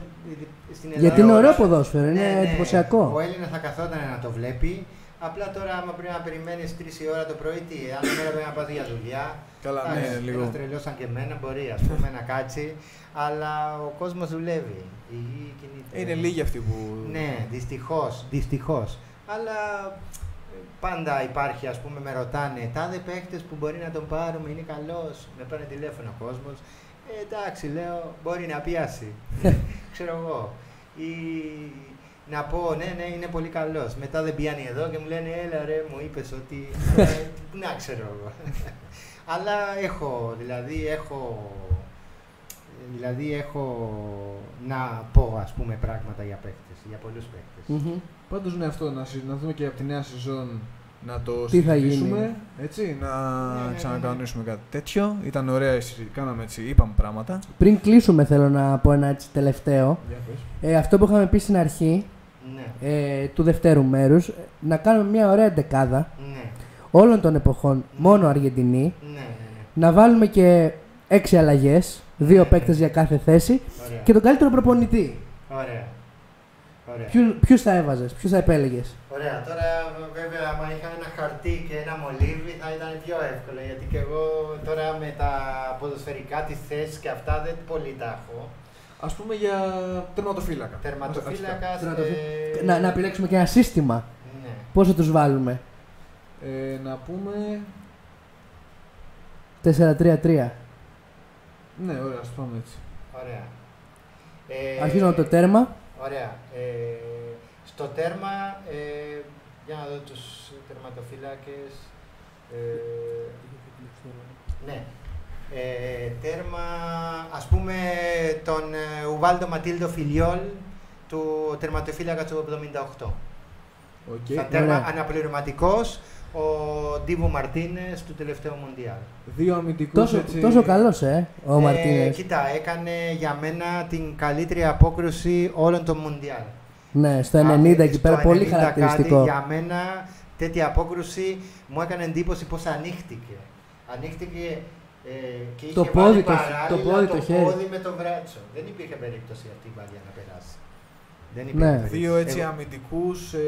C: Στην
B: Γιατί
C: Ελλάδα-
B: είναι ωραίο ποδόσφαιρο, είναι
C: Ναι, ναι.
B: εντυπωσιακό.
C: Ο Έλληνας θα καθόταν να το βλέπει. Απλά τώρα, άμα πρέπει να περιμένεις 3 η ώρα το πρωί, τι, αν μέρα πρέπει να πας για δουλειά.
A: Καλά, ναι,
C: εντάξει,
A: λίγο.
C: Ένας τρελός σαν και εμένα μπορεί ας πούμε, να κάτσει, αλλά ο κόσμος δουλεύει. Η γη κινείται.
A: Είναι λίγοι αυτοί που...
C: Ναι, δυστυχώς, δυστυχώς. Αλλά ε, πάντα υπάρχει, ας πούμε, με ρωτάνε, τάδε παίχτες που μπορεί να τον πάρουμε, είναι καλός; Με παίρνει τηλέφωνο ο κόσμος. Ε, εντάξει, λέω, μπορεί να πιάσει. Ξέρω εγώ. Ή να πω, ναι, ναι, είναι πολύ καλός. Μετά δεν πιάνει εδώ και μου λένε, έλα ρε, μου είπες ότι... Ε, να ξέρω εγώ. Αλλά έχω, δηλαδή, έχω... Δηλαδή έχω να πω ας πούμε πράγματα για παίκτες, για πολλούς παίκτες.
B: Μμμ.
A: Πάντως ναι αυτό, να, συ- να δούμε και από τη νέα σεζόν να το
B: Τι θα
A: συζητήσουμε,
B: γίνει.
A: έτσι, να
C: ναι, ναι.
A: ξανακανονίσουμε κάτι τέτοιο. Ήταν ωραία η συζήτηση, κάναμε έτσι, είπαμε πράγματα.
B: Πριν κλείσουμε, θέλω να πω ένα έτσι τελευταίο.
A: Για πες.
B: Ε, αυτό που είχαμε πει στην αρχή
C: Ναι,
B: ε, του δευτέρου μέρους, ε, να κάνουμε μια ωραία δεκάδα
C: ναι,
B: όλων των εποχών, μόνο Αργεντινή,
C: ναι, ναι, ναι.
B: να βάλουμε και έξι αλλαγές, δύο
C: Ναι.
B: παίκτες για κάθε θέση
C: Ωραία.
B: και τον καλύτερο προπονητή.
C: Ωραία. Ωραία.
B: Ποιου, ποιους θα έβαζες, ποιους θα επέλεγες;
C: Ωραία, τώρα βέβαια άμα είχα ένα χαρτί και ένα μολύβι θα ήταν πιο εύκολο γιατί και εγώ τώρα με τα ποδοσφαιρικά της θέση και αυτά δεν πολύ τα έχω.
A: Ας πούμε για τερματοφύλακα.
C: Τερματοφύλακα.
B: Τερματοφύ- Να, να επιλέξουμε και ένα σύστημα.
C: Ναι.
B: Πώς θα τους βάλουμε;
A: Ε, να πούμε...
B: 4-3-3.
A: Ναι, ωραία, ας το πάμε έτσι.
C: Ωραία. Ε,
B: Αρχίζουμε από το τέρμα.
C: Ωραία. Ε, στο τέρμα, ε, για να δω τους τερματοφύλακες. Ε, ναι. Ε, τέρμα, ας πούμε, τον ε, Ουμπάλντο Ματίλντο Φιγιόλ, του τερματοφύλακα του 78.
A: Οκ.
C: Στα τέρμα
B: ωραία.
C: αναπληρωματικός, ο Ντίμπου Μαρτίνες του τελευταίου Μοντιάλ.
A: Δύο αμυντικούς
B: Τόσο,
A: έτσι...
B: τόσο καλός, ε, ο
C: Ε,
B: Μαρτίνες.
C: Κοίτα, έκανε για μένα την καλύτερη απόκρουση όλων των Μοντιάλ.
B: Ναι, στο
C: Α,
B: 90 εκεί
C: στο
B: πέρα, πολύ
C: 90
B: χαρακτηριστικό.
C: Κάτι, για μένα τέτοια απόκρουση μου έκανε εντύπωση πώς ανοίχτηκε. Ανοίχτηκε ε, και είχε
B: Το
C: βάλει
B: πόδι, το-
C: παράλληλα
B: το πόδι, το χέρι.
C: πόδι με το μπράτσο. Δεν υπήρχε περίπτωση αυτή η μπαλιά να περάσει. Δεν υπήρχε
B: Ναι.
C: περίπτωση.
A: Δύο έτσι
C: Εγώ-
A: αμυντικούς... Ε...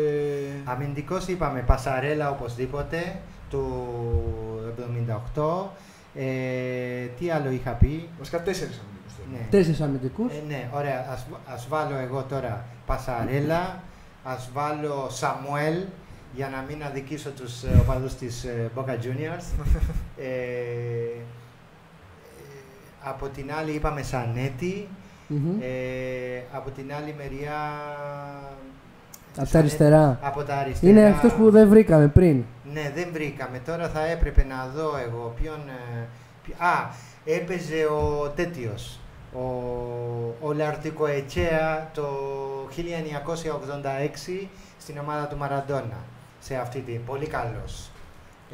C: Αμυντικός είπαμε, Πασαρέλα οπωσδήποτε, του 78. Ε, τι άλλο είχα πει;
A: Βασικά τέσσερις αμυντικούς. τώρα.
C: Ναι.
B: Τέσσερις αμυντικούς.
C: Ε, ναι, ωραία. Ας, ας βάλω εγώ τώρα Πασαρέλα, ας βάλω Σαμουέλ για να μην αδικήσω τους ε, οπαδούς της ε, Boca Juniors. ε, ε, από την άλλη είπαμε Σανέτη.
B: Μμμ.
C: Ε, από την άλλη μεριά...
B: Από τα
C: Σανέτη-
B: αριστερά.
C: Από τα αριστερά.
B: Είναι αυτός που δεν βρήκαμε πριν.
C: Ναι, δεν βρήκαμε. Τώρα θα έπρεπε να δω εγώ ποιον... ε, ποιο- Α, έπαιζε ο τέτοιος. Ο, ο Λαρτικοετσέα το 1986 στην ομάδα του Μαραντόνα. Σε αυτή την... Πολύ καλός.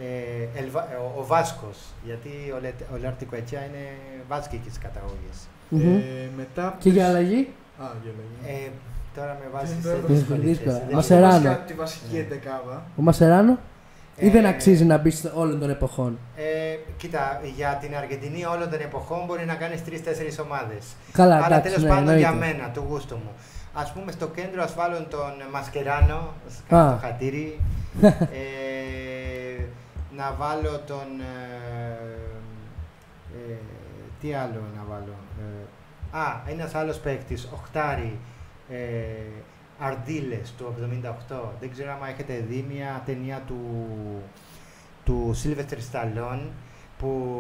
C: Ε, Ελβα- ε, ο, ο Βάσκος, γιατί ο, Λε, ο Λαρτικοετσέα είναι βάσκικης καταγωγής.
B: Μμμ.
A: Ε, μετά...
B: Και για αλλαγή;
A: Α, για αλλαγή.
C: Ε, τώρα με βάζεις
A: Δεν
C: σε
A: το
C: δύσκολη
B: δύσκολα.
C: θέση. Δεν
B: Μασεράνο.
C: ξέρω.
A: Βασικά, Τη βασική
C: Ναι.
A: εντεκάδα.
B: Ο Μασεράνο. Ή δεν
C: Ε,
B: αξίζει να μπει σε όλων των εποχών;
C: Ε, κοίτα, για την Αργεντινή όλων των εποχών μπορεί να κάνεις τρει-τέσσερι ομάδες.
B: Καλά,
C: Αλλά
B: εντάξει,
C: τέλος
B: ναι,
C: πάντων
B: εννοείται.
C: για μένα, του γούστου μου. Α πούμε στο κέντρο ας βάλω τον Μασκεράνο,
B: Α.
C: το χατήρι. ε, να βάλω τον. Ε, ε, τι άλλο να βάλω. Ε, α, ένας άλλος παίκτης, Οχτάρι, ε, Αρντίλες του 78. Δεν ξέρω αν έχετε δει μια ταινία του, του Σίλβεστρ Σταλόν που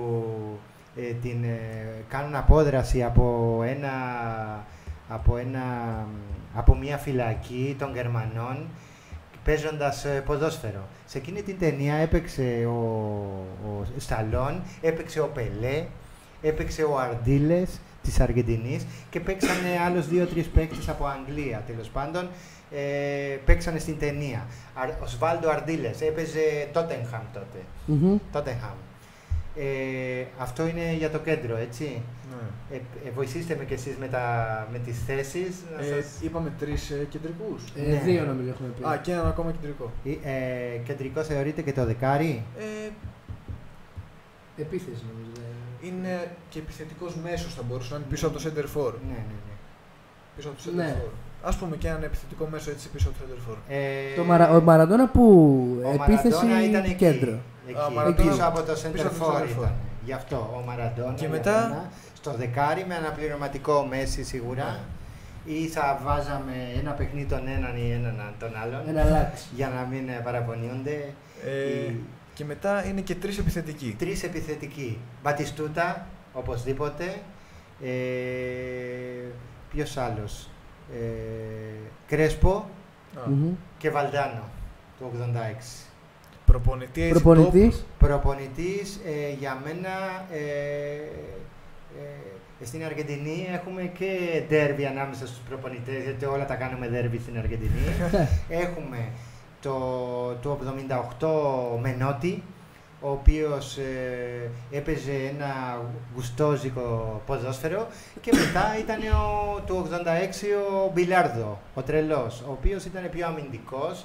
C: ε, την ε, κάνουν απόδραση από ένα, από ένα από μια φυλακή των Γερμανών παίζοντας ε, ποδόσφαιρο. Σε εκείνη την ταινία έπαιξε ο, ο Σταλόν, έπαιξε ο Πελέ, έπαιξε ο Αρντίλες της Αργεντινής και παίξανε άλλους δύο-τρεις παίκτες από Αγγλία τέλος πάντων. Ε, παίξανε στην ταινία. Αρ- Ο Σβάλντο Αρντίλες έπαιζε Τότενχαμ τότε.
B: Μμμ.
C: Τότενχαμ. Ε, αυτό είναι για το κέντρο, έτσι.
A: Ναι.
C: Ε, ε, βοηθήστε με κι εσείς με, τα, με τις θέσεις. Να
A: Ε,
C: σας...
A: είπαμε τρεις ε, κεντρικούς.
B: Ε,
C: Ναι.
B: Δύο νομίζω έχουμε πει.
A: Α, και έναν ακόμα κεντρικό.
C: Ε, ε, κεντρικό θεωρείτε και το δεκάρι;
A: Ε,
B: Επίθεση νομίζω. δεν-
A: είναι και επιθετικός μέσος θα μπορούσε να είναι πίσω από το center for.
C: Ναι, ναι, ναι.
A: Πίσω από το center
B: Ναι.
A: for. Ας πούμε και έναν επιθετικό μέσο έτσι πίσω από το center for.
C: Ε,
B: Το Μαρα... Ο Μαραντόνα που
C: ο
B: επίθεση
C: Μαραντόνα ήταν εκεί.
B: κέντρο.
C: Εκεί,
A: Α, ο Μαραντόνα
C: πίσω από το
A: πίσω
C: center
A: από το
C: for
A: center for.
C: ήταν. Γι' αυτό ο Μαραντόνα.
A: Και
C: για
A: μετά-
C: μένα, στο δεκάρι με αναπληρωματικό μέση σίγουρα.
A: Ναι.
C: Ή θα βάζαμε ένα παιχνίδι τον έναν ή έναν τον άλλον.
B: Ένα λάξ.
C: Για να μην ε, παραπονιούνται.
A: Ε,
C: Οι
A: και μετά είναι και τρεις επιθετικοί.
C: τρεις επιθετικοί. Μπατιστούτα, οπωσδήποτε. Ε, ποιος άλλος; Ε, Κρέσπο
A: Α,
B: Μμμ.
C: και Βαλντάνο του 86.
A: Προπονητή έτσι
B: Προπονητής.
C: Προπονητής ε, για μένα ε, Ε, στην Αργεντινή έχουμε και ντέρβι ανάμεσα στους προπονητές, γιατί όλα τα κάνουμε ντέρβι στην Αργεντινή. έχουμε το, το 78 Μενότι, ο οποίος ε, έπαιζε ένα γουστόζικο ποδόσφαιρο και μετά ήταν ο, το 86 ο Μπιλάρδο, ο τρελός, ο οποίος ήταν πιο αμυντικός,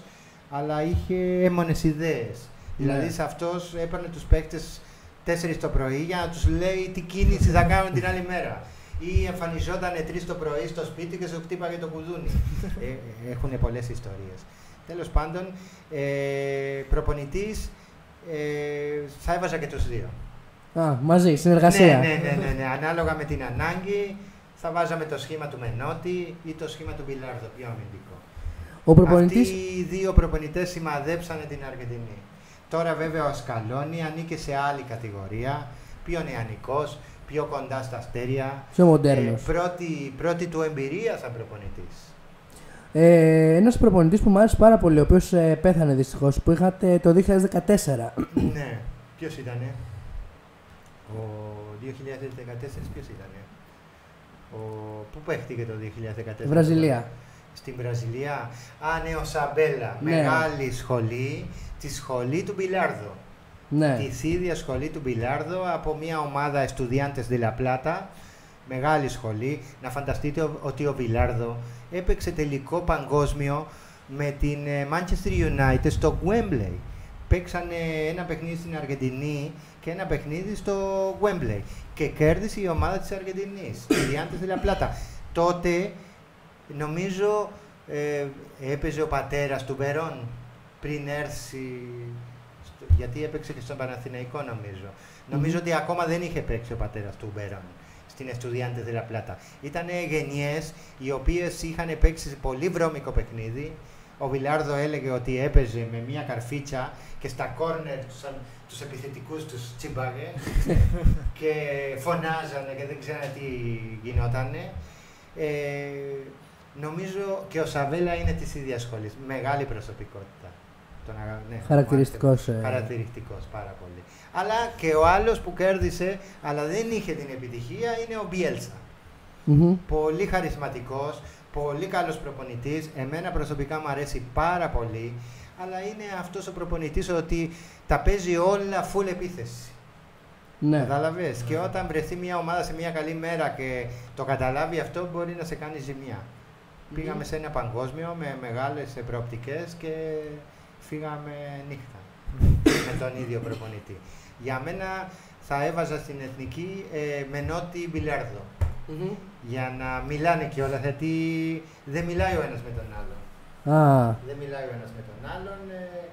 C: αλλά είχε έμονες ιδέες.
B: Ναι.
C: Δηλαδή σε αυτός έπαιρνε τους παίκτες 4 το πρωί για να τους λέει τι κίνηση θα κάνουν την άλλη μέρα. Ή εμφανιζόταν 3 το πρωί στο σπίτι και σου χτύπαγε το κουδούνι. ε, έχουν πολλές ιστορίες. Τέλος πάντων, ε, προπονητής ε, θα έβαζα και τους δύο.
B: Α, μαζί, συνεργασία.
C: Ναι, ναι, ναι, ναι, ναι. Ανάλογα με την ανάγκη θα βάζαμε το σχήμα του Μενότη ή το σχήμα του Μπιλάρδο, πιο αμυντικό.
B: Ο προπονητής...
C: Αυτοί οι δύο προπονητές σημαδέψανε την Αργεντινή. Τώρα βέβαια ο Σκαλόνι ανήκει σε άλλη κατηγορία, πιο νεανικός, πιο κοντά στα αστέρια.
B: Πιο μοντέρνος.
C: Ε, πρώτη, πρώτη του εμπειρίας σαν προπονητής.
B: Ε, ένας προπονητής που μου άρεσε πάρα πολύ, ο οποίος ε, πέθανε δυστυχώς, που είχατε το 2014.
C: ναι. Ποιος ήτανε; Ο 2014 ποιος ήτανε; Ο... Πού παίχτηκε το 2014?
B: Βραζιλία.
C: Στην Βραζιλία. Α, ναι, ο Σαμπέλα.
B: Ναι.
C: Μεγάλη σχολή. Τη σχολή του Μπιλάρδο.
B: Ναι.
C: Της ίδιας σχολή του Μπιλάρδο από μια ομάδα Estudiantes de la Plata. Μεγάλη σχολή. Να φανταστείτε ο- ότι ο Μπιλάρδο έπαιξε τελικό παγκόσμιο με την ε, Manchester United στο Wembley. Παίξανε ένα παιχνίδι στην Αργεντινή και ένα παιχνίδι στο Wembley. Και κέρδισε η ομάδα της Αργεντινής, Estudiantes de la Plata. Τότε νομίζω ε, έπαιζε ο πατέρας του Μπερόν πριν έρθει, στο- γιατί έπαιξε και στον Παναθηναϊκό νομίζω. Νομίζω ότι ακόμα δεν είχε παίξει ο πατέρας του Μπερόν στην Estudiantes de la Plata. Ήταν γενιές οι οποίες είχαν παίξει σε πολύ βρώμικο παιχνίδι. Ο Βιλάρδο έλεγε ότι έπαιζε με μια καρφίτσα και στα κόρνερ τους, αν- τους επιθετικούς τους τσίμπαγε και φωνάζανε και δεν ξέρανε τι γινότανε. Ε, νομίζω και ο Σαβέλα είναι της ίδιας σχολής. Μεγάλη προσωπικότητα. Τον αγα- ναι,
B: Χαρακτηριστικός,
C: μάλιστα.
B: ε.
C: Χαρακτηριστικός πάρα πολύ. Αλλά και ο άλλος που κέρδισε, αλλά δεν είχε την επιτυχία, είναι ο Μπιέλσα.
B: Μμμ.
C: Πολύ χαρισματικός, πολύ καλός προπονητής. Εμένα προσωπικά μου αρέσει πάρα πολύ. Αλλά είναι αυτός ο προπονητής ότι τα παίζει όλα full επίθεση.
B: Ναι.
C: Κατάλαβες; Και όταν βρεθεί μια ομάδα σε μια καλή μέρα και το καταλάβει αυτό, μπορεί να σε κάνει ζημιά. Πήγαμε σε ένα παγκόσμιο με μεγάλες προοπτικές και φύγαμε νύχτα με τον ίδιο προπονητή. Για μένα θα έβαζα στην εθνική ε, Μενότη Μπιλιάρδο.
B: Μμμ.
C: Για να μιλάνε κιόλα, γιατί δεν μιλάει ο ένας με τον άλλον.
B: Α,
C: Δεν μιλάει ο ένας με τον άλλον. Ε,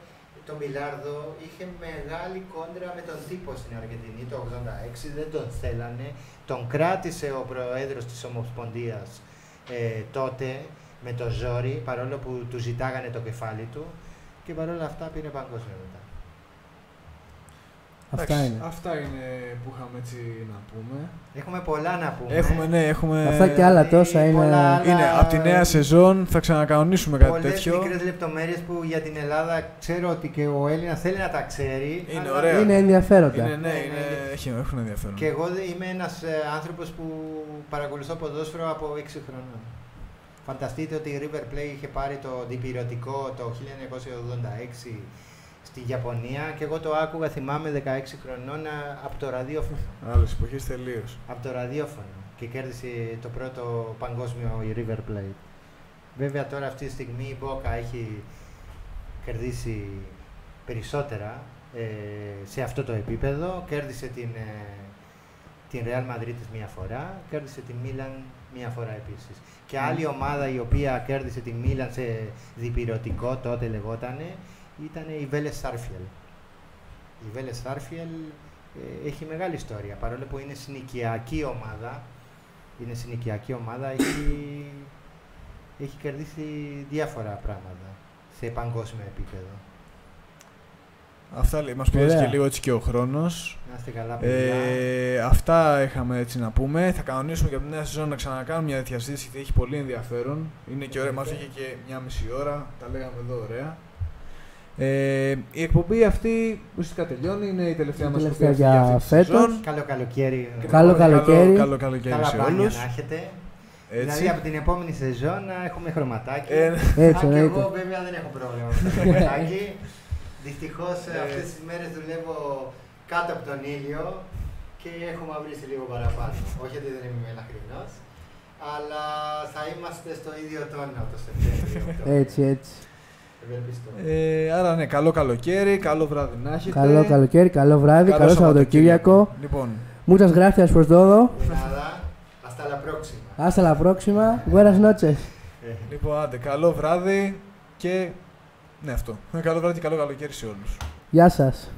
C: το Μπιλάρδο είχε μεγάλη κόντρα με τον τύπο στην Αργεντινή το 86, δεν τον θέλανε. Τον κράτησε ο προέδρος της Ομοσπονδίας ε, τότε με το ζόρι, παρόλο που του ζητάγανε το κεφάλι του και παρόλα αυτά πήρε παγκόσμιο μετά.
B: αυτά
A: Εντάξει,
B: είναι.
A: Αυτά είναι που είχαμε έτσι να πούμε.
C: Έχουμε πολλά να πούμε.
A: Έχουμε, ναι, έχουμε...
B: Αυτά και άλλα τόσα είναι.
C: Πολλά άλλα-
A: Είναι από τη νέα σεζόν, θα ξανακανονίσουμε κάτι
C: Πολλές
A: τέτοιο.
C: μικρές λεπτομέρειες που για την Ελλάδα ξέρω ότι και ο Έλληνα θέλει να τα ξέρει.
A: Είναι
C: αλλά-
A: ωραία.
B: Είναι ενδιαφέροντα.
A: Είναι, ναι,
C: Ναι,
A: είναι,
C: ναι.
A: έχει, έχουν ενδιαφέρον.
C: Και εγώ δε- είμαι ένας ε, άνθρωπος που παρακολουθώ ποδόσφαιρο από 6 χρονών. Φανταστείτε ότι η River Plate είχε πάρει το διπυρωτικό το 1986 στη Ιαπωνία και εγώ το άκουγα, θυμάμαι, 16 χρονών α, από το ραδιόφωνο.
A: Άλλες εποχές τελείως.
C: Από το ραδιόφωνο και κέρδισε το πρώτο παγκόσμιο η River Plate. Βέβαια τώρα αυτή τη στιγμή η Boca έχει κερδίσει περισσότερα ε, σε αυτό το επίπεδο. Κέρδισε την, ε, την Real Madrid μία φορά, κέρδισε την Milan μία φορά επίσης. Και άλλη ομάδα η οποία κέρδισε την Milan σε διπυρωτικό τότε λεγότανε ήταν η Vélez Σάρφιελ. Η Vélez Σάρφιελ ε, έχει μεγάλη ιστορία, παρόλο που είναι συνοικιακή ομάδα. Είναι συνοικιακή ομάδα, έχει, έχει κερδίσει διάφορα πράγματα σε παγκόσμιο επίπεδο.
A: Αυτά λέει, μας πιέζει
B: Ωραία.
A: και λίγο έτσι και ο χρόνος.
C: Να είστε καλά, παιδιά.
A: Ε, αυτά είχαμε έτσι να πούμε. Θα κανονίσουμε για την νέα σεζόν να ξανακάνουμε μια τέτοια συζήτηση γιατί έχει πολύ ενδιαφέρον. Είναι και ωραία, μας είχε και μια μισή ώρα, τα λέγαμε εδώ ωραία. Ε, η εκπομπή αυτή ουσιαστικά τελειώνει, είναι η τελευταία
B: Η
A: μας
B: τελευταία
A: εκπομπή αυτή
B: για
A: αυτή της
B: φέτος.
A: σεζόν.
C: Καλό καλοκαίρι.
B: Καλό καλοκαίρι.
A: Καλό, καλοκαίρι
C: Καλά
A: σε
C: μπάνια
A: όλους.
C: να έχετε.
A: Έτσι.
C: Δηλαδή από την επόμενη σεζόν να έχουμε χρωματάκι.
A: Ε,
B: Έτσι,
C: Αν και
B: εννοείται.
C: εγώ βέβαια δεν έχω πρόβλημα με το χρωματάκι. Δυστυχώς
A: Ε.
C: αυτές τις μέρες δουλεύω κάτω από τον ήλιο και έχω μαυρίσει λίγο παραπάνω. Όχι ότι δεν είμαι μελαχρινό, αλλά θα είμαστε στο ίδιο τόνο το Σεπτέμβριο.
B: Έτσι, έτσι.
C: Ευελπιστώ.
A: Ε, άρα ναι, καλό καλοκαίρι, καλό βράδυ να έχετε.
B: Καλό καλοκαίρι, καλό βράδυ, καλό Σαββατοκύριακο.
A: Λοιπόν,
B: Muchas gracias por todo.
C: De nada, hasta la próxima.
B: Hasta la próxima. Buenas noches.
C: Ε,
A: λοιπόν, άντε, καλό βράδυ και... Ναι, αυτό. Καλό βράδυ και καλό καλοκαίρι σε όλους.
B: Γεια σας.